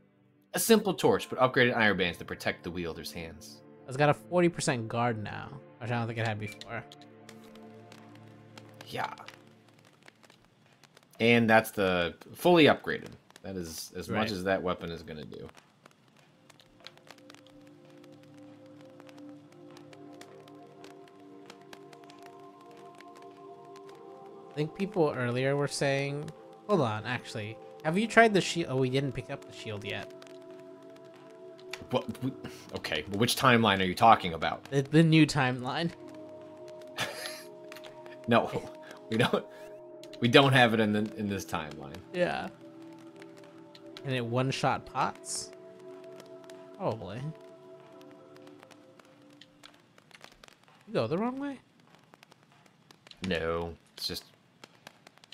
A simple torch, but upgraded iron bands to protect the wielder's hands. It's got a forty percent guard now, which I don't think it had before. Yeah. And that's the fully upgraded. That is as Right. much as that weapon is gonna do. Think people earlier were saying, hold on, actually, have you tried the shield? Oh, we didn't pick up the shield yet. What? Okay, but which timeline are you talking about? The, the new timeline. No, we don't. We don't have it in the, in this timeline. Yeah. And it one shot pots? Probably. You go the wrong way? No, it's just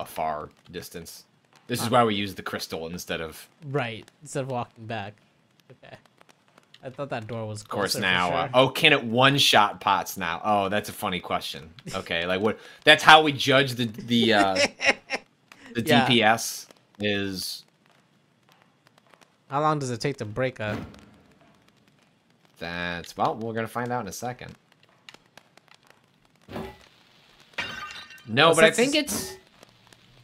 a far distance. This is why we use the crystal instead of. Right, instead of walking back. Okay. I thought that door was Of course, now. uh, oh, can it one shot pots now? Oh, that's a funny question. Okay, like what? That's how we judge the the uh, the Yeah. DPS is How long does it take to break a... That's well, we're gonna find out in a second. No, Well, but I think it's,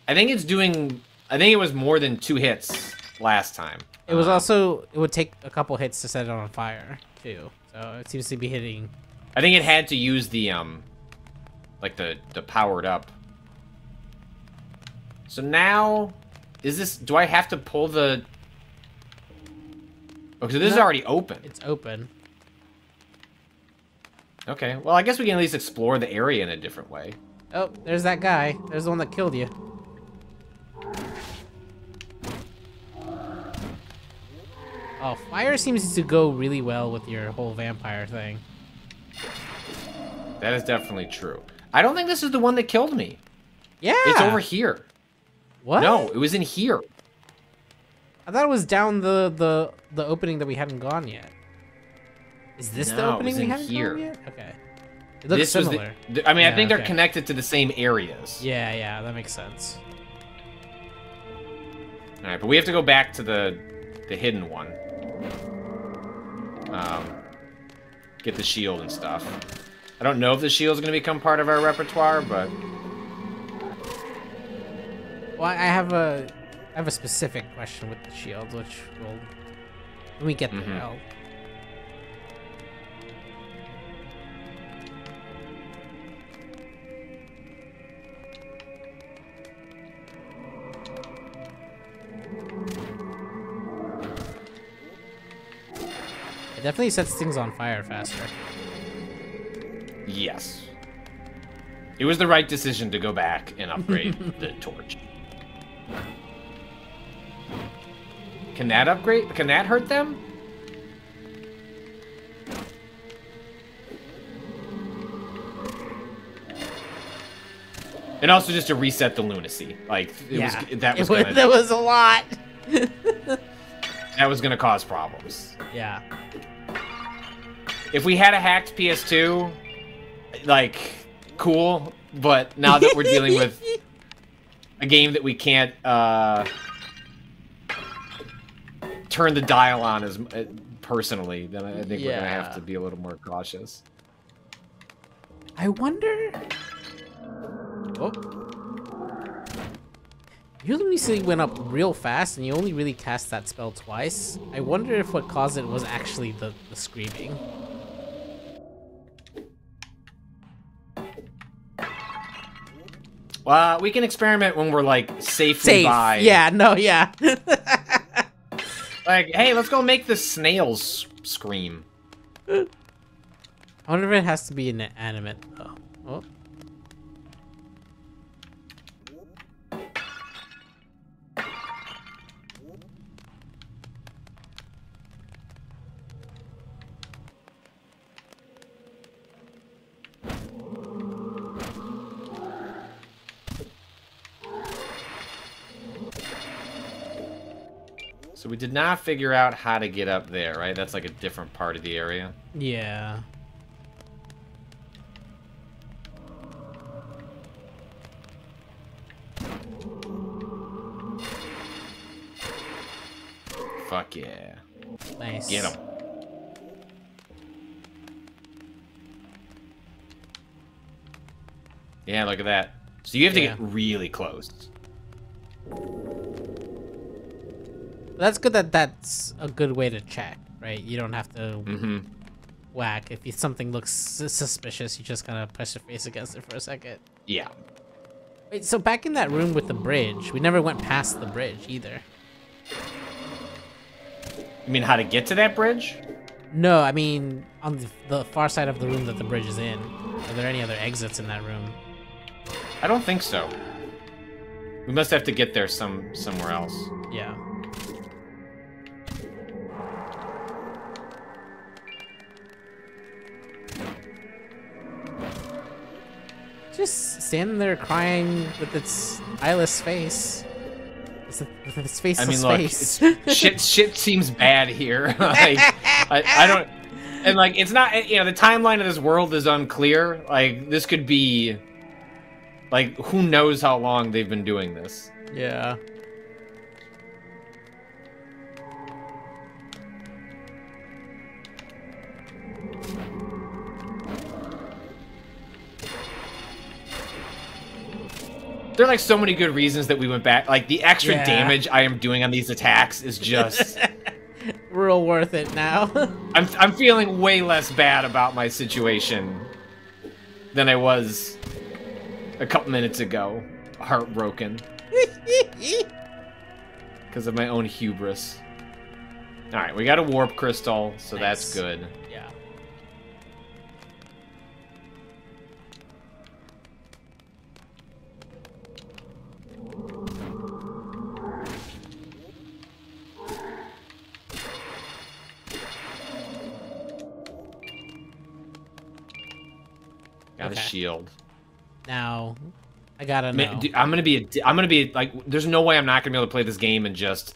I think it's doing. I think it was more than two hits last time. It was Uh, also... It would take a couple hits to set it on fire, too. So it seems to be hitting... I think it had to use the um, like the the powered up. So now, is this? Do I have to pull the? Okay, so this is already open. It's open. Okay, well, I guess we can at least explore the area in a different way. Oh, there's that guy. There's the one that killed you. Oh, fire seems to go really well with your whole vampire thing. That is definitely true. I don't think this is the one that killed me. Yeah. It's over here. What? No, it was in here. I thought it was down the the the opening that we hadn't gone yet. Is this the No, it opening we haven't here. gone yet? Okay. It looks This was the- I mean, I Yeah, think they're connected to the same areas. Yeah, yeah, that makes sense. All right, but we have to go back to the the hidden one. Um, get the shield and stuff. I don't know if the shield's going to become part of our repertoire, but Well, I have a I have a specific question with the shield, which will when we get there. Mhm. I'll- It definitely sets things on fire faster. yes. It was the right decision to go back and upgrade the torch. Can that upgrade? Can that hurt them? And also just to reset the lunacy. Like it yeah, was that was it gonna, that was a lot. that was going to cause problems. Yeah. If we had a hacked PS2, like, cool. But now that we're dealing with a game that we can't uh, turn the dial on as uh, personally, then I think we're gonna have to be a little more cautious. I wonder. Oh. You recently went up real fast, and you only really cast that spell twice. I wonder if what caused it was actually the, the screaming. Well, we can experiment when we're like safely Safe. by. Yeah, no, yeah. Like, hey, let's go make the snails scream. I wonder if it has to be an animate. Oh. So we did not figure out how to get up there, right? That's like a different part of the area. Yeah. Fuck yeah. Nice. Get him. Yeah, look at that. So you have to Yeah. get really close. That's good that that's a good way to check, right? You don't have to Mhm. whack. If you, something looks suspicious, you just kind of press your face against it for a second. Yeah. Wait, so back in that room with the bridge, we never went past the bridge either. You mean how to get to that bridge? No, I mean on the, the far side of the room that the bridge is in. Are there any other exits in that room? I don't think so. We must have to get there some somewhere else. Yeah. Just standing there crying with its eyeless face. It's a- With its faceless I mean, look, face. shit, shit seems bad here. like, I, I don't, and like, it's not. You know, the timeline of this world is unclear. Like, this could be, like, who knows how long they've been doing this. Yeah. There are like so many good reasons that we went back. Like the extra Yeah. damage I am doing on these attacks is just. Real worth it now. I'm I'm feeling way less bad about my situation than I was a couple minutes ago. Heartbroken because of my own hubris. All right, we got a warp crystal, so that's good. Got Okay. a shield. Now, I gotta Man, know. dude, I'm gonna be. A, I'm gonna be like. There's no way I'm not gonna be able to play this game and just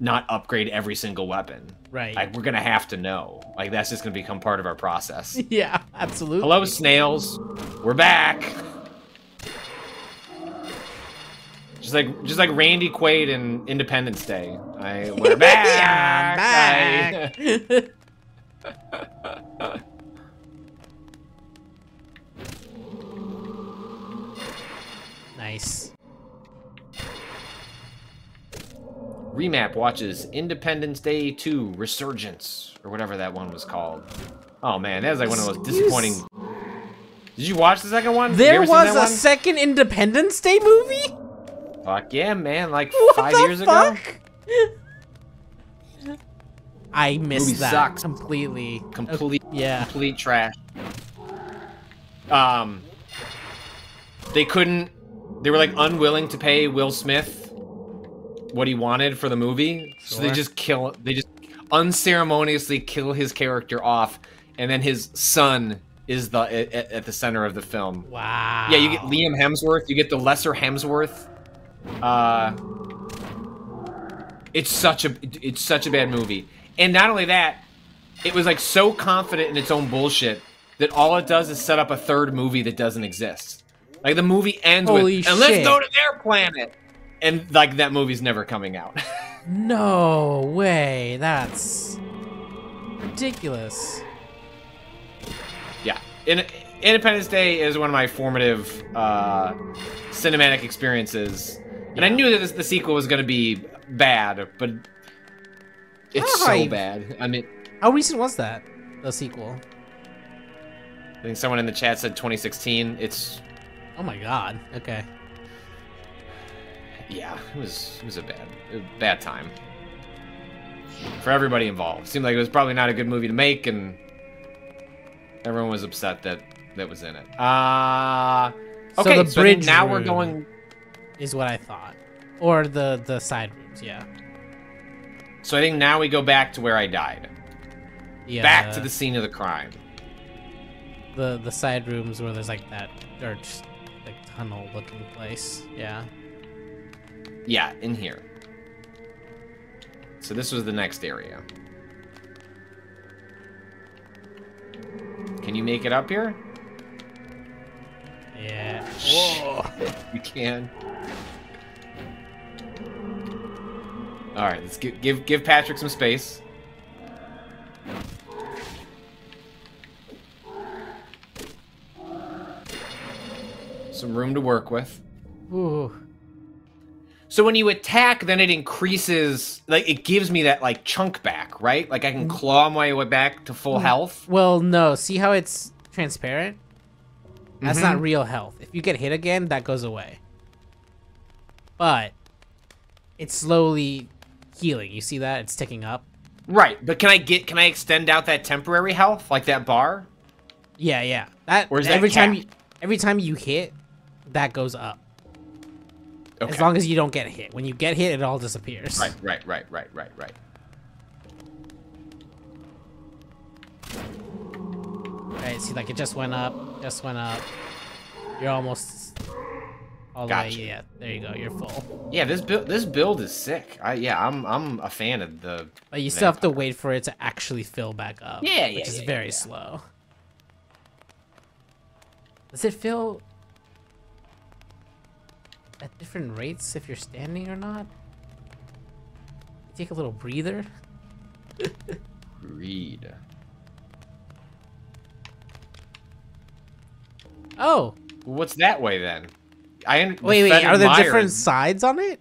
not upgrade every single weapon. Right. Like we're gonna have to know. Like that's just gonna become part of our process. yeah, absolutely. Hello, snails. We're back. Just like just like Randy Quaid in Independence Day. I we're back. back. I- nice. Remap watches Independence Day 2 Resurgence or whatever that one was called. Oh man, that was like one of those disappointing. Did you watch the second one? There was a one? second Independence Day movie? Fuck yeah, man! Like What five years ago. fuck? I missed Movie that sucks. completely. Complete, yeah. complete trash. Um, they couldn't. They were like unwilling to pay Will Smith what he wanted for the movie, so they just kill. They just unceremoniously kill his character off, and then his son is the at, at the center of the film. Wow. Yeah, you get Liam Hemsworth. You get the lesser Hemsworth. Uh, It's such a it's such a bad movie. And not only that, it was like so confident in its own bullshit that all it does is set up a third movie that doesn't exist. Like the movie ends Holy with and let's go to their planet. And like that movie's never coming out. No way. That's ridiculous. yeah. In, Independence Day is one of my formative uh, cinematic experiences. And I knew that this, the sequel was going to be bad, but it's so Hi. bad. I mean, How recent was that? The sequel. I think someone in the chat said 2016. It's Oh my god. Okay. yeah, it was it was a bad a bad time for everybody involved. Seemed like it was probably not a good movie to make, and everyone was upset that that was in it. Uh okay. so the so bridge now we're going. is what I thought. Or the the side rooms, yeah. So I think now we go back to where I died. Yeah. Back to the scene of the crime. the the side rooms where there's like that dirt like tunnel looking place. Yeah. Yeah, in here. So this was the next area. Can you make it up here? Yeah. Whoa. you can. All right, let's give give give Patrick some space. Some room to work with. Ooh. So when you attack, then it increases, like it gives me that like chunk back, right? Like I can claw my way back to full health. Well, no. See how it's transparent? That's not Mhm. real health. If you get hit again, that goes away. But it's slowly healing. You see that? It's ticking up. Right, but can I get can I extend out that temporary health like that bar? Yeah, yeah. That Or is that every time you every time you hit, that goes up. As long as you don't get hit. When you get hit, it all disappears. Right, right, right, right, right, right. Right, see, like it just went up, just went up. You're almost all the way. Yeah, there you go. You're full. Yeah, this build this build is sick. I yeah, I'm I'm a fan of the. But you still have to wait for it to actually fill back up. Yeah, yeah, Which is yeah, very yeah. slow. Does it fill at different rates if you're standing or not? Take a little breather. Read. Oh, What's that way then? I wait, wait. Are there different sides on it?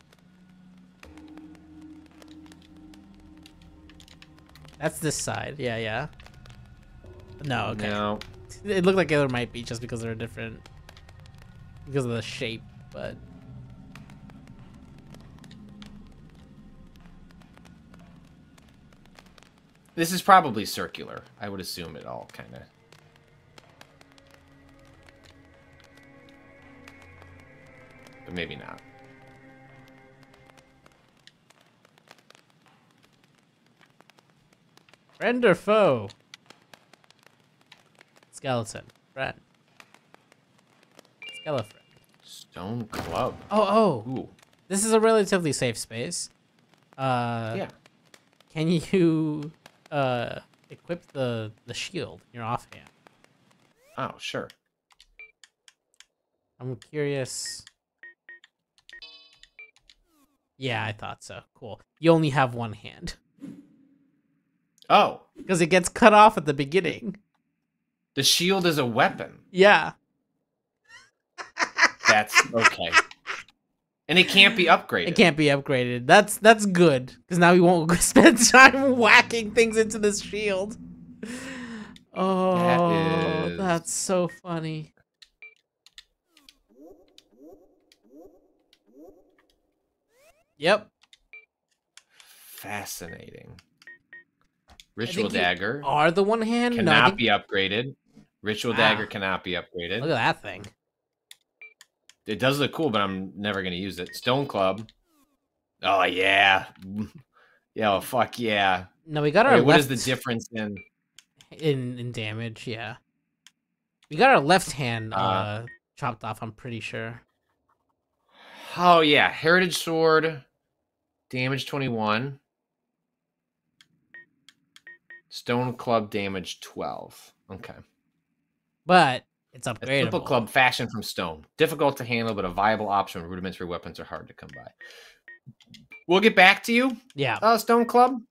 That's this side. Yeah, yeah. No, okay. No. It looked like there might be just because they're different. Because of the shape, but. This is probably circular. I would assume it all kind of. But maybe not. Friend or foe? Skeleton. Friend. Skeleton. Stone club. Oh, oh. Ooh. This is a relatively safe space. Uh, Yeah. Can you uh equip the the shield in your offhand? Oh, sure. I'm curious. Yeah, I thought so. Cool. You only have one hand Oh, because it gets cut off at the beginning. the shield is a weapon. Yeah. That's okay. And it can't be upgraded. It can't be upgraded. That's that's good because now we won't spend time whacking things into this shield. Oh, is- that's so funny. Yep. Fascinating. Ritual dagger Are the one hand? cannot no, think- be upgraded. Ritual Wow. dagger cannot be upgraded. Look at that thing. It does look cool, but I'm never gonna use it. Stone club. Oh yeah. Yo, fuck yeah. No, we got our Wait, what is the difference in in in damage. Yeah, we got our left hand uh, Uh, chopped off. I'm pretty sure. Oh yeah, heritage sword damage 21. Stone club damage 12. Okay. But it's A upgradable. simple club fashioned from stone. Difficult to handle, but a viable option when rudimentary weapons are hard to come by. We'll get back to you, Yeah. uh, Stone Club.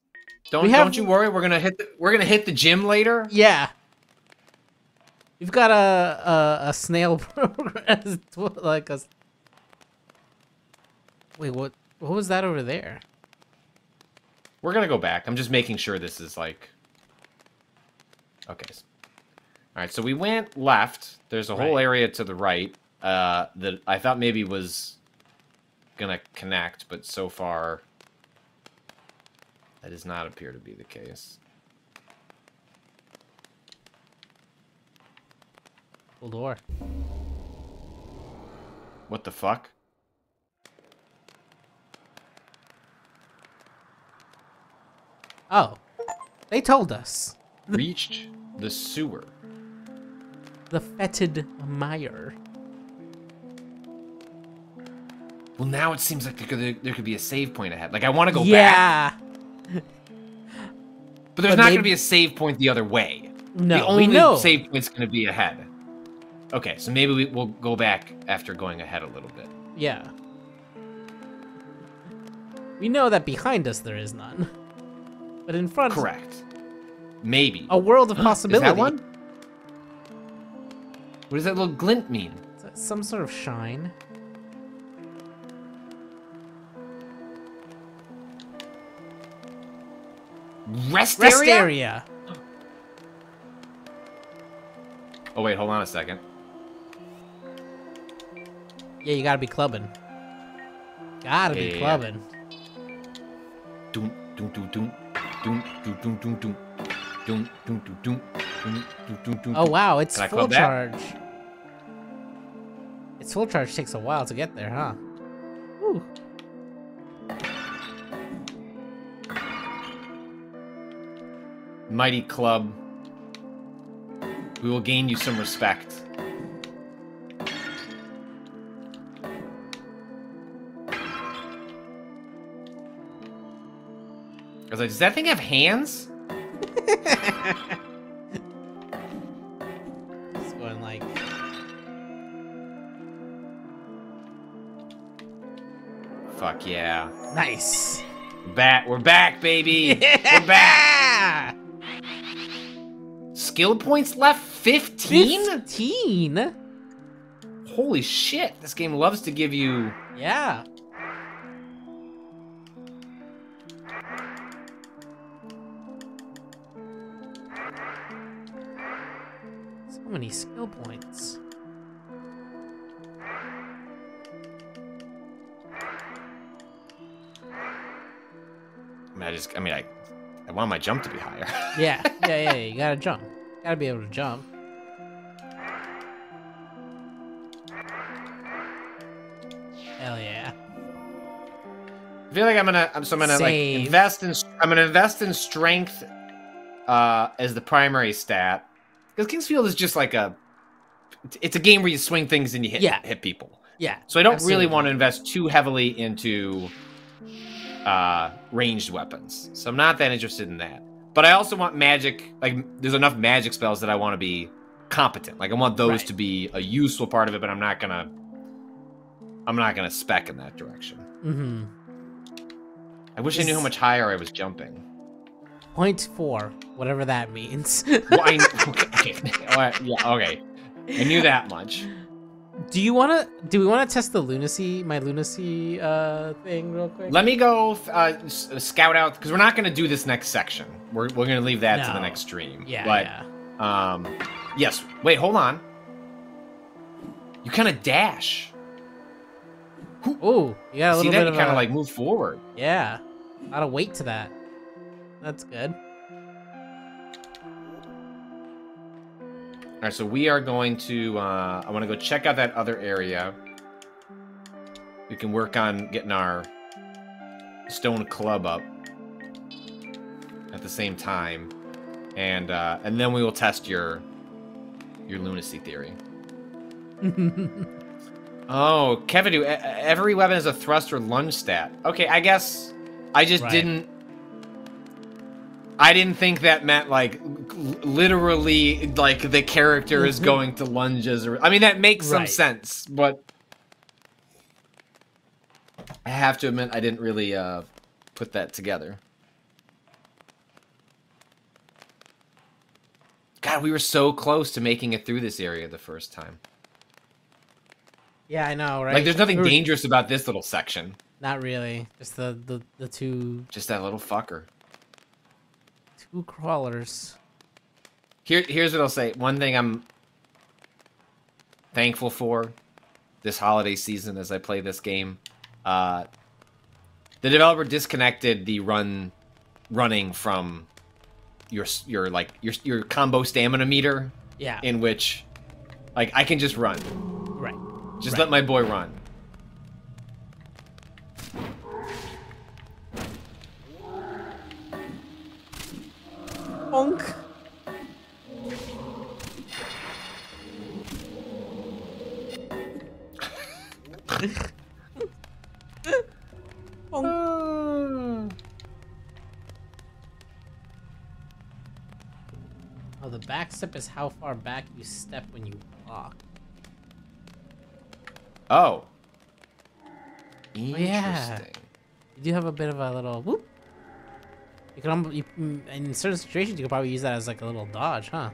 Don't have- don't you worry. We're gonna hit the, we're gonna hit the gym later. Yeah. You've got a a, a snail progress like a. Wait, what? What was that over there? We're gonna go back. I'm just making sure this is like. Okay. All right. So we went left. There's a whole area to the right uh, that I thought maybe was gonna connect, but so far that does not appear to be the case. Full door. What the fuck? Oh, they told us Reached the sewer. The fetid mire. Well, now it seems like there could, there could be a save point ahead. Like I want to go back, yeah. but there's But not going to be a save point the other way. No, the we only know. save point's going to be ahead. Okay, so maybe we, we'll go back after going ahead a little bit. Yeah. We know that behind us there is none, but in front, Correct. Maybe. a world of Is possibility. that one? What does that little glint mean? Some sort of shine. Rest, Rest area? area. Oh wait, hold on a second. Yeah, you gotta be clubbing. Gotta Yeah, be yeah, yeah. clubbing. Doom, doom, doom, doom, doom, doom, doom, doom, doom, doom, doom, doom, doom, doom, doom, doom, doom. Oh wow, it's Can full club that? Charge. Its full charge takes a while to get there, huh? Whew. Mighty Club. We will gain you some respect. I was like, does that thing have hands? Fuck yeah. nice. We're back. We're back, baby. We're back. Skill points left 15? Fifteen. Holy shit. This game loves to give you Yeah. I mean, I I mean I I want my jump to be higher. Yeah, yeah, yeah. You gotta jump. Gotta be able to jump. Hell yeah. I feel like I'm gonna I'm so I'm gonna Save. like invest in I'm gonna invest in strength uh as the primary stat. Because King's Field is just like a it's a game where you swing things and you hit Yeah. hit people. Yeah. So I don't absolutely. really want to invest too heavily into uh ranged weapons. So I'm not that interested in that. But I also want magic like there's enough magic spells that I want to be competent. Like I want those Right. to be a useful part of it, but I'm not gonna I'm not gonna spec in that direction. Mm-hmm. I wish I knew how much higher I was jumping. Point four, whatever that means. Well, I, okay, okay. Right, yeah, okay. I knew that much. Do you wanna do we wanna test the lunacy my lunacy uh thing real quick? Let me go uh, scout out because we're not going to do this next section. We're, we're going to leave that to the next stream. Yeah, but, yeah. Um, yes. Wait, hold on. You kind of dash. Ooh, yeah. See little that? bit You kind of like move forward. Yeah. A lot of weight to that. That's good. All right, so we are going to. Uh, I want to go check out that other area. We can work on getting our stone club up at the same time, and uh, and then we will test your your lunacy theory. Oh, Kevin, do e- every weapon has a thrust or lunge stat. Okay, I guess I just Right. didn't. I didn't think that meant like literally like the character is going to lunges or I mean that makes some sense, but I have to admit I didn't really uh put that together. God, we were so close to making it through this area the first time. Yeah, I know, right? Like there's nothing dangerous about this little section. Not really. Just the the the two Just that little fucker. Two crawlers. Here, here's what I'll say. One thing I'm thankful for this holiday season as I play this game, uh, the developer disconnected the run running from your your like your your combo stamina meter. Yeah. In which, like, I can just run. Right. Just Right. let my boy run. Bonk. Oh, the back step is how far back you step when you walk. Oh. Oh, yeah. Interesting. You do have a bit of a little whoop. You can you, mm, in certain situations you could probably use that as like a little dodge, huh?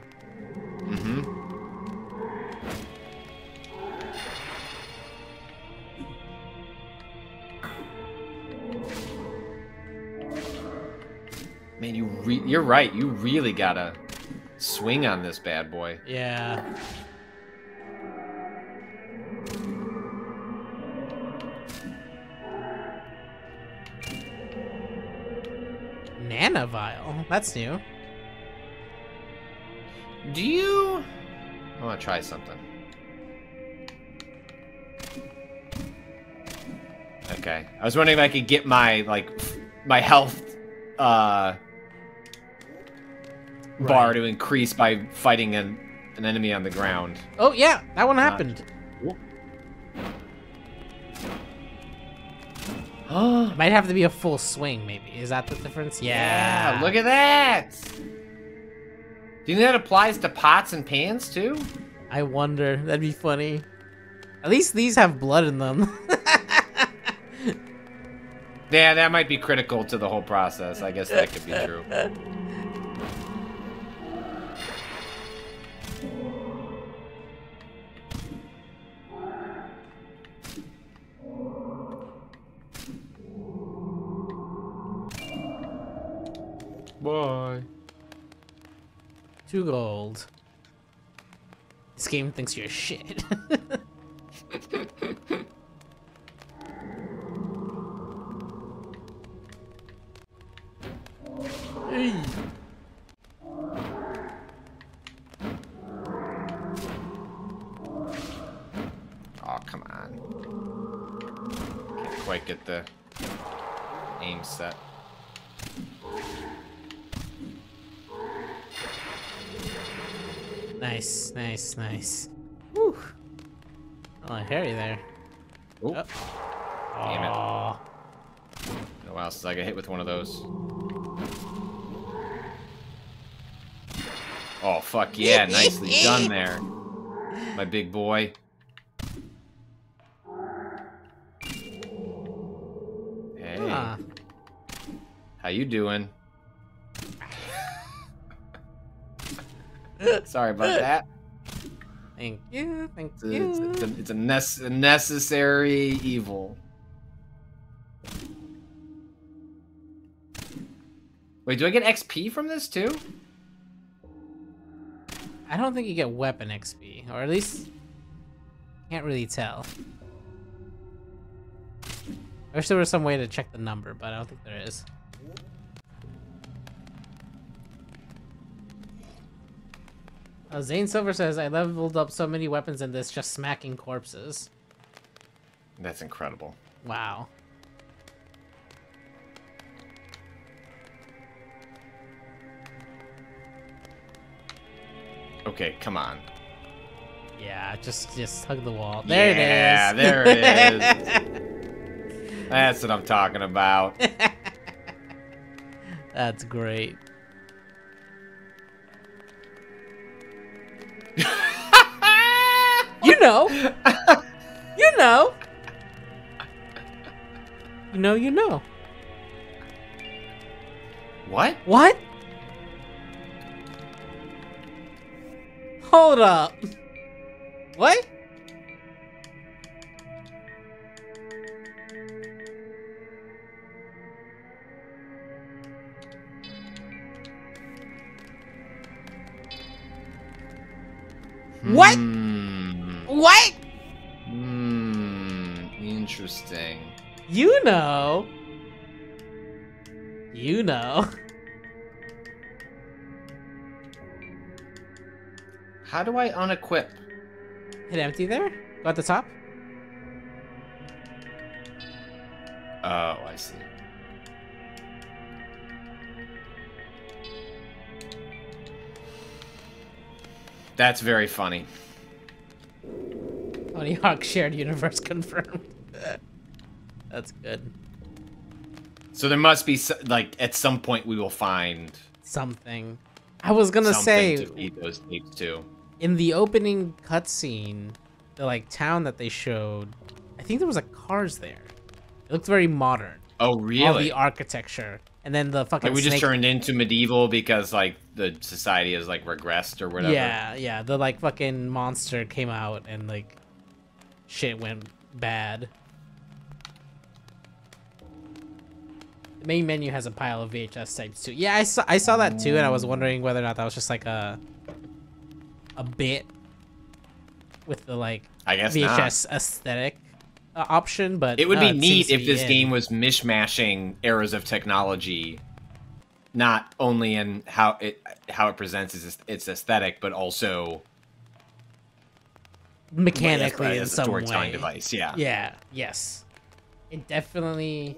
Mm-hmm. Man, you re- you're right. You really gotta swing on this bad boy. Yeah. Nana vial. That's new. Do you? I want to try something. Okay, I was wondering if I could get my like my health uh bar Right. to increase by fighting an an enemy on the ground. Oh yeah, that one Not- happened. Oh, Might have to be a full swing, maybe. Is that the difference? Yeah. yeah! Look at that. Do you think that applies to pots and pans too? I wonder. That'd be funny. At least these have blood in them. Yeah, that might be critical to the whole process. I guess that could be true. Bye. Two gold. This game thinks you're shit. Hey. Oh, come on. Can't quite get the aim set. Nice, nice, nice. Whew. Oh, Harry there. Oop. Oh. Damn it. Aw. Been a while since I got hit with one of those. Oh, fuck yeah. Nicely done there. My big boy. Hey. Huh. How you doing? Sorry about that. Thank you, thank It's a, you. it's, it's a, it's a, nece- a necessary evil. Wait, do I get XP from this too? I don't think you get weapon XP, or at least can't really tell. I wish there was some way to check the number, but I don't think there is. Uh, Zane Silver says, I leveled up so many weapons in this just smacking corpses. That's incredible. Wow. Okay, come on. Yeah, just just hug the wall. There Yeah, it is. there it is. That's what I'm talking about. That's great. You know. You know. You know, you know. What? What? Hold up. What? What? Hmm. What? Hmm. Interesting. You know. You know. How do I unequip? Hit empty there? Go at the top? Oh, I see. That's very funny. Tony Hawk shared universe confirmed. That's good. So there must be like at some point we will find Something. I was gonna say to those tapes to. in the opening cutscene, the like town that they showed, I think there was like cars there. It looked very modern. Oh, really? All the architecture, and then the fucking Like we just snake- turned into medieval because like the society has like regressed or whatever. Yeah, yeah. The like fucking monster came out and like shit went bad. The main menu has a pile of VHS tapes too. Yeah, I saw I saw that too, and I was wondering whether or not that was just like a a bit with the like I guess VHS aesthetic uh, option, but It would no, be neat if be this in. game was mishmashing eras of technology, not only in how it how it presents its, its aesthetic, but also mechanically as, uh, in as a some storytelling way. device. Yeah. Yeah. Yes. It definitely.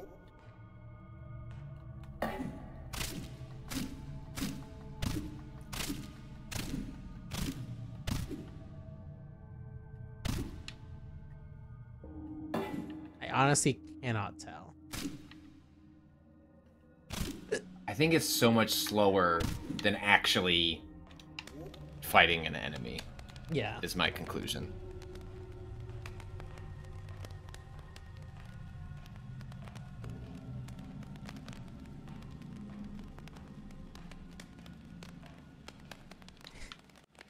I honestly cannot tell. I think it's so much slower than actually fighting an enemy. Yeah. Is my conclusion.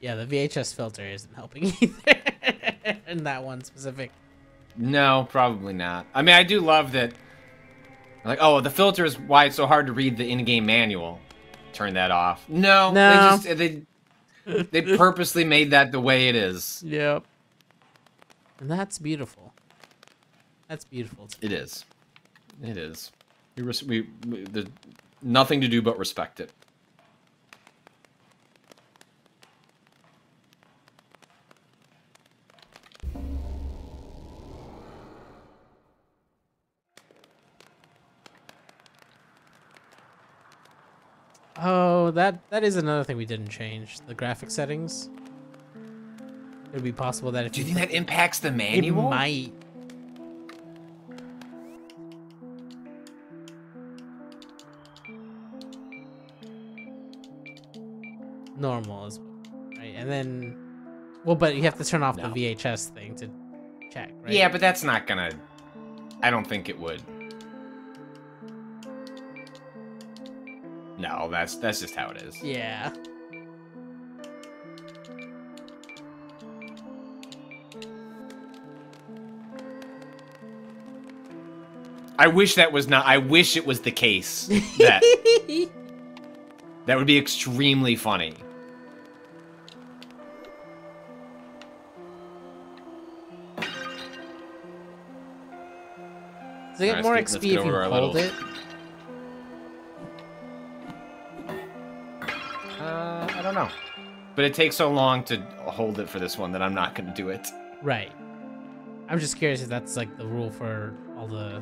Yeah, the VHS filter isn't helping either. in that one specific. No, probably not. I mean, I do love that. Like, oh, the filter is why it's so hard to read the in-game manual. Turn that off. No, No. They, just, they they purposely made that the way it is. Yep. And that's beautiful. That's beautiful. It is. It is. We, res- we, we there's nothing to do but respect it. Oh, that that is another thing we didn't change. The graphic settings. It would be possible that if Do you think that impacts the manual? It might. Normal is right, and then, well, but you have to turn off No. the VHS thing to check, right? Yeah, but that's not gonna. I don't think it would. No, that's that's just how it is. Yeah. I wish that was not. I wish it was the case that that would be extremely funny. Does it get Alright, more let's get- let's XP if you hold little- it? But it takes so long to hold it for this one that I'm not going to do it. Right. I'm just curious if that's like the rule for all the.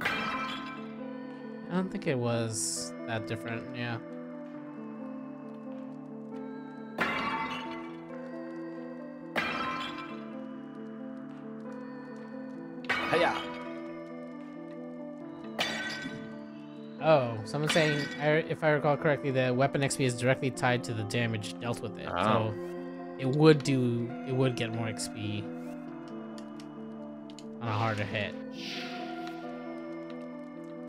I don't think it was that different. Yeah. Someone's saying, I- if I recall correctly, the weapon XP is directly tied to the damage dealt with it. Oh. So it would do, it would get more XP on a harder hit.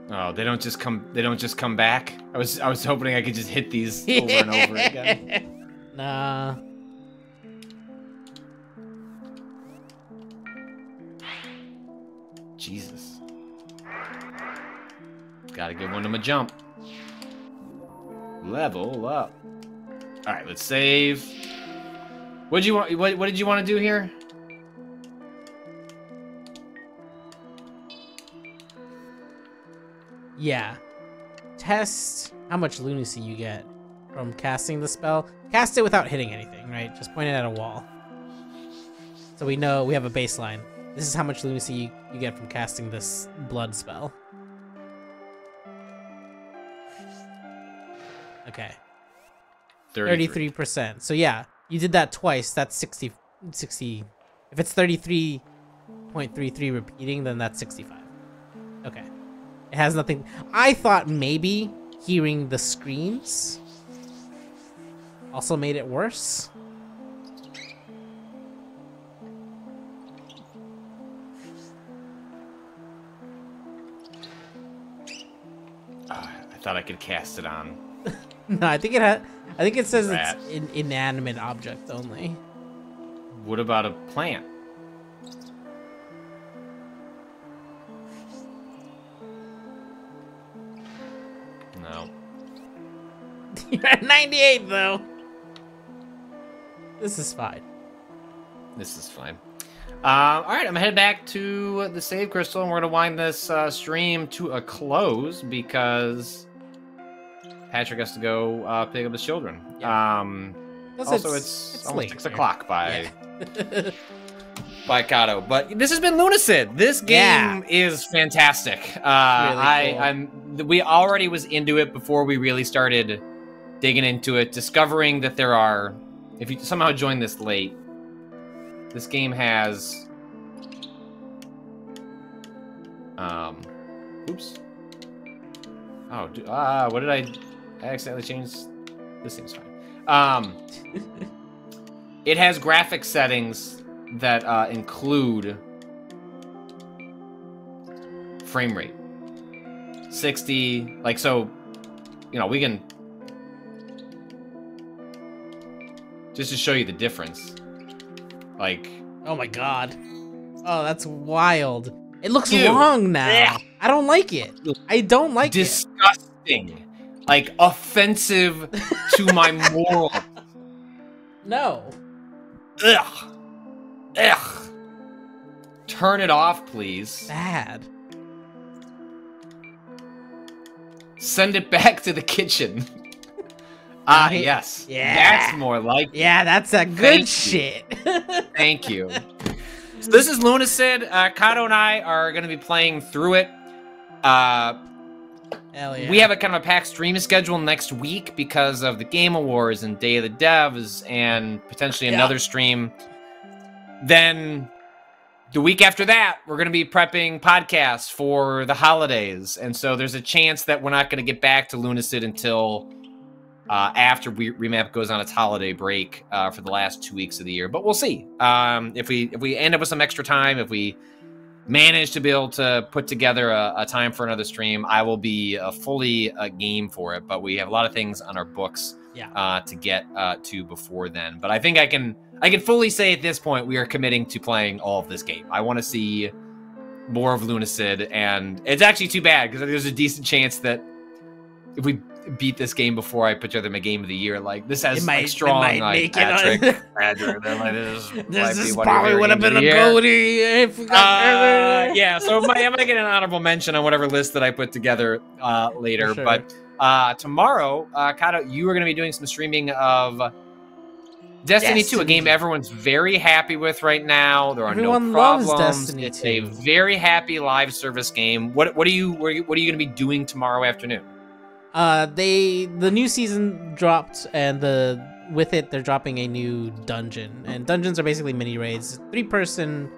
Oh, they don't just come. They don't just come back. I was I was hoping I could just hit these over and over again. Nah. Jesus. Gotta give one of them a jump. Level up. All right, let's save. What did you want? What, what did you want to do here? Yeah. Test how much lunacy you get from casting the spell. Cast it without hitting anything, right? Just point it at a wall. So we know we have a baseline. This is how much lunacy you, you get from casting this blood spell. 33. 33%. So yeah, you did that twice. That's 60 60 If it's 33.33 repeating, then that's 65. Okay. It has nothing. I thought maybe hearing the screams also made it worse. Ah, I thought I could cast it on. No, I think it had. I think it says it's an inanimate object only. What about a plant? No. You're at 98 though. This is fine. This is fine. Uh, all right, I'm headed back to the save crystal, and we're gonna wind this uh, stream to a close because Patrick has to go uh, pick up his children. Um, also, it's- it's, almost six o'clock by Yeah. by Cado. But this has been Lunacid. This game Yeah. is fantastic. Uh, Really I, cool. I'm. We already was into it before we really started digging into it, discovering that there are. If you somehow join this late, this game has. Um. Oops. Oh, ah, what did I? I accidentally changed. This seems fine. Um. it has graphic settings that uh, include frame rate 60 like so you know we can just to show you the difference like Oh my god. Oh, that's wild. It looks Ew. wrong now. Yeah. I don't like it. I don't like it. disgusting like offensive to my moral No. ugh ugh turn it off please Bad. send it back to the kitchen ah Right? yes Yeah. that's more like. Yeah, that's a good Thank you. shit. Thank you. So this is Lunacid. Uh, Cado and I are going to be playing through it. Uh, yeah. We have a kind of a packed stream schedule next week because of the Game Awards and Day of the Devs and potentially Yeah. another stream. Then the week after that, we're going to be prepping podcasts for the holidays. And so there's a chance that we're not going to get back to Lunacid until uh, after we, Remap goes on its holiday break uh, for the last two weeks of the year. But we'll see um, if we if we end up with some extra time. If we manage to be able to put together a, a time for another stream, I will be uh, fully uh, game for it. But we have a lot of things on our books Yeah. uh, to get uh, to before then. But I think I can I can fully say at this point we are committing to playing all of this game. I want to see more of Lunacid, and it's actually too bad because there's a decent chance that if we beat this game before I put together my game of the year, like this has It might- like strong might like make it on- Patrick, Patrick, like, this, This is probably would have been a goatee if Uh, yeah, so my, I'm gonna get an honorable mention on whatever list that I put together uh, later. sure. But uh, tomorrow, uh, Cado, you are gonna be doing some streaming of Destiny, 2, a game everyone's very happy with right now. There are Everyone no loves problems. Destiny it's 2. a very happy live service game. What what are you what are you, what are you gonna be doing tomorrow afternoon? Uh, they the new season dropped, and the with it they're dropping a new dungeon. And dungeons are basically mini raids, three person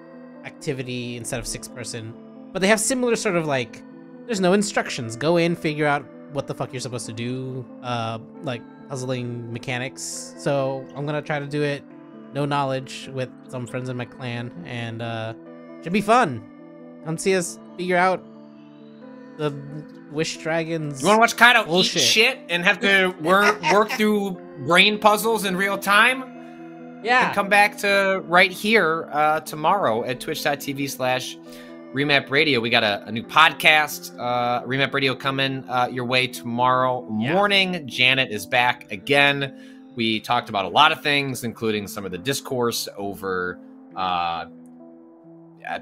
activity instead of six person. But they have similar sort of like there's no instructions. Go in, figure out what the fuck you're supposed to do, uh, like puzzling mechanics. So I'm gonna try to do it, no knowledge, with some friends in my clan, and uh, should be fun. Come see us figure out the Wish Dragons. You want to watch Cado bullshit. eat shit and have to work work through brain puzzles in real time? Yeah. And come back to right here uh, tomorrow at twitch.tv slash remap radio. We got a, a new podcast, uh, remap radio coming uh, your way tomorrow morning. Janet is back again. We talked about a lot of things, including some of the discourse over uh,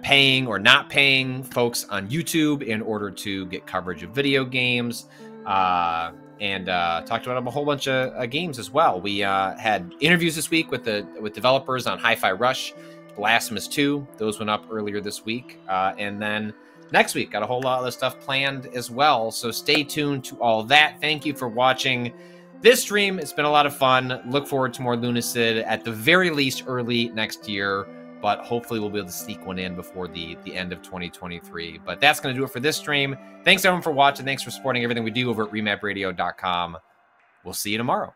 paying or not paying folks on YouTube in order to get coverage of video games, uh, and uh, talked about a whole bunch of uh, games as well. We uh, had interviews this week with the with developers on Hi-Fi Rush, Blasphemous 2. Those went up earlier this week, uh, and then next week got a whole lot of stuff planned as well. So stay tuned to all that. Thank you for watching. This stream, it's been a lot of fun. Look forward to more Lunacid at the very least early next year but hopefully we'll be able to sneak one in before the the end of 2023. But that's going to do it for this stream. Thanks everyone for watching. Thanks for supporting everything we do over at remapradio.com. We'll see you tomorrow.